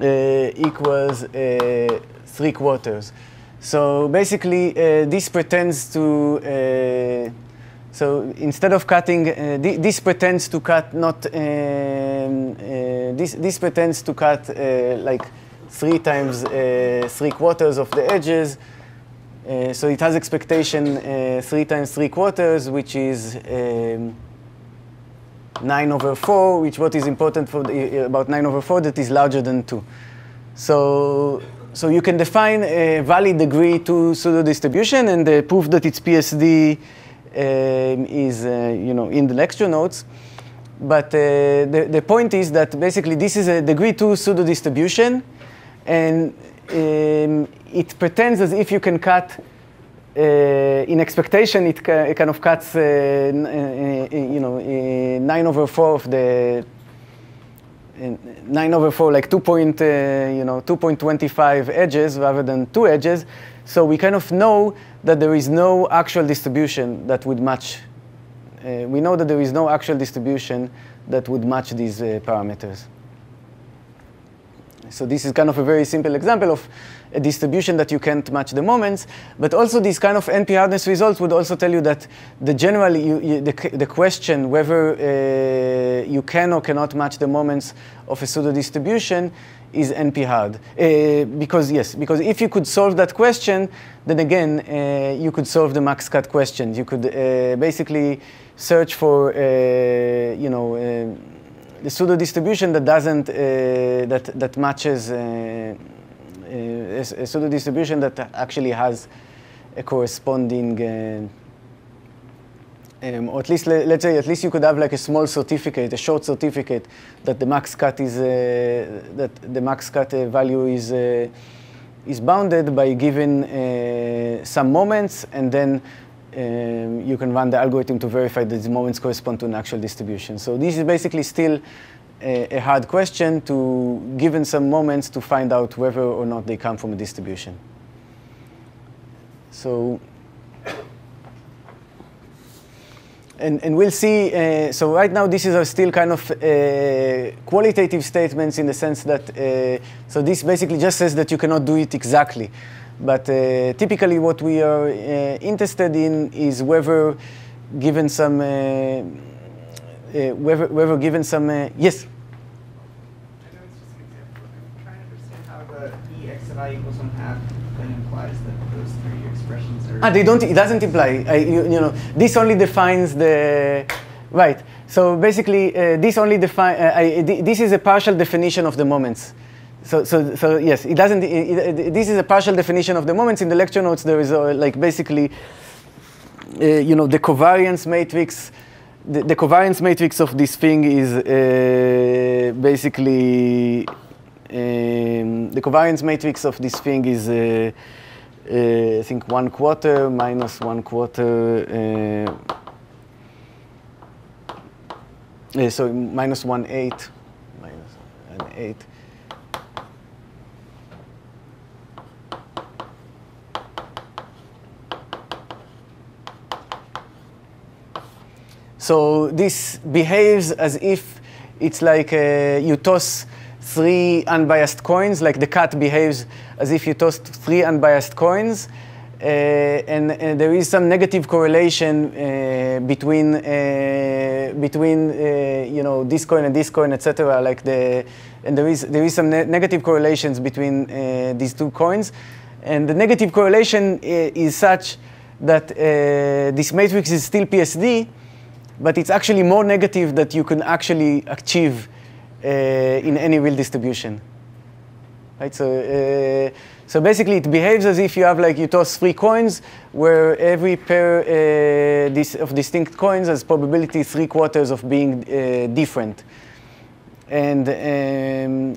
equals uh, three quarters. So basically, uh, this pretends to so instead of cutting, uh, th this pretends to cut not, um, uh, this, this pretends to cut uh, like three times three quarters of the edges. so it has expectation three times three quarters, which is um, 9 over 4, which what is important for the, about 9 over 4 that is larger than 2. So, so you can define a valid degree to pseudo distribution and uh, prove that it's PSD um, is uh, you know in the lecture notes. But uh, the, the point is that basically this is a degree 2 pseudo distribution, and um, it pretends as if you can cut in expectation, it, kind of cuts, uh, uh, you know, 9 over 4 of the 9 over 4, like 2 point, you know, 2.25 edges rather than two edges. So we kind of know that there is no actual distribution that would match. Uh, we know that there is no actual distribution that would match these uh, parameters. So this is kind of a very simple example of a distribution that you can't match the moments. But also these kind of NP hardness results would also tell you that the general, you, you, the, the question whether uh, you can or cannot match the moments of a pseudo distribution is NP hard. Uh, because yes, because if you could solve that question, then again, uh, you could solve the max cut question. You could uh, basically search for, uh, you know, uh, the pseudo distribution that doesn't, uh, that, that matches a, a pseudo distribution that actually has a corresponding um, or at least, let, us say, at least you could have like a small certificate, a short certificate, that the max cut is, uh, that the max cut uh, value is, uh, is bounded by giving uh, some moments, and then um, you can run the algorithm to verify that the moments correspond to an actual distribution. So this is basically still a, a hard question to, given some moments, to find out whether or not they come from a distribution. So and, and we'll see, uh, so right now this is still kind of uh, qualitative statements in the sense that, uh, so this basically just says that you cannot do it exactly. But uh, typically what we are uh, interested in is whether given some, uh, whether, whether given some, yes? I know it's just an example. I'm trying to understand how the x of i equals 1 half then implies that those three expressions are. Ah, they don't. It doesn't imply. I, you, you, know, this only defines the right. So basically, uh, this only define. Uh, this is a partial definition of the moments. So, so, so yes, it doesn't. It, it, this is a partial definition of the moments. In the lecture notes, there is a, like basically, uh, you know, the covariance matrix. The, the, covariance matrix of this thing is uh, basically um, the covariance matrix of this thing is, uh, uh, I think, one quarter minus one quarter. Uh, uh so minus one eight, minus an eight. So this behaves as if it's like uh, you toss three unbiased coins, like the cat behaves as if you tossed three unbiased coins. Uh, and, and, there is some negative correlation uh, between uh, between uh, you know this coin and this coin, etc. Like the and there is there is some ne negative correlations between uh, these two coins, and the negative correlation is such that this matrix is still PSD, but it's actually more negative that you can actually achieve uh, in any real distribution. Right? So, uh, so basically, it behaves as if you have like you toss three coins, where every pair uh, this, of distinct coins has probability three quarters of being different. And, um,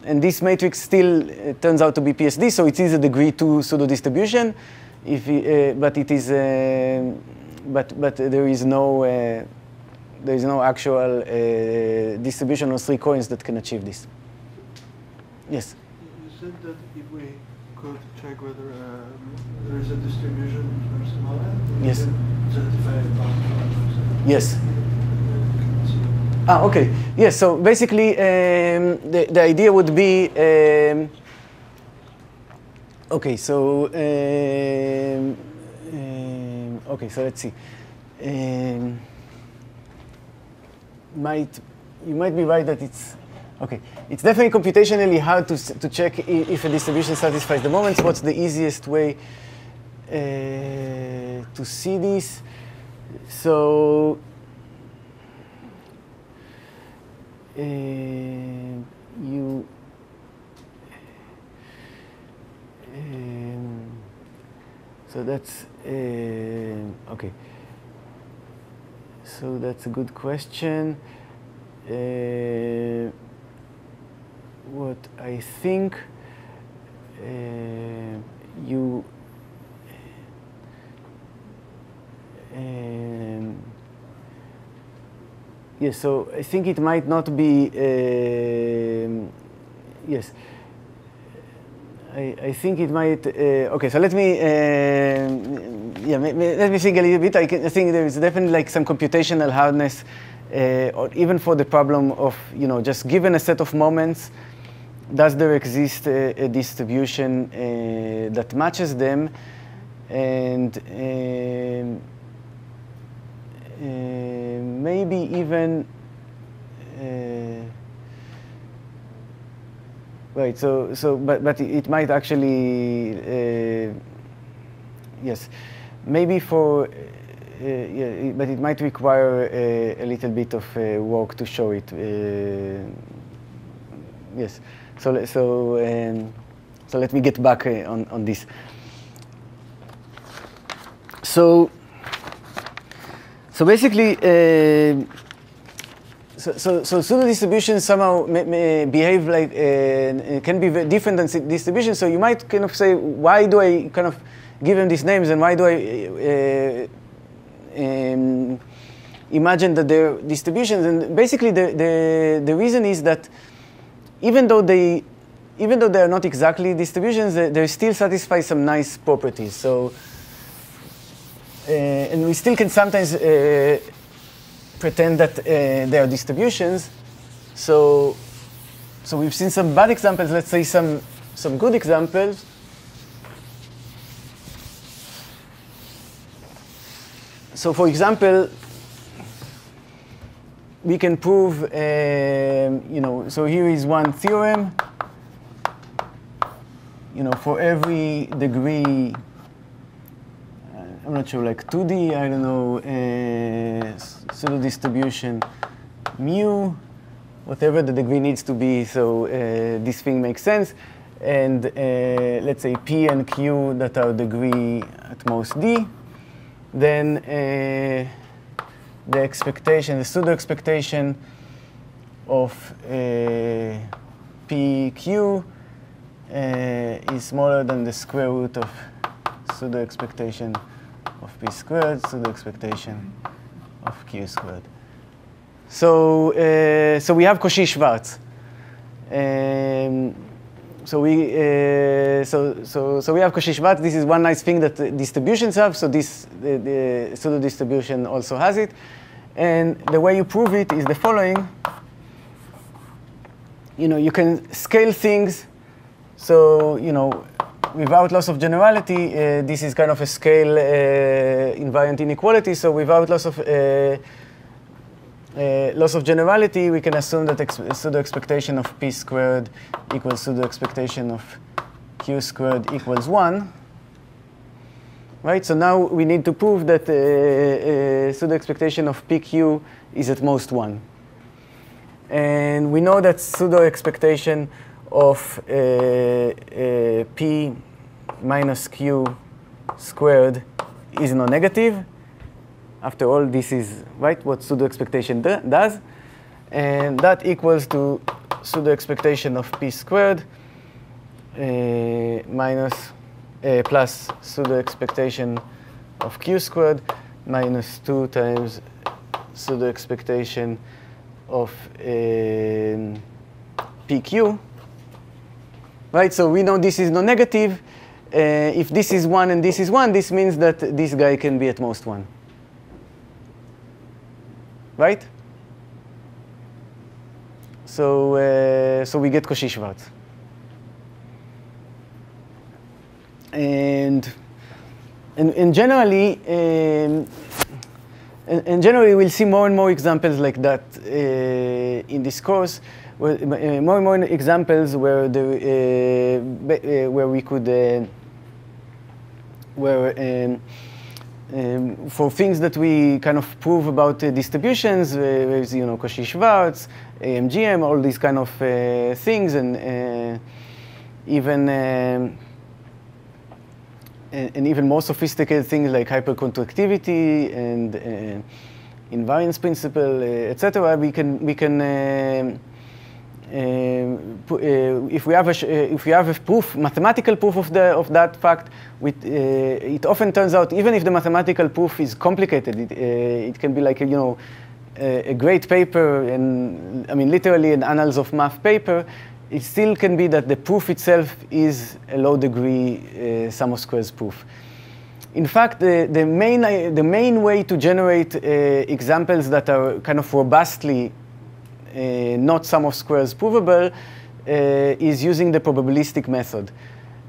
and this matrix still uh, turns out to be PSD, so it is a degree 2 pseudo distribution, if uh, but it is, uh, but, but there is no, uh, there is no actual uh, distribution of three coins that can achieve this. Yes? You said that if we could check whether uh, there is a distribution for small n, Yes. Yes. Ah, okay. Yes, so basically, um, the, the idea would be, um, okay, so, um, um, okay, so let's see. Um, might, you might be right that it's, okay, it's definitely computationally hard to, to check if a distribution satisfies the moments. What's the easiest way uh, to see this? So, uh, you um, so that's uh, okay so that's a good question uh, what i think uh, you um, Yes, so I think it might not be, um, yes. I, I think it might, uh, okay, so let me, um yeah, ma- ma- let me think a little bit. I, can, I think there is definitely like some computational hardness, uh, or even for the problem of, you know, just given a set of moments, does there exist a, a distribution uh, that matches them? And um, uh, maybe even uh, right so so but but it might actually uh, yes. Maybe for uh, yeah, but it might require a, a little bit of uh, work to show it uh, yes. So so um, so let me get back uh, on on this. So so basically, uh, so, so, pseudo distributions somehow may, may behave like, uh, can be different than distributions. So you might kind of say, why do I kind of give them these names and why do I uh, um, imagine that they're distributions? And basically the, the, the reason is that even though they, even though they are not exactly distributions, they, they still satisfy some nice properties. So uh, and we still can sometimes uh, pretend that uh, they are distributions. So, so we've seen some bad examples. Let's say some some good examples. So, for example, we can prove, um, you know, so here is one theorem. You know, for every degree I'm not sure, like 2D, I don't know, uh, pseudo distribution mu, whatever the degree needs to be, so uh, this thing makes sense. And uh, let's say P and Q that are degree at most D. Then uh, the expectation, the pseudo expectation of uh, PQ uh, is smaller than the square root of pseudo expectation of p squared, so the expectation of q squared. So, uh, so we have Cauchy-Schwarz. Um, so we, uh, so, so, so we have Cauchy-Schwarz. This is one nice thing that distributions have. So this, the, the pseudo distribution also has it. And the way you prove it is the following. You know, you can scale things. So, you know, without loss of generality, uh, this is kind of a scale uh, invariant inequality. So without loss of uh, uh, loss of generality, we can assume that ex pseudo expectation of p squared equals pseudo expectation of q squared equals one. Right. So now we need to prove that uh, uh, pseudo expectation of pq is at most one. And we know that pseudo expectation of uh, uh, p minus q squared is non-negative. After all, this is right what pseudo expectation does, and that equals to pseudo expectation of p squared uh, minus uh, plus pseudo expectation of q squared minus 2 times pseudo expectation of um, pq. Right, so we know this is non-negative. Uh, if this is 1 and this is 1, this means that this guy can be at most 1. Right? So, uh, so we get Cauchy-Schwarz. And, and, and generally, um, and, and, generally, we'll see more and more examples like that uh, in this course, uh, more and more examples where, the, uh, uh where we could, where um, um, for things that we kind of prove about uh, distributions, uh, there's, you know, Cauchy-Schwarz, AMGM, all these kind of uh, things, and even um, and, even more sophisticated things like hypercontractivity and invariance principle, etc. We can we can uh if we have a uh, if we have a proof, mathematical proof of the of that fact, with, uh, it often turns out even if the mathematical proof is complicated, it, it can be like a, you know a, great paper and I mean literally an annals of math paper it still can be that the proof itself is a low degree uh, sum of squares proof. In fact, the, the, main, uh, the main way to generate uh, examples that are kind of robustly uh, not sum of squares provable uh, is using the probabilistic method.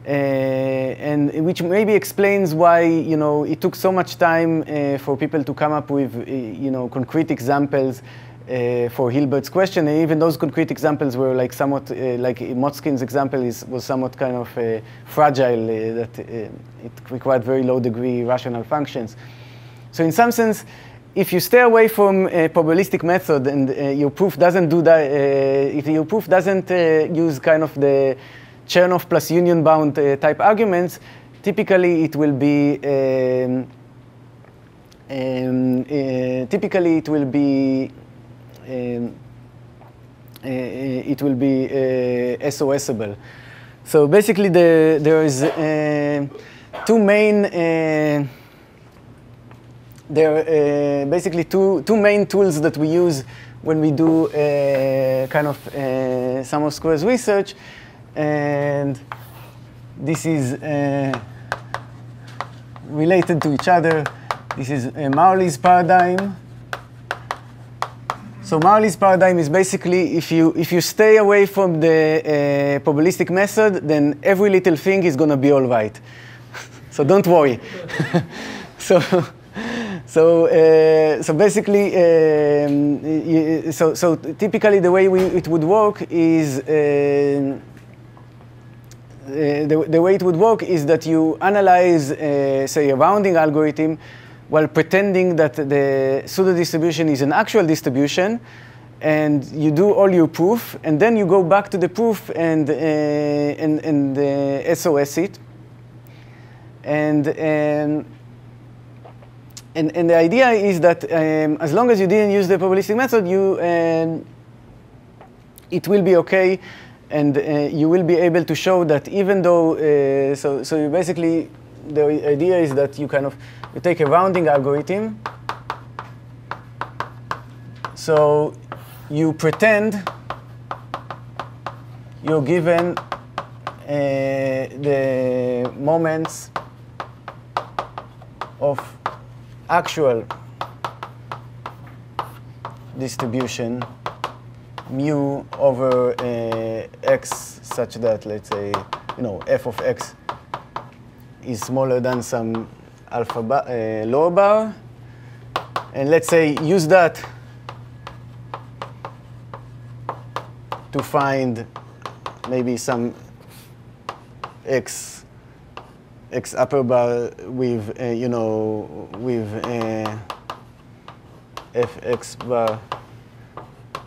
Uh, and which maybe explains why you know it took so much time for people to come up with you know concrete examples uh, for Hilbert's question. And even those concrete examples were like somewhat, uh, like Motzkin's example is, was somewhat kind of uh, fragile, uh, that uh, it required very low degree rational functions. So in some sense, if you stay away from a probabilistic method and uh, your proof doesn't do that, if your proof doesn't use kind of the Chernoff plus union bound type arguments, typically it will be um, um, typically it will be um, uh, it will be uh, SOSable. So basically, the, there is uh, two main there are uh, basically two, two main tools that we use when we do uh, kind of uh, sum of squares research. And this is related to each other. This is Marley's paradigm. So Marley's paradigm is basically if you, if you stay away from the uh, probabilistic method, then every little thing is going to be all right. [LAUGHS] so don't worry. [LAUGHS] so, so, uh, so basically, um, so, so typically the way we, it would work is, uh, uh, the, the way it would work is that you analyze, uh, say, a rounding algorithm while pretending that the pseudo distribution is an actual distribution, and you do all your proof, and then you go back to the proof and, uh, and, and uh, SOS it. And, um, and, and the idea is that um, as long as you didn't use the probabilistic method, you, um, it will be okay, and uh, you will be able to show that even though, uh, so, so you basically, the idea is that you kind of you take a rounding algorithm. So you pretend you're given uh, the moments of actual distribution mu over uh, x such that, let's say, you know, f of x is smaller than some alpha bar, uh, lower bar. And let's say use that to find maybe some x x upper bar with uh, you know with uh, fx bar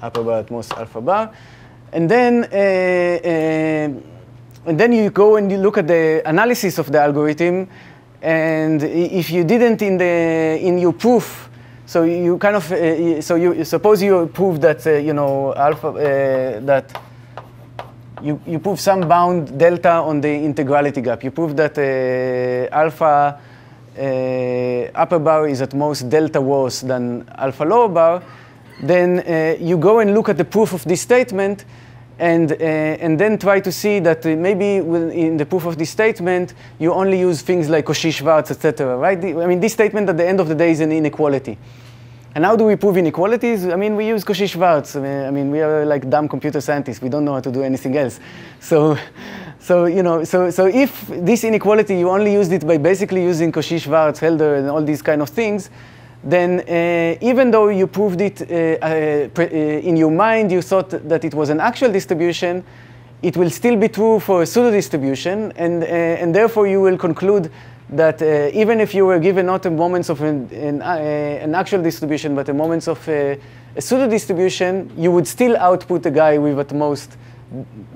upper bar at most alpha bar, and then uh, and then you go and you look at the analysis of the algorithm and if you didn't in, the, in your proof, so you kind of, so you suppose you prove that, you know, alpha, that you, you prove some bound delta on the integrality gap. You prove that uh, alpha uh, upper bar is at most delta worse than alpha lower bar, then uh, you go and look at the proof of this statement and, uh, and then try to see that uh, maybe in the proof of this statement, you only use things like Cauchy-Schwarz, etc. Right? I mean, this statement at the end of the day is an inequality. And how do we prove inequalities? I mean, we use Cauchy-Schwarz. I mean, we are like dumb computer scientists. We don't know how to do anything else. So, so you know, so, so if this inequality, you only used it by basically using Cauchy-Schwarz, Hölder, and all these kind of things, then uh, even though you proved it uh, uh, in your mind, you thought that it was an actual distribution, it will still be true for a pseudo distribution, and, and therefore you will conclude that uh, even if you were given not a moments of an, an, uh, an actual distribution, but a moments of uh, a pseudo distribution, you would still output a guy with at most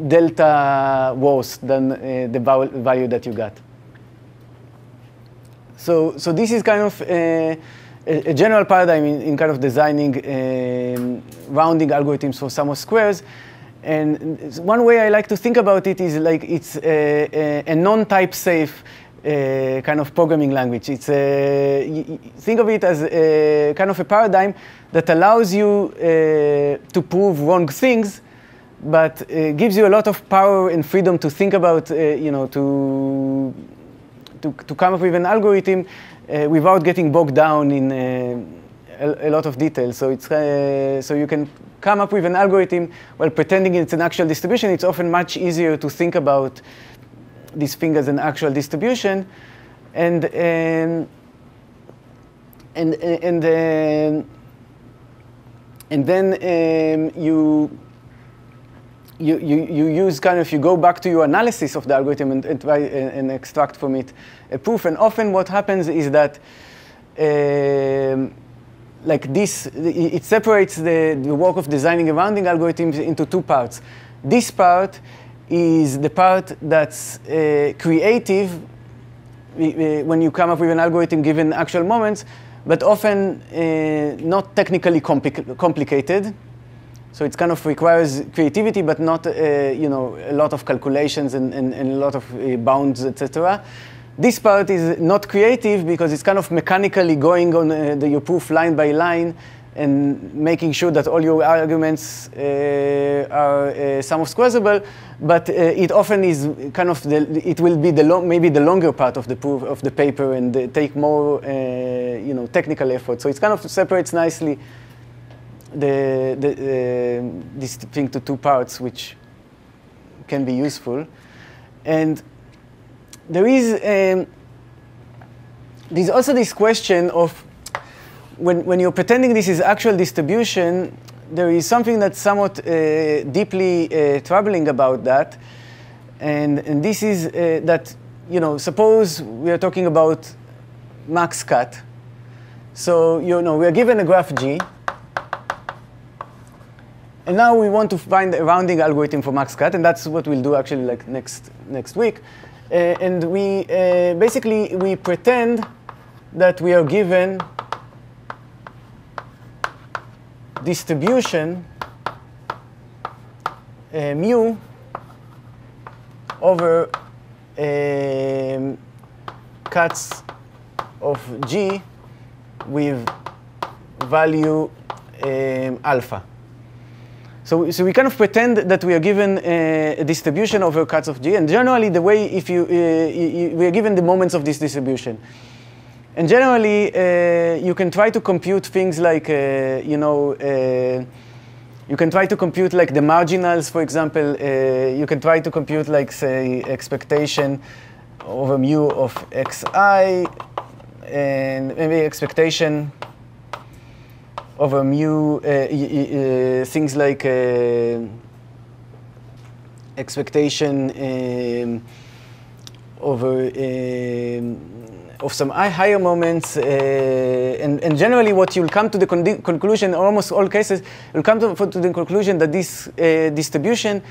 delta worse than the value that you got. So, so this is kind of a, general paradigm in, in kind of designing um, rounding algorithms for sum of squares. And one way I like to think about it is like it's a, a, a non-type safe uh, kind of programming language. It's a, think of it as a, kind of a paradigm that allows you uh, to prove wrong things, but uh, gives you a lot of power and freedom to think about, uh, you know, to, to, to come up with an algorithm uh, without getting bogged down in uh, a, a, lot of details. So, it's, uh, so you can come up with an algorithm while pretending it's an actual distribution. It's often much easier to think about this thing as an actual distribution. And, um, and, and, uh, and then um, you, you, you, you use kind of, you go back to your analysis of the algorithm and, and try and, and extract from it a proof. And often what happens is that um, like this, it separates the, the work of designing a rounding algorithm into two parts. This part is the part that's uh, creative when you come up with an algorithm given actual moments, but often uh, not technically compli complicated. So it kind of requires creativity, but not uh, you know a lot of calculations and, and, and a lot of uh, bounds, etc. This part is not creative because it's kind of mechanically going on uh, the, your proof line by line and making sure that all your arguments uh, are uh, sum of but uh, it often is kind of the, it will be the long, maybe the longer part of the proof of the paper and take more uh, you know technical effort. So it kind of separates nicely the, the uh, this thing to two parts, which can be useful, and there is um, there's also this question of when, when you're pretending this is actual distribution, there is something that's somewhat uh, deeply uh, troubling about that. And, and this is uh, that, you know, suppose we are talking about max cut. So, you know, we are given a graph G. And now we want to find a rounding algorithm for max cut, and that's what we'll do actually like next, next week. Uh, and we uh, basically, we pretend that we are given distribution uh, mu over um, cuts of g with value um, alpha. So, so we kind of pretend that we are given a, a distribution over cuts of g, and generally the way if you, uh, you, we are given the moments of this distribution. And generally, uh, you can try to compute things like, uh, you know, uh, you can try to compute like the marginals, for example. Uh, you can try to compute like, say, expectation over mu of xi, and maybe expectation over mu, uh, uh, things like expectation um, over um, of some higher moments, uh, and, and, generally what you'll come to the con conclusion, almost all cases, you'll come to, to the conclusion that this uh, distribution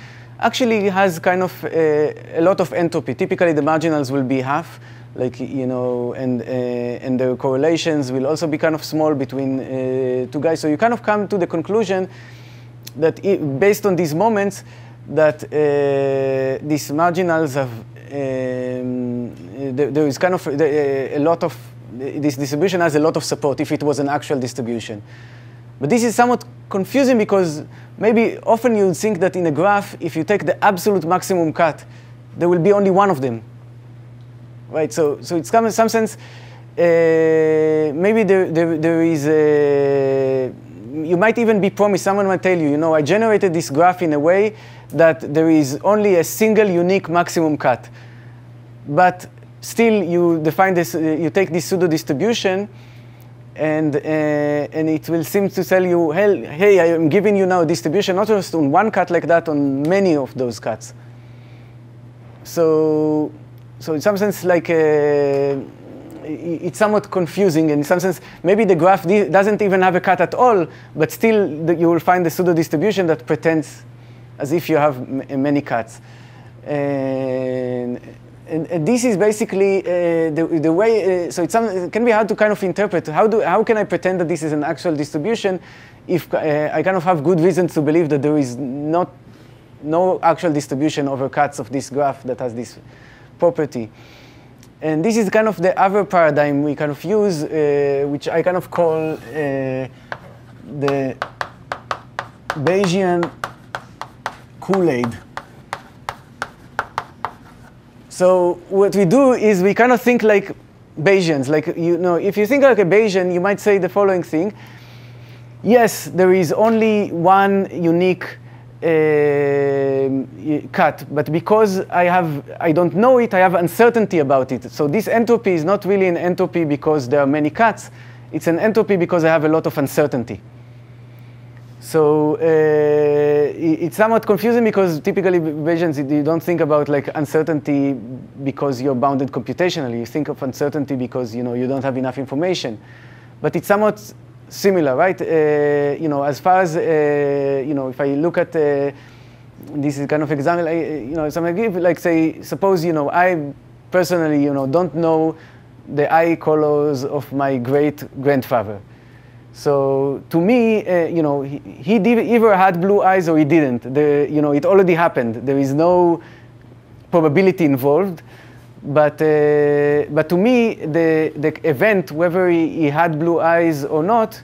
actually has kind of uh, a lot of entropy. Typically the marginals will be half, like, you know, and, uh, and the correlations will also be kind of small between uh, two guys. So you kind of come to the conclusion that it, based on these moments, that these marginals have, um, there, there is kind of a, a lot of, this distribution has a lot of support if it was an actual distribution. But this is somewhat confusing because maybe often you would think that in a graph, if you take the absolute maximum cut, there will be only one of them. Right? So, so it's come in some sense, uh, maybe there, there, there is a, you might even be promised, someone might tell you, you know, I generated this graph in a way that there is only a single unique maximum cut. But still, you define this, uh, you take this pseudo distribution, and, uh, and it will seem to tell you, hey, hey, I am giving you now a distribution, not just on one cut like that, on many of those cuts. So, so in some sense, like, uh, it's somewhat confusing. In some sense, maybe the graph doesn't even have a cut at all, but still you will find the pseudo distribution that pretends as if you have many cuts. And, and, and, this is basically uh, the, the way, uh, so some, it can be hard to kind of interpret. How, do, how can I pretend that this is an actual distribution if uh, I kind of have good reasons to believe that there is not, no actual distribution over cuts of this graph that has this property? And this is kind of the other paradigm we kind of use, which I kind of call the Bayesian Kool-Aid. So what we do is we kind of think like Bayesians. Like, you know, if you think like a Bayesian, you might say the following thing. Yes, there is only one unique uh, cut, but because I have, I don't know it, I have uncertainty about it. So this entropy is not really an entropy because there are many cuts. It's an entropy because I have a lot of uncertainty. So uh, it's somewhat confusing because typically Bayesians, you don't think about like uncertainty because you're bounded computationally. You think of uncertainty because you know you don't have enough information. But it's somewhat similar, right? Uh, you know, as far as uh, you know, if I look at uh, this is kind of example, I, you know, some I give like say, suppose you know, I personally, you know, don't know the eye colors of my great grandfather. So to me, uh, you know, he, he either had blue eyes or he didn't. The, you know, it already happened. There is no probability involved. But, uh, but to me, the, the event, whether he, he had blue eyes or not,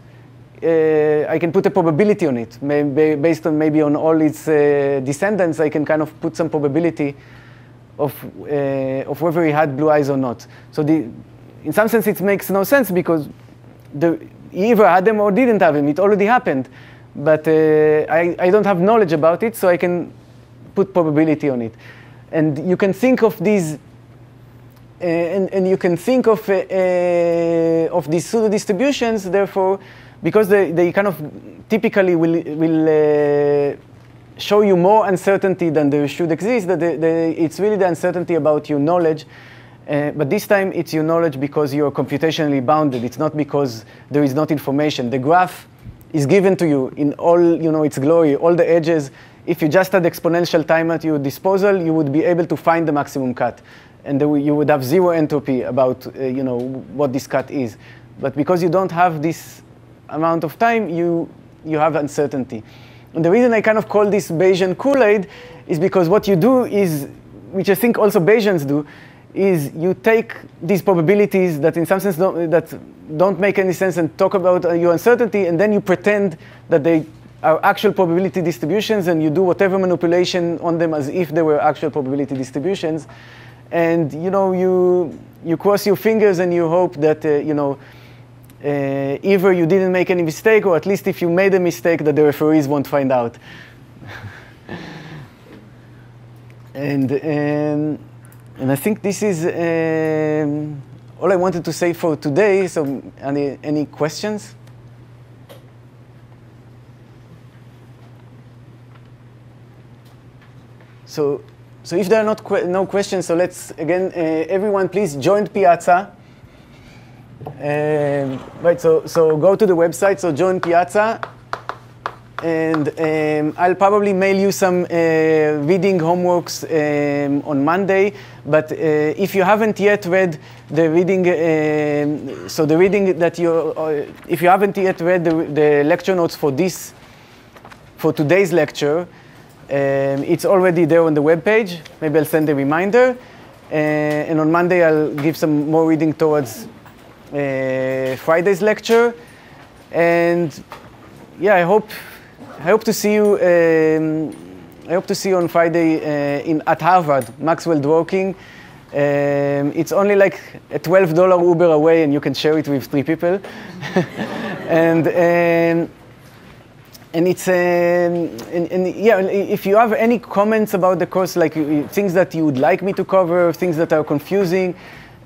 uh, I can put a probability on it. Maybe based on maybe on all its descendants, I can kind of put some probability of, of whether he had blue eyes or not. So the, in some sense, it makes no sense because the, he either had them or didn't have them. It already happened. But uh, I, I don't have knowledge about it, so I can put probability on it. And you can think of these, uh, and, and you can think of, uh, uh of these pseudo distributions, therefore, because they, they kind of typically will, will uh, show you more uncertainty than there should exist, that it's really the uncertainty about your knowledge uh, but this time it's your knowledge because you're computationally bounded. It's not because there is not information. The graph is given to you in all you know, its glory, all the edges. If you just had exponential time at your disposal, you would be able to find the maximum cut. And you would have zero entropy about uh, you know, what this cut is. But because you don't have this amount of time, you, you have uncertainty. And the reason I kind of call this Bayesian Kool-Aid is because what you do is, which I think also Bayesians do, is you take these probabilities that in some sense don't, that don't make any sense and talk about uh, your uncertainty, and then you pretend that they are actual probability distributions, and you do whatever manipulation on them as if they were actual probability distributions. And you know, you, you cross your fingers and you hope that, uh, you know, uh, either you didn't make any mistake, or at least if you made a mistake, that the referees won't find out. [LAUGHS] and um, and I think this is um, all I wanted to say for today. So any, any questions? So, so if there are not que no questions, so let's, again, uh, everyone please join Piazza. Um, right, so, so go to the website, so join Piazza and um, I'll probably mail you some uh, reading homeworks um, on Monday. But uh, if you haven't yet read the reading, um, so the reading that you, uh, if you haven't yet read the, the, lecture notes for this, for today's lecture, Um, it's already there on the web page. Maybe I'll send a reminder. Uh, and on Monday, I'll give some more reading towards uh, Friday's lecture. And yeah, I hope, I hope to see you. Um, I hope to see you on Friday uh, in, at Harvard, Maxwell Dworkin. Um, it's only like a $12 Uber away, and you can share it with three people. [LAUGHS] and um, and it's um, and, and, yeah if you have any comments about the course like things that you would like me to cover things that are confusing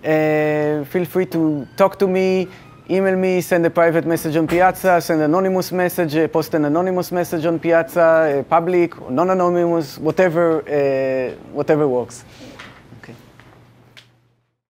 uh, feel free to talk to me email me send a private message on piazza send an anonymous message uh, post an anonymous message on piazza uh, public non-anonymous whatever uh, whatever works